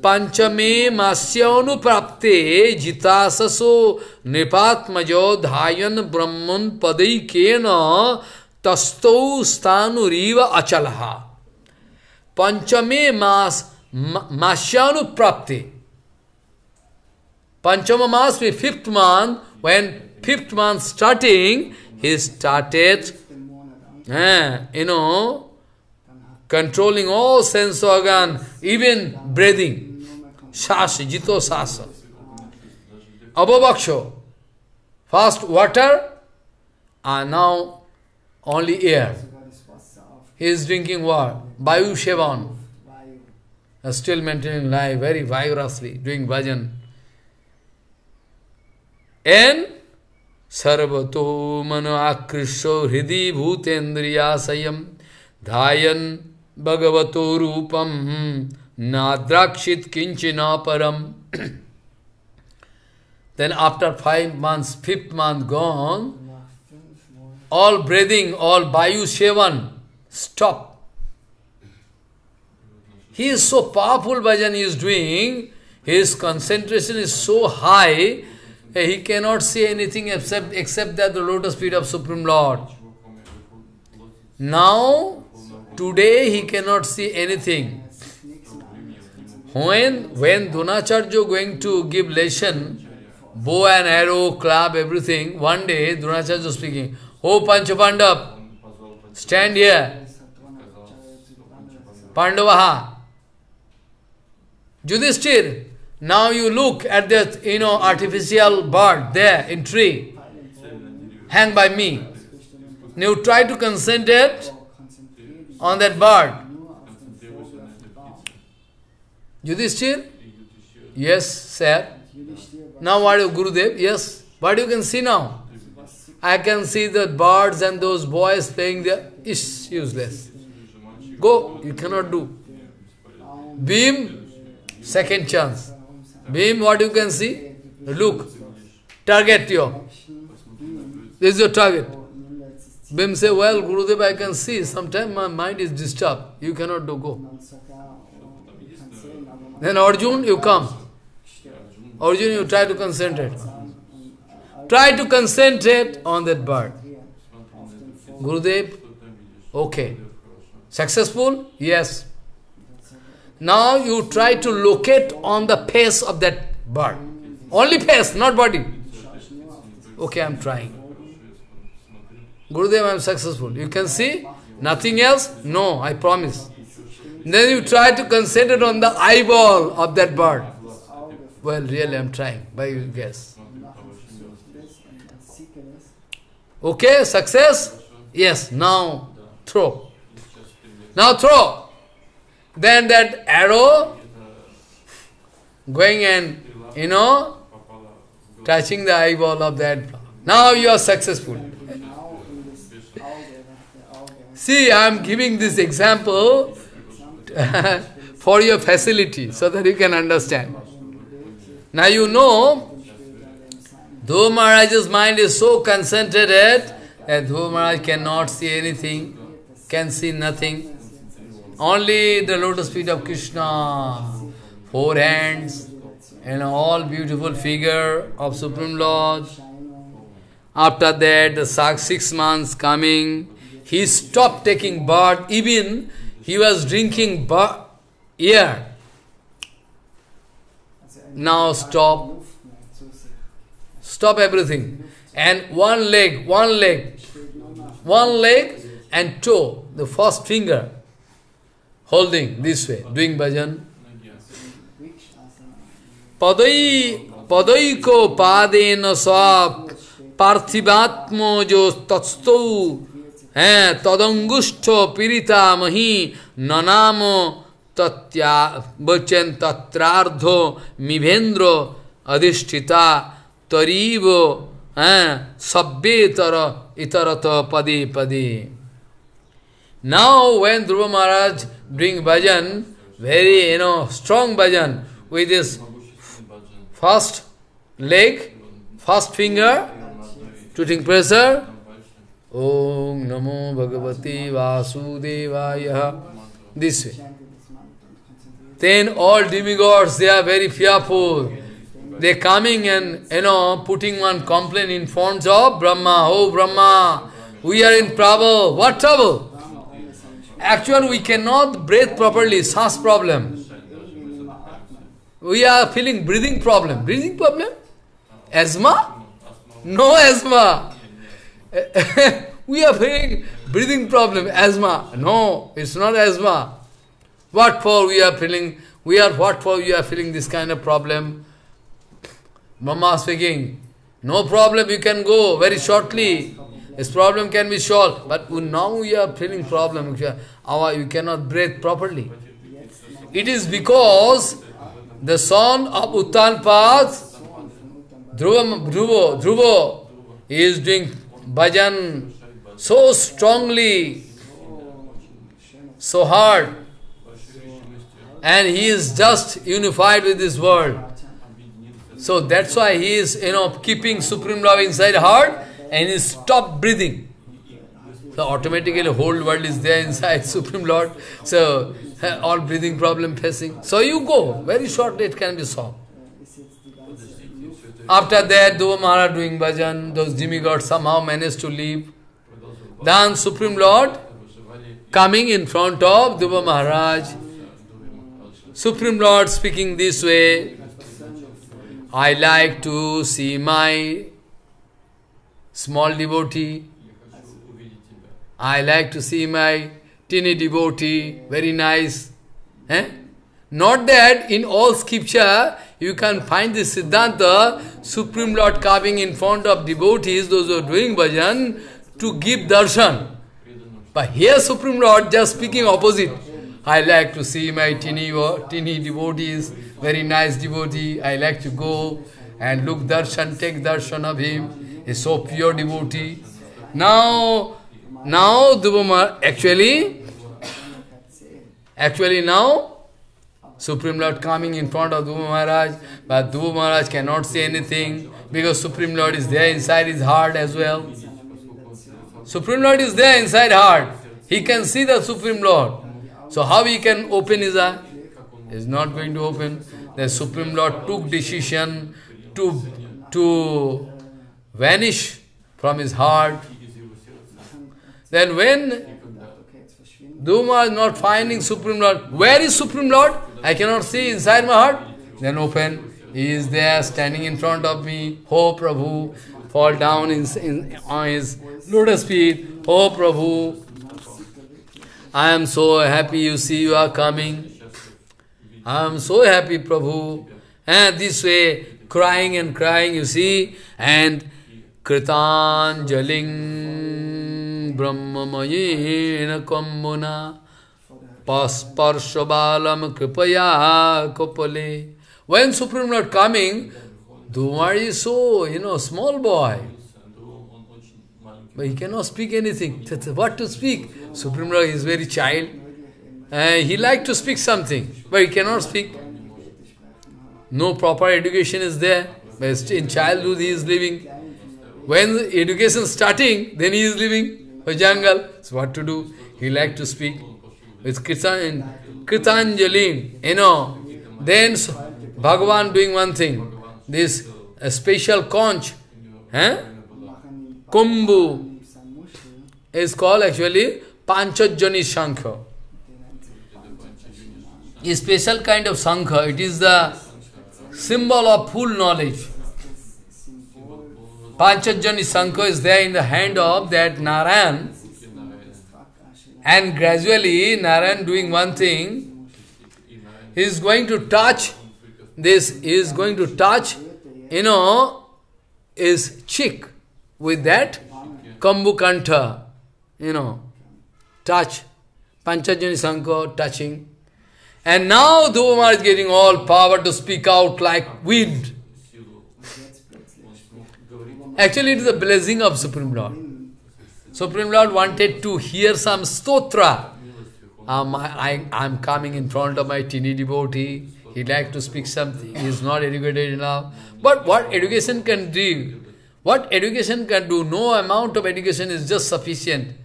Panchame masyanu prapte jitasaso nipatmajo dhayan brahman padai kena tasto stanu riva achalaha. Panchame mas masyanu prapte. Panchama mas, fifth month, when fifth month starting, he started eh, you know, controlling all sense organ, even breathing. Shasa, jito sasa. Abhavaksho. First water, and now only air. He is drinking what? Bayu Shevan. Still maintaining life very vigorously, doing bhajan. And सर्वतो मन आकृष्टो हृदय भूतेन्द्रियाशयम धायन भगवतो रूपम नाद्राक्षित किंचिना परम then after five months fifth month gone all breathing all vayu seven stop he is so powerful, bhajan he is doing, his concentration is so high he cannot see anything except, except that the lotus feet of Supreme Lord. Now, today he cannot see anything. When, when Dronacharya going to give lesson, bow and arrow, club, everything, one day Dronacharya speaking, Oh Panchapandav, stand here. Pandavaha. Yudhishthir, now you look at that, you know, artificial bird there in tree, hang by me. Now you try to concentrate on that bird. Yudhishthir? Yes, sir. Now what you Gurudev? Yes. What you can see now? I can see the birds and those boys playing there. Is useless. Go, you cannot do. Bhim, second chance. Bhim, what you can see? Look, target your. This is your target. Bhim say, well, Gurudev, I can see. Sometimes my mind is disturbed. You cannot do, go. Then Arjun, you come. Arjun, you try to concentrate. Try to concentrate on that bird. Gurudev, okay. Successful? Yes. Now you try to locate on the face of that bird. Only face, not body. Okay, I am trying. Gurudev, I am successful. You can see? Nothing else? No, I promise. Then you try to concentrate on the eyeball of that bird. Well, really, I am trying, by your guess. Okay, success? Yes, now throw. Now throw. Then that arrow going and, you know, touching the eyeball of that. Now you are successful. See, I am giving this example for your facility, so that you can understand. Now you know, Dhruva Maharaj's mind is so concentrated that Dhruva Maharaj cannot see anything, can see nothing. Only the lotus feet of Krishna, four hands, and all beautiful figure of Supreme Lord. After that, the six months coming, he stopped taking birth, even he was drinking birth, air. Now stop. Stop everything. And one leg, one leg, one leg and toe, the first finger holding this way, doing bhajan. Padai, padai ko padena swap, parthivatmo jo tatstau, हैं तदंगुष्ठ पीड़िता मही ननाम तत्या बचन तत्रार्धो मिभेन्द्र अधिष्ठिता तरीव हैं सभ्यतर इतरत पदे पदे now when Dhruva Maharaj doing bhajan, very, you know, strong bhajan, with his first leg, first finger, putting pressure, Om Namo Bhagavati Vasudevaya, this way. Then all demigods, they are very fearful. They coming and, you know, putting one complaint in front of Brahma. Oh Brahma, we are in trouble. What trouble? Actually, we cannot breathe properly, SAS problem. We are feeling breathing problem. Breathing problem? Asthma? No asthma. we are feeling breathing problem, asthma. No, it's not asthma. What for we are feeling, we are, what for we are feeling this kind of problem? Mama speaking, no problem, you can go very shortly. This problem can be solved. But now we are feeling problem. Our, you cannot breathe properly. It is because the son of Uttanpad, Dhruva, Dhruva, Dhruva, is doing bhajan so strongly, so hard, and he is just unified with this world. So that's why he is, you know, keeping Supreme Love inside heart and stop breathing. So automatically whole world is there inside Supreme Lord. So all breathing problem facing. So you go, very shortly it can be solved. After that, Dhruva Maharaj doing bhajan, those demigods somehow managed to leave. Then Supreme Lord coming in front of Dhruva Maharaj. Supreme Lord speaking this way, I like to see my small devotee. I like to see my teeny devotee, very nice. Eh? Not that in all scripture you can find this Siddhanta, Supreme Lord carving in front of devotees, those who are doing bhajan, to give darshan. But here Supreme Lord just speaking opposite. I like to see my teeny, teeny devotees, very nice devotee. I like to go and look darshan, take darshan of him. He's so pure devotee. Now, now Dhruva actually, actually now, Supreme Lord coming in front of Dhruva Maharaj, but Dhruva Maharaj cannot say anything because Supreme Lord is there inside his heart as well. Supreme Lord is there inside heart. He can see the Supreme Lord. So how he can open his eye? He is not going to open. The Supreme Lord took decision to, to vanish from his heart. Then when Dhruva is not finding Supreme Lord, where is Supreme Lord? I cannot see inside my heart. Then open. He is there standing in front of me. Oh Prabhu, fall down in, in, on his lotus feet. Oh Prabhu, I am so happy you see you are coming. I am so happy, Prabhu. And this way, crying and crying, you see, and Kritanjaling Brahmamayena Kambuna Pasparshabalam Kripaya Kopale. When Supreme Lord coming, Dhumar is so, you know, small boy. But he cannot speak anything. What to speak? Supreme Lord is very child. Uh, he like to speak something, but he cannot speak. No proper education is there. But in childhood he is living. When education starting, then he is living a jungle. So what to do? He like to speak with Kritan, Kritanjalin, you know. Then Bhagavan doing one thing. This a special conch, eh? Kumbu is called actually Panchajanya Shankha. A special kind of Shankha. It is the symbol of full knowledge. Panchajanya Shankha is there in the hand of that Narayan. And gradually, Narayan doing one thing, he is going to touch this, he is going to touch, you know, his cheek with that Kambukanta, you know, touch. Panchajanya Shankha touching. And now Dhuvamar is getting all power to speak out like wind. Actually, it is a blessing of Supreme Lord. Supreme Lord wanted to hear some stotra. Um, I, I, am coming in front of my teeny devotee. He like to speak something. He is not educated enough. But what education can do? What education can do? No amount of education is just sufficient.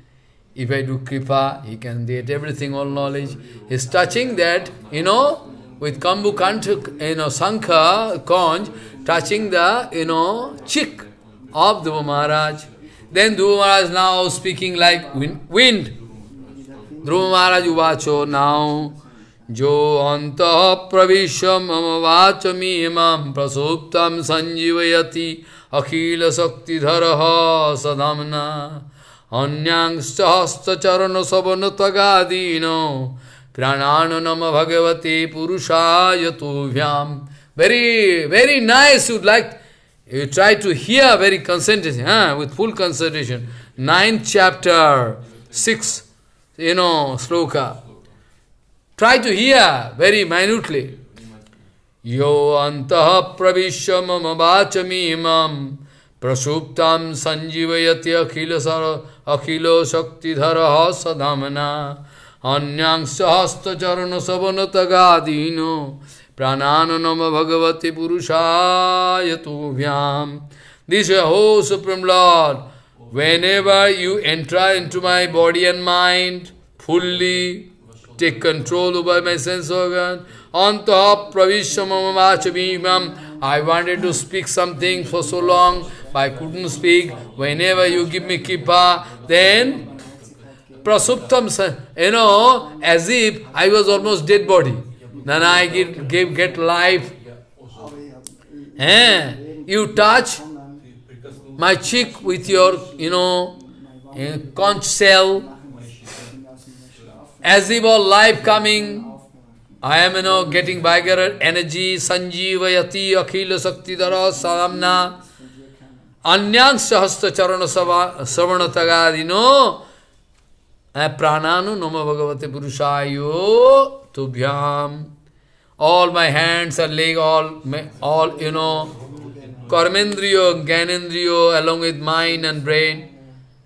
If I do kripa, he can get everything, all knowledge. He's touching that, you know, with Kambu Kantuk, you know, Sankha, conch, touching the, you know, chick of Dhruva Maharaj. Then Dhruva Maharaj now speaking like wind. wind. Dhruva Maharaj Uvacho now, Jo anta pravisya mama vachami imam prasuptam sanjivayati akhila sakti dharaha sadamna anyangsta hasta charana sabana tagadino pranana nama bhagavati purushaya tubhyam Very, very nice, you'd like, you try to hear very concentration, huh? with full concentration. Ninth chapter, six, you know, sloka. Try to hear very minutely. Yo antaha pravishya mama vachami imam prasuptam sanjivayati akhila sara akhilo shakti dharaha sadhamana anyang sahasta charana savanatagadino pranana nama bhagavati purushaya tubhyam. This is, oh Supreme Lord, whenever you enter into my body and mind fully, take control over my sense organ, anta pravishamamachavimam, I wanted to speak something for so long, but I couldn't speak. Whenever you give me kippa, then prasuptam, you know, as if I was almost dead body. Then I get, get, get life. Eh? You touch my cheek with your, you know, uh, conch shell, as if all life coming. I am, you know, getting bigger energy, sanjivayati akhila saktidara salamna anyang sahastra charana savana tagadino prananu nama bhagavate purushayo tubhyam all my hands and leg, all, all you know, karmendriyo, Ganendriyo, along with mind and brain,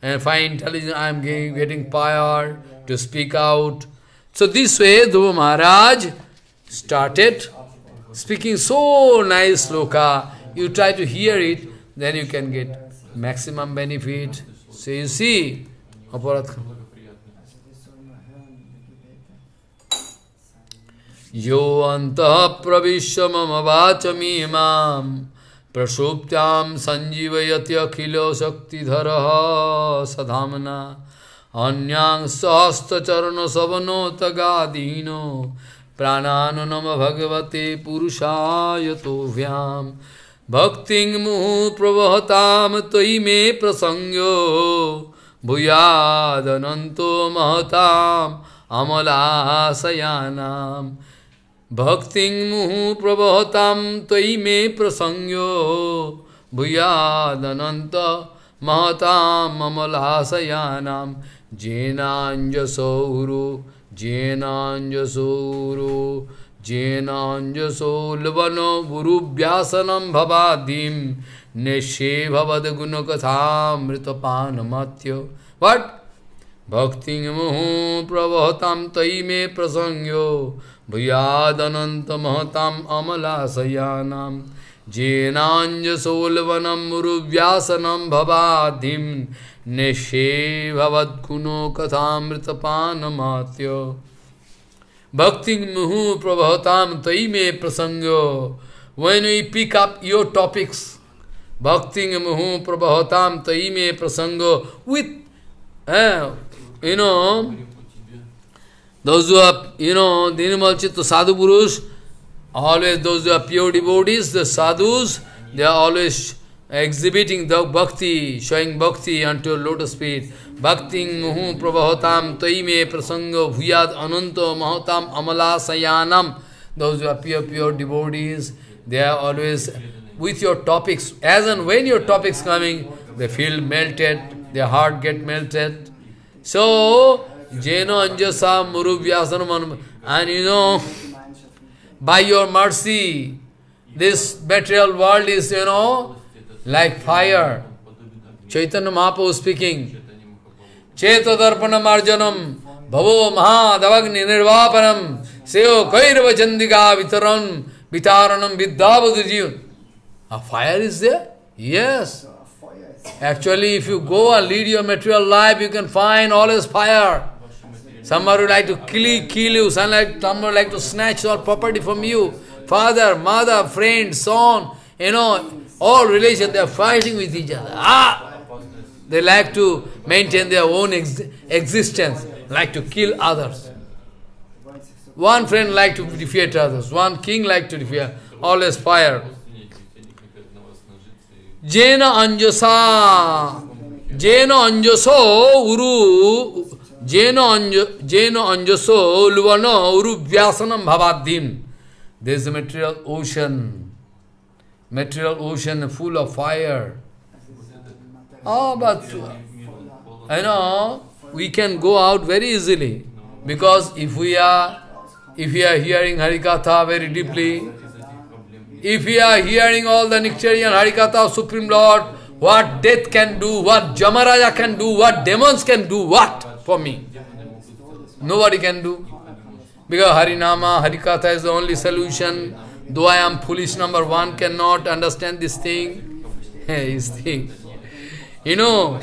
and fine intelligence, I am getting power to speak out. So this way, Dhruva Maharaj started speaking so nice sloka. You try to hear it, then you can get maximum benefit. So you see, Aparat. यो अंत प्रविश्य मम watch मीमां प्रसुप्त्यां संजीवयति अखिलो Shaktidhar सधामना। अन्यांग सहस्तचरण सवनो तगादीनो नम भगवते पुरुषाय तोभ्याम। भक्ति प्रवहताम तयि मे प्रसंगो भूयादनों महताम अमलाशयानाम भक्ति मुहु प्रवहताम तयि मे प्रसंगो भूयादनंत महताम अमलाशयानाम जेनांजसौरु जेनांजसौरु जेनांजसो लवनो गुरुव्यासनम भवादिम निशे भवद गुणकथामृतपानमत्य। What भक्ति मुहु प्रवहताम तयि मे प्रसंगो भूयादनंत महताम अमलाशयाना जेनाजसोलवनम मुरुव्यासनम भवादी निशेभवदुनो कथामृत पान भक्ति मुहु प्रभवताम तय मे प्रसंग when you pick up your topics bhakti मुहु प्रभवताम तय मे प्रसंग with you know Those who are, you know, Dinimal Chitta Sadhu Purush, always those who are pure devotees, the sadhus, they are always exhibiting the bhakti, showing bhakti unto lotus feet. Bhakti muhu prabhatam taime prasango bhuyad ananto mahatam amala sayanam. Those who are pure, pure devotees, they are always with your topics. As and when your topics coming, they feel melted, their heart get melted. So, Jeno Anjasa Murubhyasanam and you know, by your mercy, this material world is, you know, like fire. Chaitanya Mahaprabhu speaking. Cheta darpana marjanam bhavo mahadavagni nirvapanam seyo kairava chandika vitaran vitaranam vidyavadu A fire is there? Yes. Actually, if you go and lead your material life, you can find always fire. Somebody would like to kill, kill you, somebody would like to snatch all property from you. Father, mother, friend, son, you know, all relations, they are fighting with each other. Ah! They like to maintain their own ex existence. like to kill others. One friend like to defeat others. One king like to defeat. Always fire. Jena anjasa. Jena anjaso uru. Jena anja Jena anjaso luvana uru vyasanam bhavadim. There is a material ocean. Material ocean full of fire. Oh, but you know, we can go out very easily. Because if we are if we are hearing Harikatha very deeply, if we are hearing all the Nectarian Harikatha of Supreme Lord, what death can do, what Jamaraja can do, what demons can do, what for me? Nobody can do. Because Harinama, Harikatha is the only solution. Though I am foolish number one, cannot understand this thing. this thing. You know,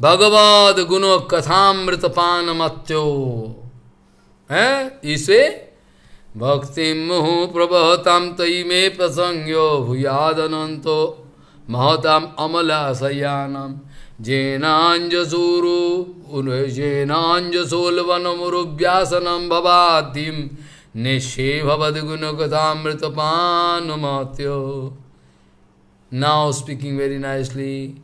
Bhagavad Guna Kathamritapan Matyo. इसे भक्ति मुहु प्रभहताम तई में प्रसंगो भूयादनंतो महताम अमलाशयानम जेनाञ्जसूरु जेनाञ्जसोल्वनमुरुभ्यासनं भवातिं निशे भवद्गुणकथामृतपानुमात्यो नाउ स्पीकिंग वेरी नाइसली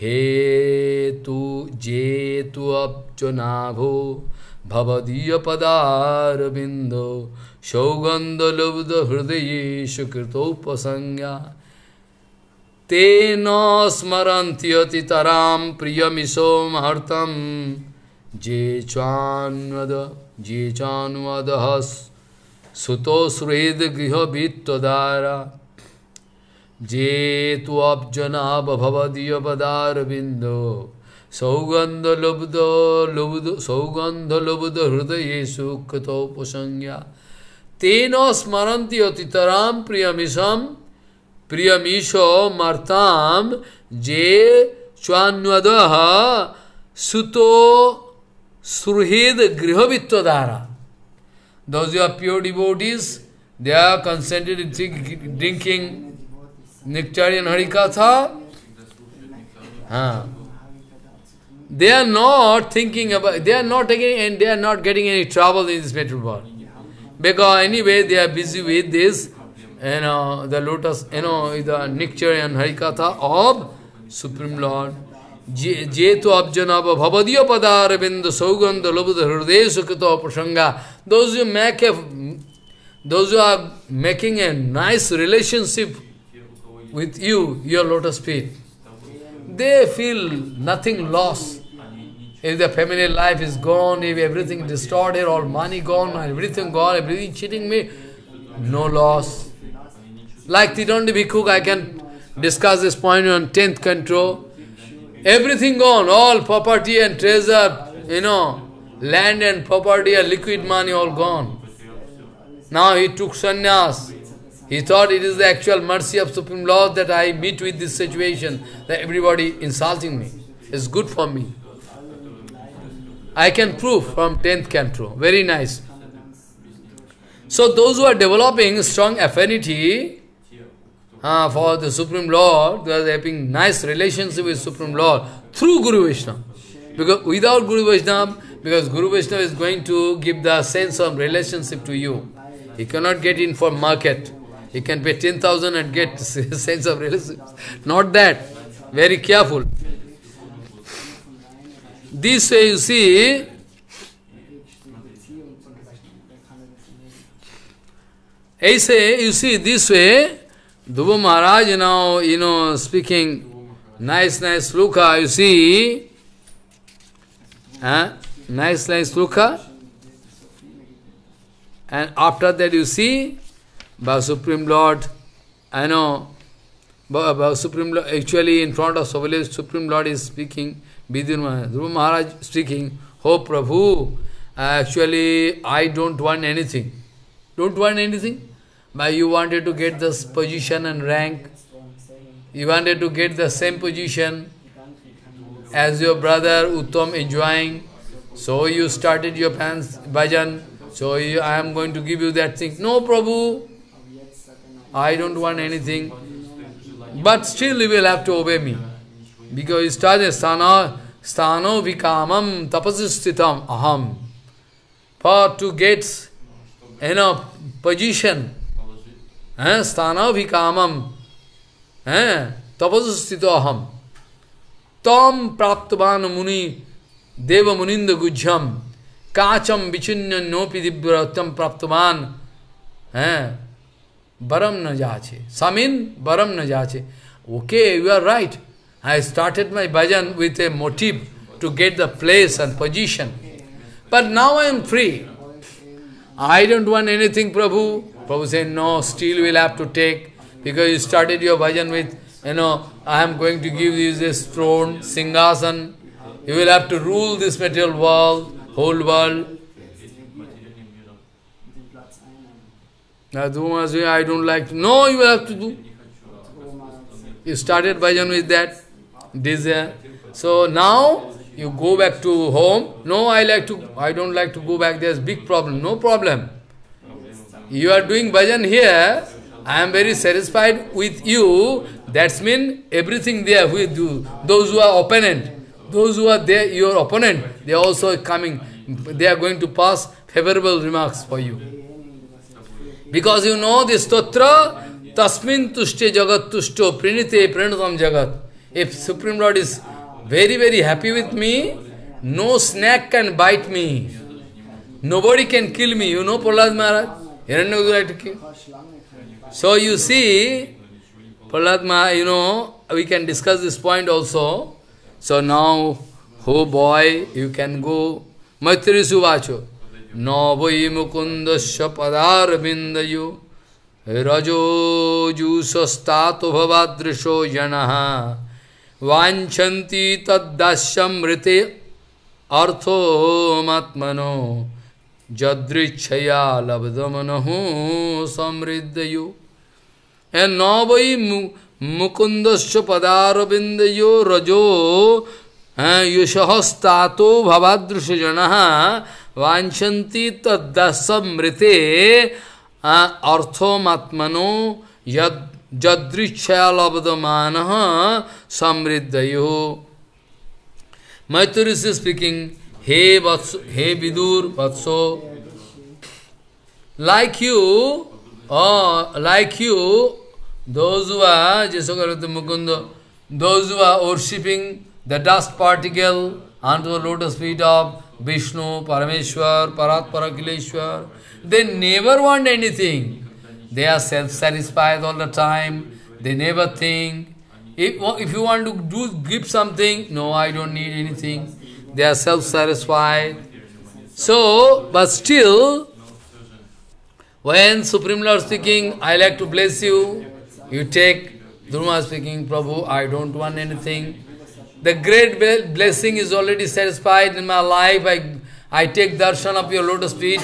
हे तु, जे तु अप्चुनाभो भवदीयपदारविन्दो सौगन्धलुब्धहृदयेषु कृतोपसंज्ञा। तेन स्मरन्त्यतितरां प्रियमिशो महर्तं। जे चान्वद, जे चान्वदः सुतो सुहृद गृहभित्तदारा जे तु अब्जनाभ भवदीय पदारविंदो सौगंध लुब्ध लुब्ध सौगंध लुब्ध हृदय सुखतोपसंज्ञा तेन स्मरती अतितराम प्रियमिशम प्रियमीशो मर्ताम जे च्वान्वद सुतो सुहृद गृहवित्वधारा Those who are pure devotees, they are consented in drinking nectarian harikatha. Huh. they are not thinking about, they are not taking, and they are not getting any trouble in this material world. Because anyway, they are busy with this, know, the lotus, you know, the nectar and harikatha of Supreme Lord. Jetu abjanava bhavadiya padaravinda saugandha lubudha hrideya sukhita prasanga. Those who make a, those who are making a nice relationship with you, your lotus feet, they feel nothing lost. If the family life is gone, if everything distorted, all money gone, everything gone, everything cheating me, no loss. Like Tridandi Bhikkhuk, I can discuss this point on 10th canto. Everything gone, all property and treasure, you know, land and property and liquid money all gone. Now he took sannyas. He thought it is the actual mercy of Supreme Lord that I meet with this situation, that everybody insulting me. It's good for me. I can prove from 10th canto. Very nice. So those who are developing strong affinity uh, for the Supreme Lord, they are having nice relationship with Supreme Lord through Guru Vaishnava. Because without Guru Vaishnava, because Guru Vaishnava is going to give the sense of relationship to you. He cannot get in for market. He can pay 10,000 and get sense of relationship. Not that. Very careful. This way you see, say you see this way, Dhruva Maharaj now, you know, speaking nice, nice sloka, you see, huh? nice, nice sloka, and after that you see, by Supreme Lord, I know, by Supreme Lord, actually in front of Sovalese, Supreme Lord is speaking, Maharaj, Dhruva Maharaj speaking, Oh Prabhu, actually I don't want anything. Don't want anything? But you wanted to get this position and rank. You wanted to get the same position as your brother Uttam enjoying. So you started your pants bhajan. So you, I am going to give you that thing. No, Prabhu. I don't want anything. But still you will have to obey me. Because you started sana, Sthano vikamam tapasistitam aham. For to get, you know, position, eh, sthana vikamam, eh, tapasistito aham. Tam praptavan muni deva muninda gujham kacham vichinya nopi divyaratyam praptavan eh, baram na jache. Samin baram na jache. Okay, you are right. I started my bhajan with a motive to get the place and position. But now I am free. I don't want anything, Prabhu. Said, no, still we'll have to take, because you started your bhajan with, you know, I am going to give you this throne, singhasan. You will have to rule this material world, whole world. Now, I don't like. No, you will have to do. You started bhajan with that desire. So now you go back to home. No, I like to. I don't like to go back. There's big problem. No problem. You are doing bhajan here. I am very satisfied with you. That's mean everything there with you. Those who are opponent, those who are there, your opponent, they are also coming. They are going to pass favorable remarks for you. Because you know this stotra, tasmin tushte jagat tushto prinite pranatam jagat. If Supreme Lord is very, very happy with me, no snake can bite me. Nobody can kill me. You know Prahlad Maharaj? Hiranya would like to kill. So you see, Prahlad you know, we can discuss this point also. So now, who oh boy, you can go. Maitri Suvacho. Navai mukundasya padar bindayo rajo jusastato bhavadrisho janaha वांछन्ति तद्दास्यमृते अर्थोमात्मनो जदृक्षया लबधमनहु समृद्ध यो ए नौ वही मुकुंदस्व पदारविंद यो रजो युषहस्तातो भवादृश जन वाछती तदसमृते अर्थमात्मनो यद जदृक्षया लबधमान समृद्ध यो मैत्री स्पीकिंग हे वत्स, हे Vidura वत्सो like you like you those who are जैसे कर Mukunda those who are worshipping the dust particle on the lotus feet of Vishnu Parameshwara paratpara they never want anything they are self satisfied all the time they never think if you want to do give something no I don't need anything They are self-satisfied. So, but still, when Supreme Lord speaking, I like to bless you, you take, Dhruva speaking, Prabhu, I don't want anything. The great blessing is already satisfied in my life. I, I take darshan of your lotus feet.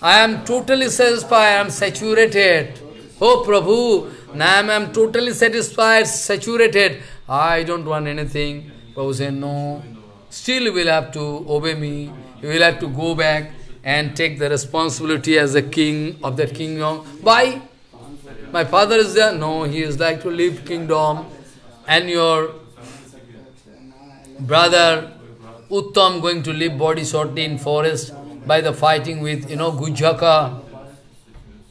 I am totally satisfied, I am saturated. Oh Prabhu, now I am totally satisfied, saturated. I don't want anything. Prabhu said, no. Still you will have to obey me. You will have to go back and take the responsibility as the king of that kingdom. Why? My father is there? No, he is like to leave kingdom. And your brother Uttam going to live body shortly in forest by the fighting with, you know, Gujaka.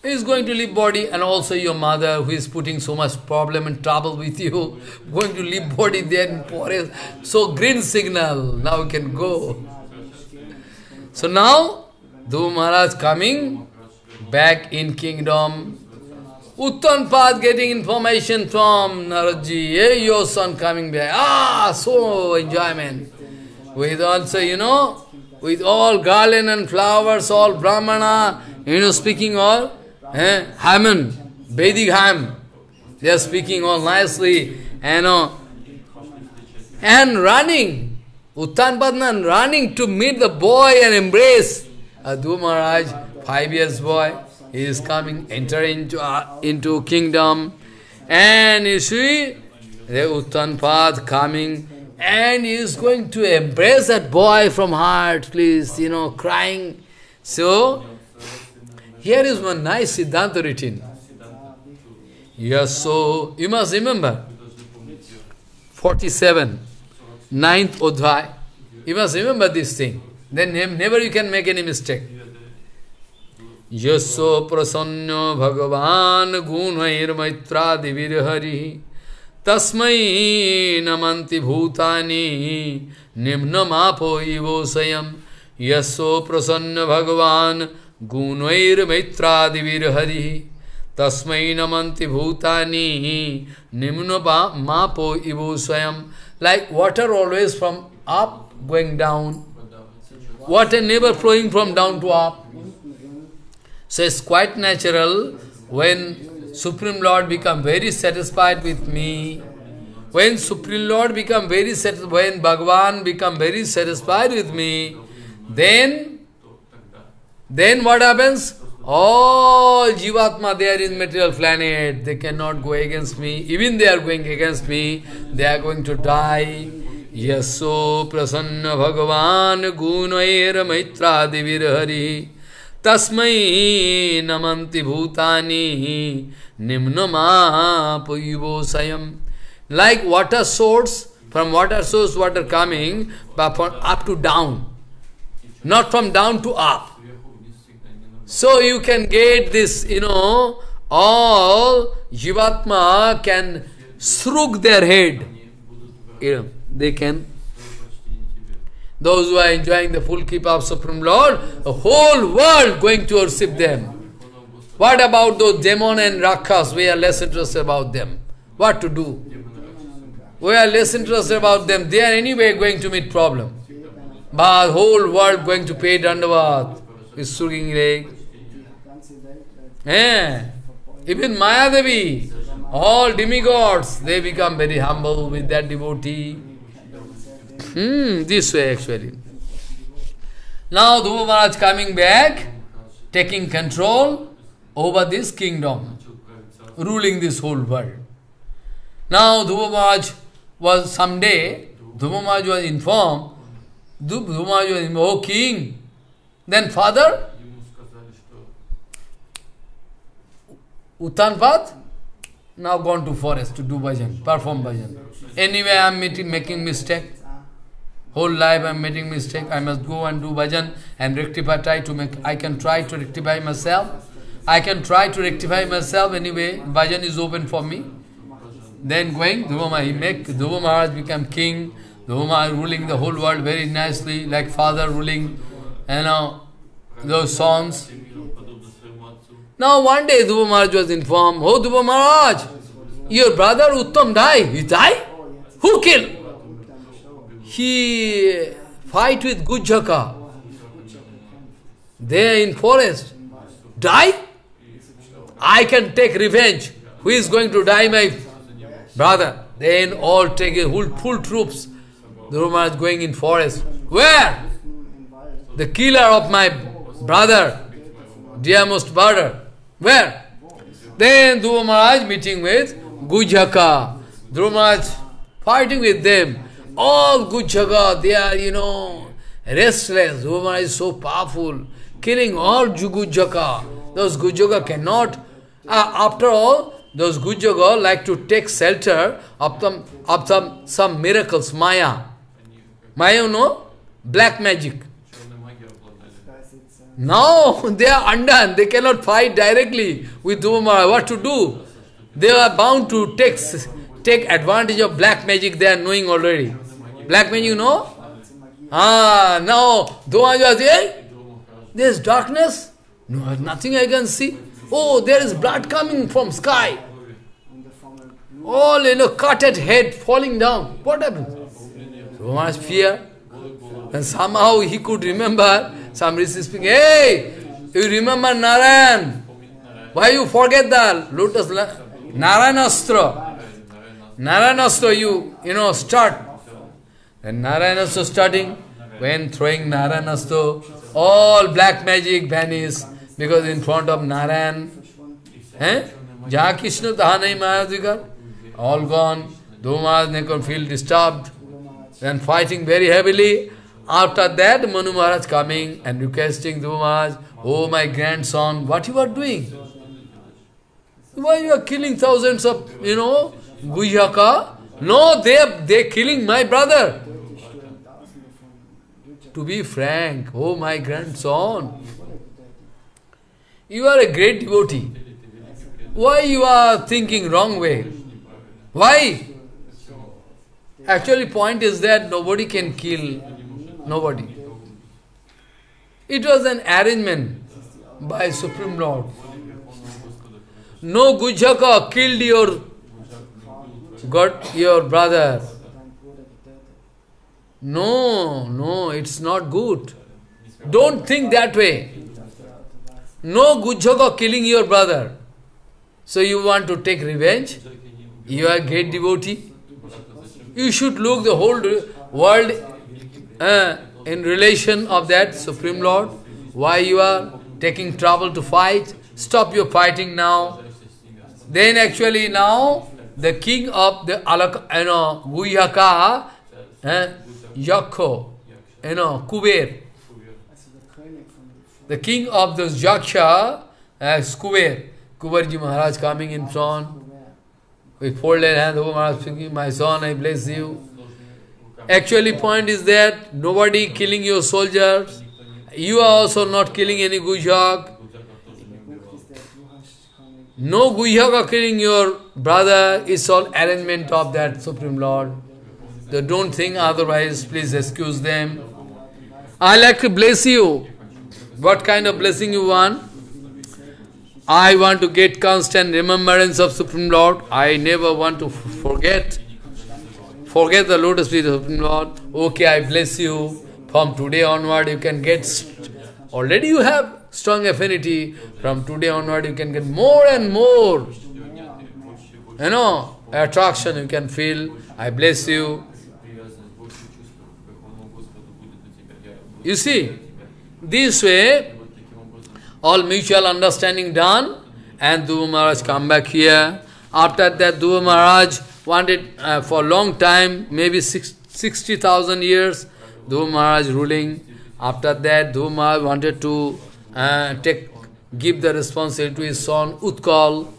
Is going to leave body and also your mother who is putting so much problem and trouble with you, going to leave body there in forest. So green signal, now you can go. So now, Dhruva Maharaj coming back in kingdom. Uttanpad getting information from Naradji, hey, your son coming back. Ah, so enjoyment. With also, you know, with all garland and flowers, all brahmana, you know, speaking all, eh, Haman, Vedic Ham, they are speaking all nicely, you know, and running, Uttanpadman running to meet the boy and embrace. Adhu Maharaj, five years boy, he is coming, enter into, uh, into kingdom, and you see, the Uttanpad coming, and he is going to embrace that boy from heart, please, you know, crying. So, here is one nice Siddhanta written. Yes, so, you must remember, 47, ninth Odhvai. You must remember this thing. Then never you can make any mistake. Yaso prasanyo bhagavan gunair maitradi virhari tasmai namanti bhutani nimnamapo ivo sayam yaso prasanyo bhagavan gunair maitradi virhari tasmai namanti bhutani nimnamapo ivo sayam like water always from up going down. Water never flowing from down to up. So it's quite natural when Supreme Lord become very satisfied with me, when Supreme Lord become very satisfied, when Bhagavan become very satisfied with me, then, then what happens? All Jivatma, they are in material planet, they cannot go against me. Even they are going against me, they are going to die. Yaso prasanna Bhagavan gunair maitradi virhari तस्मै नमन्ति भूतानि निम्नमापयुवो sayam. Like water source, from water source water coming, but from up to down, not from down to up. so you can get this, you know, all Jivatma can shrug their head. You know, they can those who are enjoying the full keep of Supreme Lord, the whole world going to worship them. What about those demon and rakhas? We are less interested about them. What to do? We are less interested about them. They are anyway going to meet problem. But whole world going to pay dandavat with swinging leg. Eh? Even Mayadevi, all demigods, they become very humble with that devotee. Hmm, this way actually. Now Dhruva Maharaj coming back, taking control over this kingdom, ruling this whole world. Now Dhruva Maharaj was someday, Dhruva Maharaj was informed, Dhruva Maharaj was informed, oh king, then father, Uttanpad, now gone to forest to do bhajan, perform bhajan. Anyway, I am making mistake. Whole life I am making mistake. I must go and do bhajan and rectify, try to make, I can try to rectify myself. I can try to rectify myself anyway. Bhajan is open for me. Then going, Dhruva he make, Dhruva Maharaj become king. Dhruva Maharaj ruling the whole world very nicely, like father ruling, you know, those sons. Now one day Dhruva Maharaj was informed, Oh Dhruva Maharaj, your brother Uttam died. He died? Who killed? he fight with Gujjaka. They in forest. Die? I can take revenge. Who is going to die? My brother. Then all take full, full troops. Roma is going in forest. Where? The killer of my brother, dearmost brother. Where? Then Dhruva Maharaj meeting with Gujjaka. Dhruva Maharaj fighting with them all jagat, they are, you know, restless. Woman is so powerful, killing all Gujjaka. Those Gujjaka cannot, uh, after all, those Gujjaka like to take shelter of some, of some miracles, Maya. Maya, you know? Black magic. Now they are undone. They cannot fight directly with Dhumara. What to do? They are bound to take, take advantage of black magic they are knowing already. Black man, you know? Ah, now, Dhomaja there? There is darkness? No, nothing I can see. Oh, there is blood coming from sky. All, you know, cutted head falling down. What happens? So much fear. And somehow he could remember, some rishi speaking, hey, you remember Narayan. Why you forget the lotus? Narayanastra. Narayanastra, you, you know, start and Narayanasto starting, when throwing Narayanasto, all black magic vanish because in front of Narayan, eh? Jaha Krishna taha nahi Mayadvikar, all gone. Dhumas Nekon feel disturbed, then fighting very heavily. After that, Manu Maharaj coming and requesting Dhumas, Oh my grandson, what you are doing? Why you are killing thousands of, you know, Gujjaka? No, they are they killing my brother. to be frank, oh my grandson, you are a great devotee. Why you are thinking wrong way? Why? Actually point is that nobody can kill nobody. It was an arrangement by Supreme Lord. No Gujaka killed your got your brother. No, no, it's not good. Don't think that way. No Gujaka killing your brother. So you want to take revenge? You are a great devotee. You should look the whole world uh, in relation of that Supreme Lord. Why you are taking trouble to fight? Stop your fighting now. Then actually now the king of the Alaka, you know, Guyaka, eh, Yakho, you know, Kuber. The king of the Jaksha, uh, Kuber, Kuberji Maharaj coming in front, with folded hands, oh Maharaj my son, I bless you. Actually point is that nobody killing your soldiers, you are also not killing any Gujak, no Guyaka killing your brother It's all arrangement of that Supreme Lord. They don't think otherwise, please excuse them. I like to bless you. What kind of blessing you want? I want to get constant remembrance of Supreme Lord. I never want to forget. Forget the lotus feet of Lord. Okay, I bless you. From today onward you can get... Already you have strong affinity, from today onward you can get more and more, you know, attraction you can feel. I bless you. You see, this way, all mutual understanding done, and Dhruva Maharaj come back here. After that, Dhruva Maharaj wanted uh, for long time, maybe 60,000 years, Dhruva Maharaj ruling. After that, Dhruva Maharaj wanted to uh, take, give the responsibility to his son Utkal.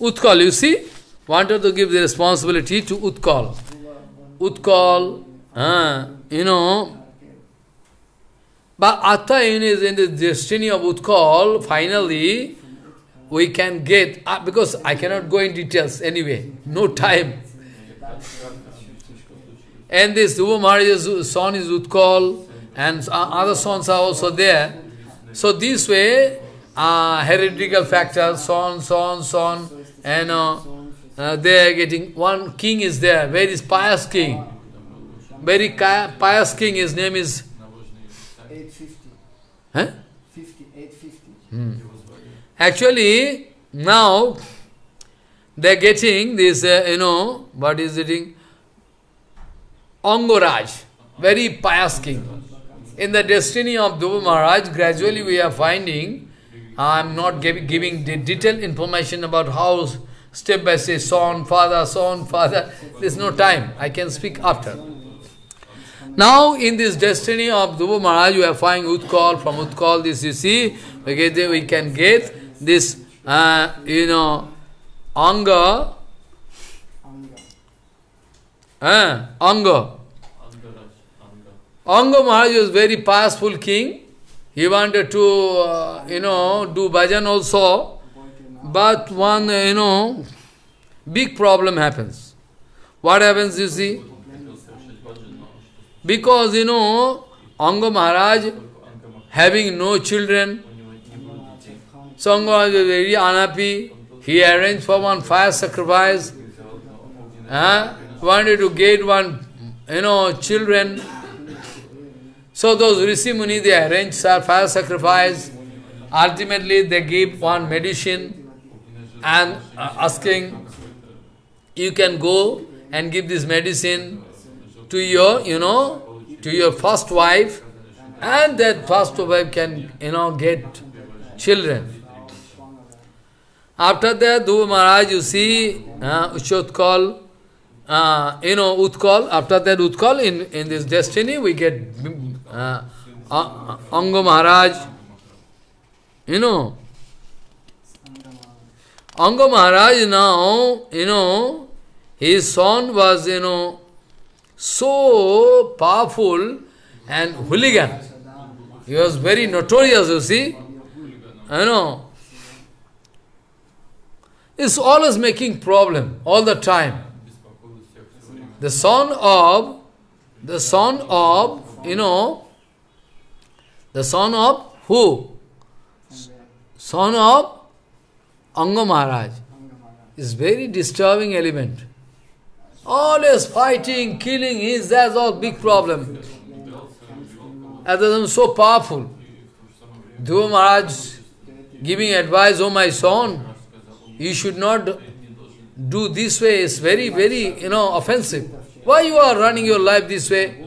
Utkal, you see, wanted to give the responsibility to Utkal. Utkal, uh, you know, but Atha is in the destiny of Utkal, finally, we can get, uh, because I cannot go in details anyway, no time. And this Dhruva Maharaj's son is Utkal, and other sons are also there. So this way, uh, heretical factors, son, son, son, and uh, uh, they are getting, one king is there, where is pious king? Very pious king, his name is... 850. Huh? 50, 850. Hmm. Actually, now, they are getting this, uh, you know, what is it? Angoraj, very pious king. In the destiny of Dhruva Maharaj, gradually we are finding, I am not give, giving the detailed information about how step by step, son, father, son, father, there is no time, I can speak after. Now in this destiny of Dhruva Maharaj, we are finding Utkal, from Utkal this you see, we, get, we can get this, uh, you know, Anga, uh, Anga, Anga Maharaj was very powerful king. He wanted to, uh, you know, do bhajan also. But one, you know, big problem happens. What happens, you see? Because, you know, Anga Maharaj having no children, Maharaj was very unhappy. He arranged for one fire sacrifice. Uh, wanted to get one, you know, children. So those Rishi Muni, they arrange fire sacrifice. Ultimately, they give one medicine and uh, asking, you can go and give this medicine to your, you know, to your first wife, and that first wife can, you know, get children. After that, Dhruva Maharaj, you see, uh, Uchotkal, uh, you know, Utkal, after that Utkal, in, in this destiny, we get uh, uh, Anga Maharaj, you know, Anga Maharaj now, you know, his son was, you know, so powerful and hooligan. He was very notorious, you see. I know. He's always making problem, all the time. The son of, the son of, you know, the son of who? Son of Anga Maharaj is very disturbing element. Always fighting, killing, is that's all big problem. Other so powerful. Dhruva Maharaj giving advice, oh my son, you should not do this way, it's very, very, you know, offensive. Why you are running your life this way?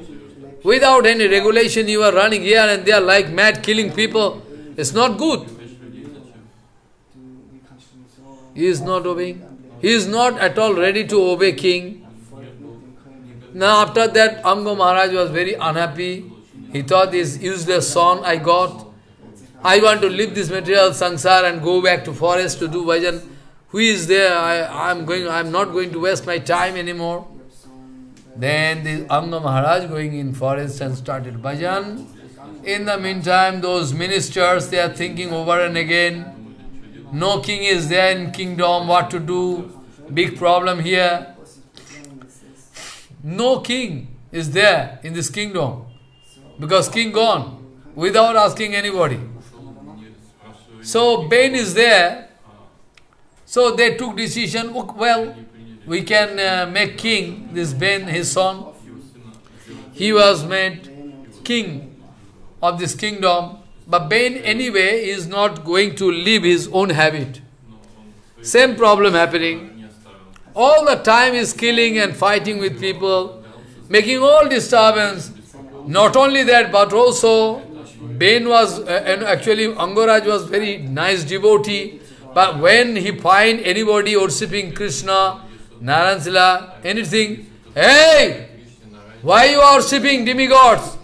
Without any regulation, you are running here and there like mad, killing people. It's not good. He is not obeying. He is not at all ready to obey king. Now after that, Anga Maharaj was very unhappy. He thought this useless son I got. I want to leave this material sansar and go back to forest to do bhajan. Who is there? I am going. I am not going to waste my time anymore. Then the Anga Maharaj going in forest and started bhajan. In the meantime, those ministers they are thinking over and again. No king is there in kingdom, what to do? Big problem here. No king is there in this kingdom. Because king gone without asking anybody. So Bain is there. So they took decision, well, we can uh, make king, this Bain, his son. He was made king of this kingdom. But Bain anyway is not going to leave his own habit. Same problem happening. All the time is killing and fighting with people, making all disturbance. Not only that, but also Bain was, uh, and actually Angaraj was very nice devotee. But when he find anybody worshipping Krishna, Narayan anything, hey, why you are worshipping demigods?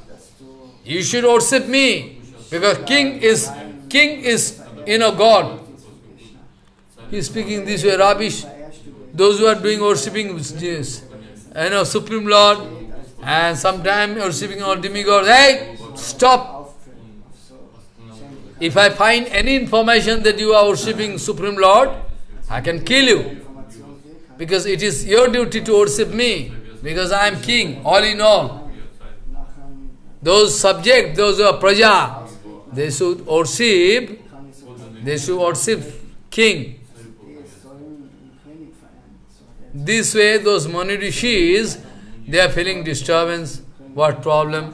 You should worship me. Because king is king is you know God. He is speaking this way, rubbish. Those who are doing worshipping you know, Supreme Lord, and sometime worshipping all demigods, hey, stop. If I find any information that you are worshipping Supreme Lord, I can kill you. Because it is your duty to worship me. Because I am king, all in all. Those subjects, those who are praja, they should worship, they should worship king. This way, those Mani Rishis, they are feeling disturbance. What problem?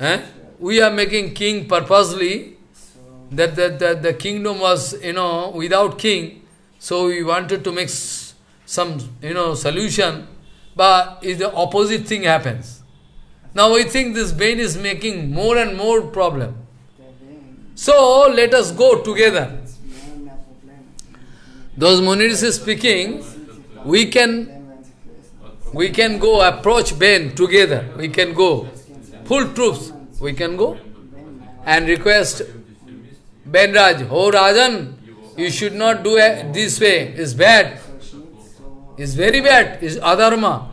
Eh? We are making king purposely, that, that, that the kingdom was, you know, without king. So we wanted to make some, you know, solution. But if the opposite thing happens, now we think this Bain is making more and more problem. So let us go together. Those Muniris is speaking, we can we can go approach Ben together. We can go. Full troops. We can go and request Ben Raj, oh Rajan, you should not do this way. It's bad. It's very bad. It's adharma.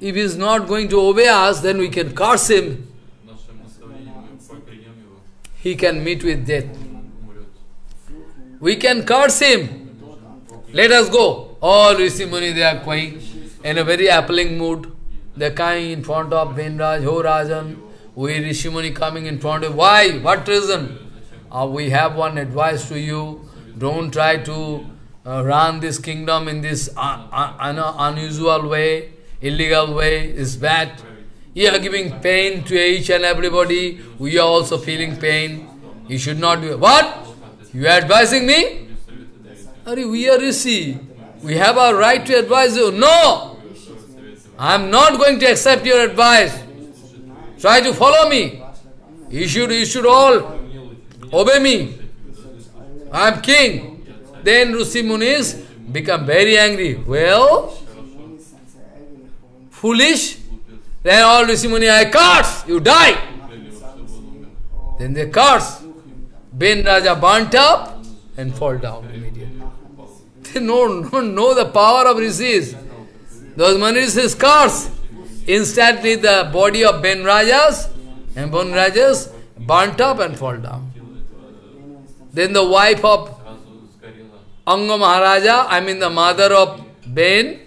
If he is not going to obey us, then we can curse him. He can meet with death. We can curse him. Let us go. All Rishi Muni, they are going in a very appalling mood. They are coming in front of Benraj, Ho Rajan. We Rishi Muni coming in front of. Why? What reason? Uh, we have one advice to you. Don't try to uh, run this kingdom in this uh, uh unusual way illegal way It's bad. You are giving pain to each and everybody. We are also feeling pain. You should not do it. What? You are advising me? Are we are Rishi. We have our right to advise you. No! I am not going to accept your advice. Try to follow me. You should, you should all obey me. I am king. Then Rishi Munis become very angry. Well, foolish. Then all Rishi I curse, you die. Then they curse. Ben Raja burnt up and fall down immediately. They don't, don't know the power of rishis. Those Mani rishis curse. instantly the body of Ben Rajas and Ben Rajas burnt up and fall down. Then the wife of Anga Maharaja, I mean the mother of Ben,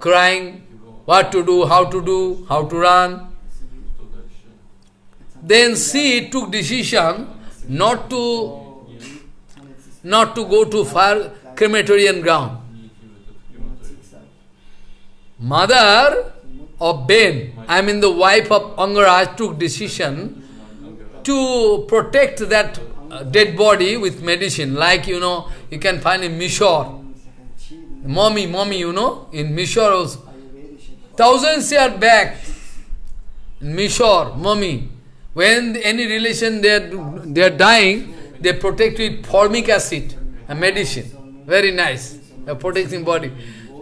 crying what to do, how to do, how to run. Then she took decision not to not to go to fire crematorium ground. Mother of Ben, I mean the wife of Angaraj, took decision to protect that uh, dead body with medicine, like you know, you can find in Mishore. Mommy, mommy, you know, in Mishore also. Thousands years back, in Mishore, mommy, when any relation they are, they are dying, they protect with formic acid, a medicine. Very nice, a protecting body.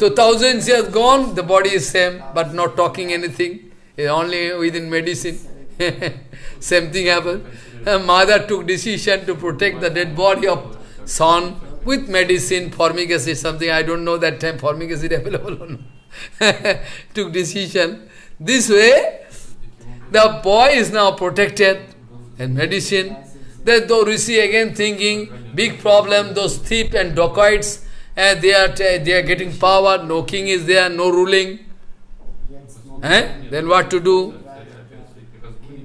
So thousands years gone, the body is same, but not talking anything, eh, only within medicine. same thing happened. Her mother took decision to protect the dead body of son with medicine, formic acid, something I don't know that time formic acid available or not. took decision. This way, the boy is now protected and medicine. Then though Rishi again thinking, big problem, those thieves and dacoits, and they are they are getting power, no king is there, no ruling. Eh? Then what to do?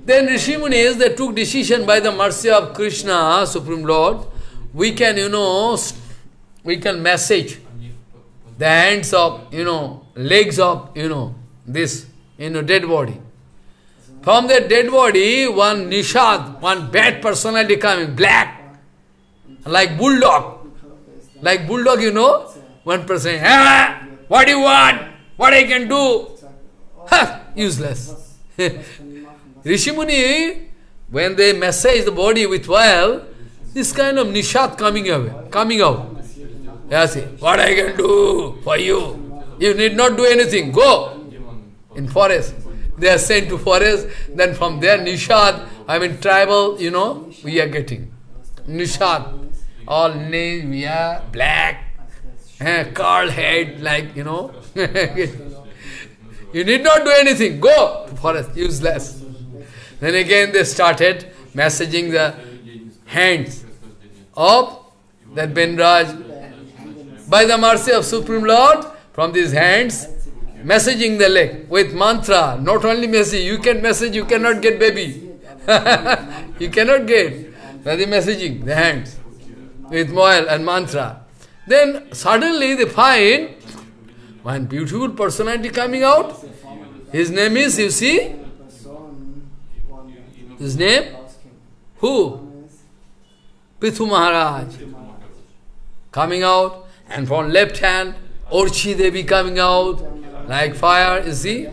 Then Rishi Munis, they took decision by the mercy of Krishna, Supreme Lord, we can, you know, we can message the hands of, you know, legs of, you know, this, you know, dead body. From the dead body, one nishad, one bad personality coming, black, like bulldog. Like bulldog, you know, one person, ah, what do you want? What I can do? Ha, useless. Rishimuni, when they massage the body with oil, this kind of nishat coming away, coming out. See, what I can do for you? You need not do anything. Go in forest. They are sent to forest. Then from there, nishad, I mean tribal, you know, we are getting. Nishad. All names, we are black, eh, curl head, like, you know. you need not do anything. Go forest, useless. Then again they started messaging the hands of that Benraj. By the mercy of Supreme Lord, from these hands, messaging the leg with mantra, not only message, you can message, you cannot get baby. you cannot get. By the messaging, the hands, with oil and mantra. Then suddenly they find one beautiful personality coming out. His name is, you see, his name? Who? Prithu Maharaj coming out, and from left hand, Orchi Devi coming out like fire, you see?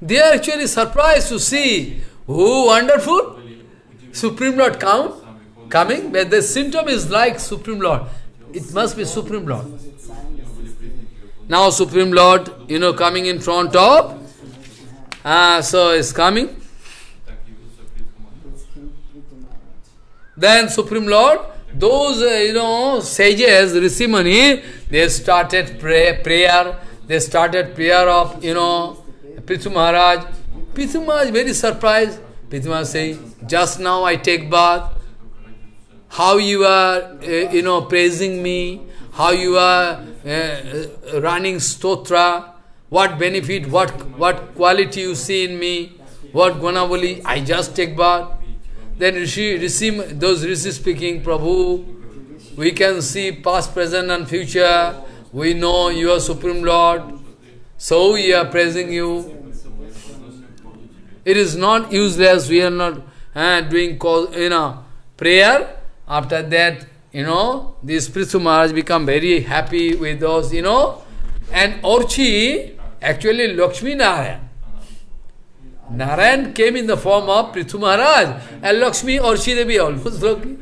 They are actually surprised to see, oh wonderful, Supreme Lord come, coming, but the symptom is like Supreme Lord. It must be Supreme Lord. Now Supreme Lord, you know, coming in front of, ah, so it's coming. Then Supreme Lord, those, uh, you know, sages, Risimani, they started pray, prayer, they started prayer of, you know, Prithu Maharaj. Prithu Maharaj very surprised. Prithu Maharaj saying, just now I take bath, how you are, uh, you know, praising me, how you are uh, running stotra, what benefit, what, what quality you see in me, what gunavali, I just take bath. Then Rishi, Rishi, those Rishi speaking, Prabhu, we can see past, present and future. We know you are Supreme Lord. So we are praising you. It is not useless. We are not uh, doing cause, you know, prayer. After that, you know, this Prithu Maharaj become very happy with those, you know. And Orchi, actually Lakshmi Narayan. Narayan came in the form of Prithu Maharaj and Lakshmi or Devi almost Lakshmi.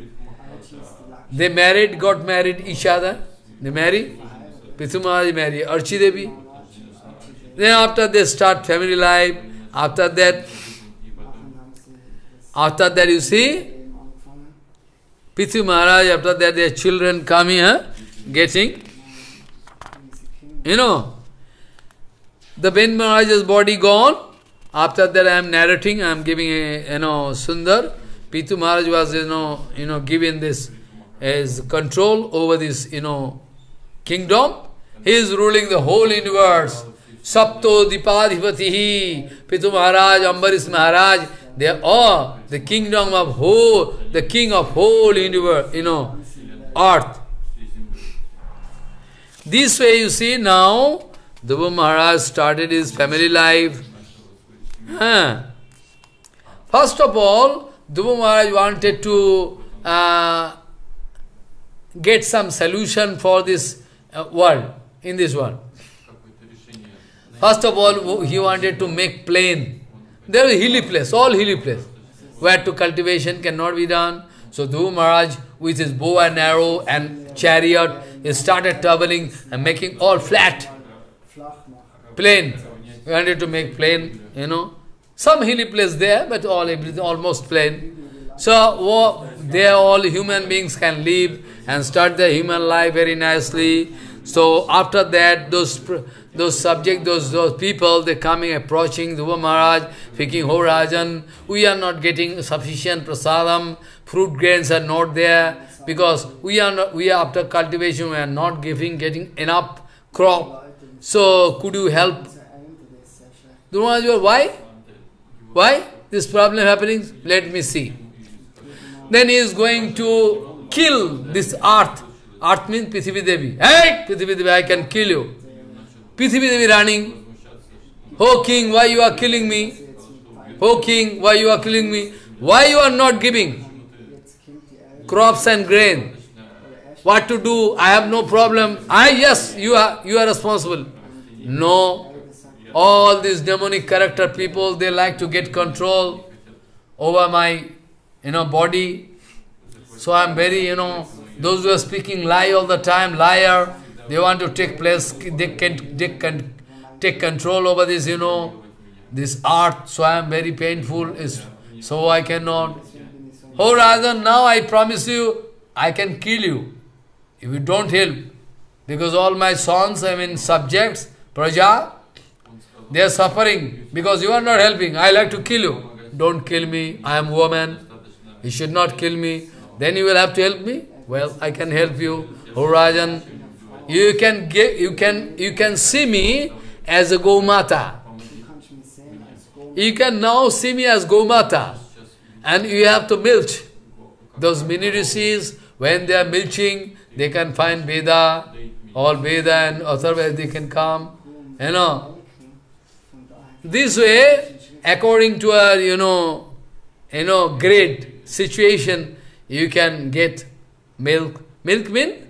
They married, got married each other. They married. Prithu Maharaj married Archi Devi. Then after they start family life, after that, after that you see, Prithu Maharaj, after that their children come here, getting, you know, the Ben Maharaj's body gone. After that I am narrating, I am giving a, you know, Sundar. Prithu Maharaj was, you know, you know, given this as control over this, you know, kingdom. He is ruling the whole universe. Sapto Dipadhipatihi, Prithu Maharaj, Ambaris Maharaj, they are all the kingdom of whole, the king of whole universe, you know, earth. This way you see now, Dhruva Maharaj started his family life. Huh. First of all, Dhruva Maharaj wanted to uh, get some solution for this uh, world, in this world. First of all, he wanted to make plain. There is hilly place, all hilly place, where to cultivation cannot be done. So Dhruva Maharaj, with his bow and arrow and chariot, he started traveling and making all flat, plain. He wanted to make plain, you know. Some hilly place there, but all almost plain. So oh, there all human beings can live and start their human life very nicely. So after that, those those subject, those those people, they coming approaching Dhruva Maharaj, thinking, Oh Rajan, we are not getting sufficient prasadam, fruit grains are not there, because we are not, we are after cultivation, we are not giving getting enough crop. So could you help? Dhruva Maharaj, why? Why this problem happening? Let me see. Then he is going to kill this earth. Earth means Prithivi Devi. Hey, Prithivi Devi, I can kill you. Prithivi Devi running. Oh king, why you are killing me? Oh king, why you are killing me? Why you are not giving crops and grain? What to do? I have no problem. I yes, you are you are responsible. No. All these demonic character people, they like to get control over my you know body. So I am very, you know, those who are speaking lie all the time, liar, they want to take place, they can, they can take control over this, you know, this art, so I am very painful, is so I cannot. Oh rather now I promise you, I can kill you, if you don't help. Because all my sons, I mean subjects, praja, they are suffering because you are not helping. I like to kill you. Don't kill me, I am woman. You should not kill me. Then you will have to help me. Well, I can help you. Oh Rajan, you can get, you can you can see me as a Gomata. You can now see me as Gomata. And you have to milch. Those mini rishis, when they are milching, they can find Veda, all Veda and otherwise they can come. You know. This way, according to a, you know, you know, grade situation, you can get milk. Milk mean,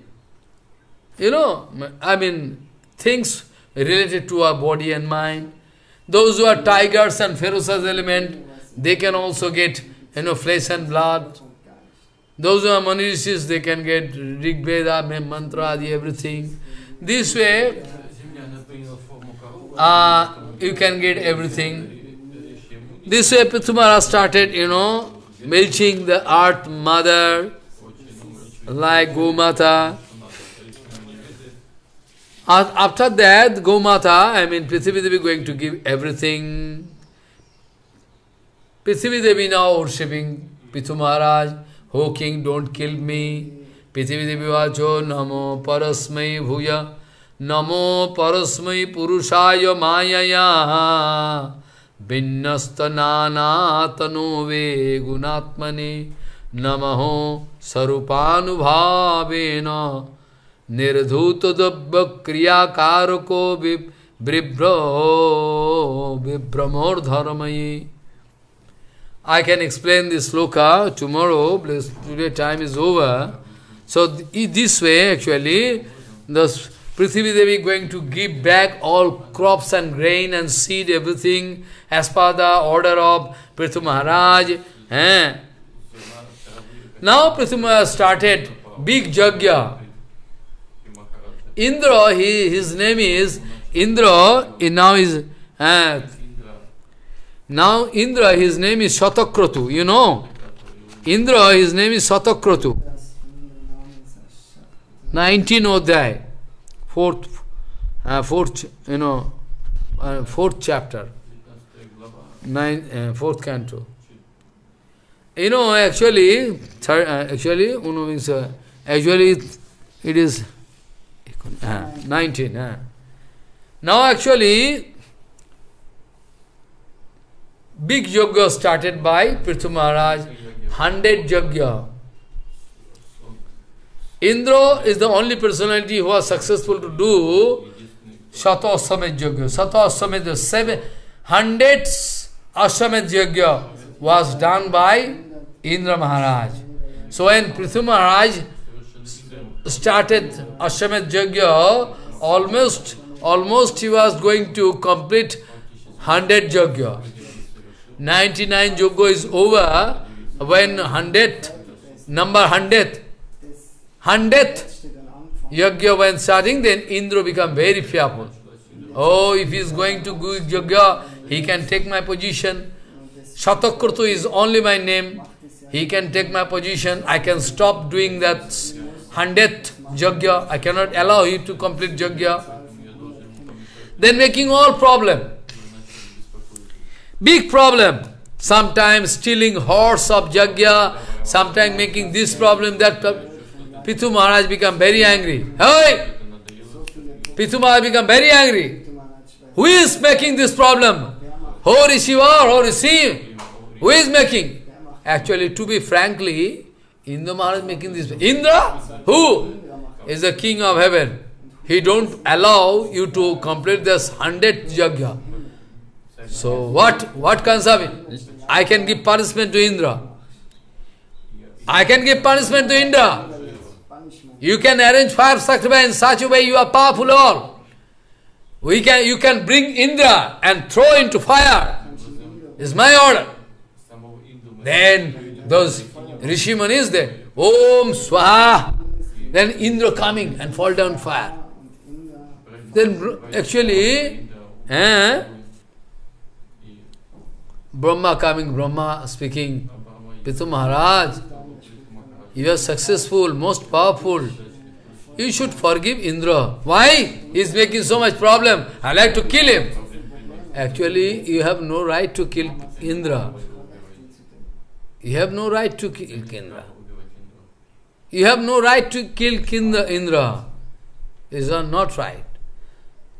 you know, I mean, things related to our body and mind. Those who are tigers and ferocious element, they can also get, you know, flesh and blood. Those who are Manirishis, they can get Rig Veda, Mantra, everything. This way, uh, you can get everything. This way Pithumara started, you know, milching the earth mother, like Gomata. After that, Gomata, I mean, Prithivi Devi going to give everything. Prithivi Devi now worshipping Pithu Maharaj. Oh king, don't kill me. Prithivi Devi vacho namo parasmai bhuya. Namo parasmai purushaya mayaya. Vinnasthananatano ve gunatmane. Namaho sarupanubhavena. निर्धत दब क्रियाकार को विभ्रमोर I can explain this shloka tomorrow time is over so this way actually the Prithvi Devi going to give back all crops and grain and seed everything as per the order of Prithvi Maharaj है now Prithvi started big yagya Indra, he, his name is Indra, now is uh, now Indra, his name is Shatakratu, you know. Indra, his name is Shatakratu. 19 Odhyay, fourth, uh, fourth, you know, uh, fourth chapter, nine, uh, fourth canto. You know, actually, third, uh, actually, uno means, actually, it is uh, 19. Uh. Now, actually, big yoga started by Prithu Maharaj, 100 yajna. Indra is the only personality who was successful to do Shata Aswamed Yajna. Shata was done by Indra Maharaj. So when Prithu Maharaj started Aswamed Yajna, almost, almost he was going to complete 100 Yajna. 99 Yajna is over when 100, number 100, 100th Yajna when starting, then Indra become very fearful. Oh, if he is going to do Yajna, he can take my position. Shatakrtu is only my name. He can take my position. I can stop doing that 100th Yajna. I cannot allow you to complete Yajna. Then making all problem. Big problem. Sometimes stealing horse of Yajna, sometimes making this problem, that problem. Prithu Maharaj become very angry. Hey! Prithu Maharaj become very angry. Who is making this problem? Ho Rishiva or Rishi? Who is making? Actually, to be frankly, Indra Maharaj making this. Indra? Who? Is the king of heaven. He don't allow you to complete this hundred yajna. So what what it? I can give punishment to Indra. I can give punishment to Indra. You can arrange fire sacrifice in such a way you are powerful all. We can you can bring Indra and throw into fire. Is my order. Then those Rishi Manis there. Om Swaha. Then Indra coming and fall down fire. Then actually, eh, Brahma coming, Brahma speaking, Prithu Maharaj, you are successful, most powerful. You should forgive Indra. Why? He is making so much problem. I like to kill him. Actually, you have no right to kill Indra. You have no right to kill Indra. You have no right to kill Kindra, Indra. Is not right.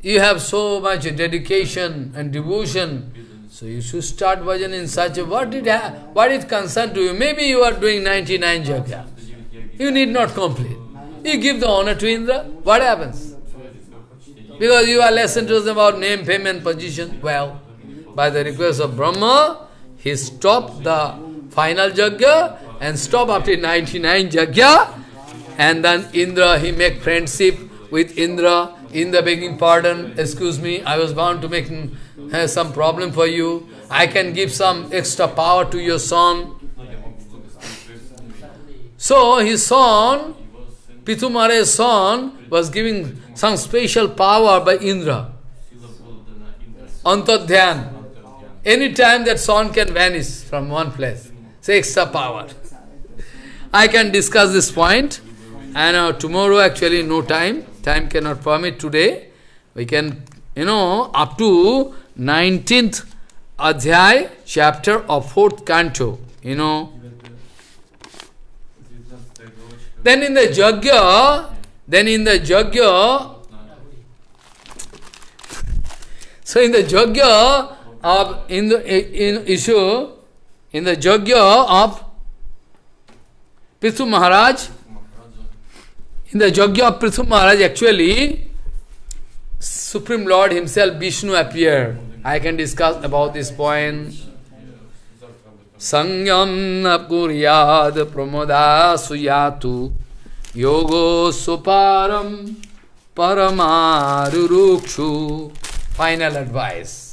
You have so much dedication and devotion. So you should start bhajan in such a what it what it concern to you. Maybe you are doing 99 yajna. You need not complete. You give the honor to Indra. What happens? Because you are less interested about name, fame and position. Well, by the request of Brahma, he stopped the final yajna and stop after 99 yajna. And then Indra, he make friendship with Indra. Indra begging pardon, excuse me, I was bound to make uh, some problem for you. I can give some extra power to your son. So his son, Pitumare's son, was giving some special power by Indra. Antadhyan. Any time that son can vanish from one place. Extra power. I can discuss this point. And uh, tomorrow actually no time. Time cannot permit today. We can, you know, up to 19th adhyay, chapter of 4th canto. You know, Then in the Jagya, then in the Jagya, so in the Jagya of, in the in issue, in the Jagya of Prithu Maharaj, in the Jagya of Prithu Maharaj actually, Supreme Lord himself Vishnu appeared. I can discuss about this point. संयम न कुर्याद प्रमोदा सुयातु योगो सुपारम परमारुक्षु final advice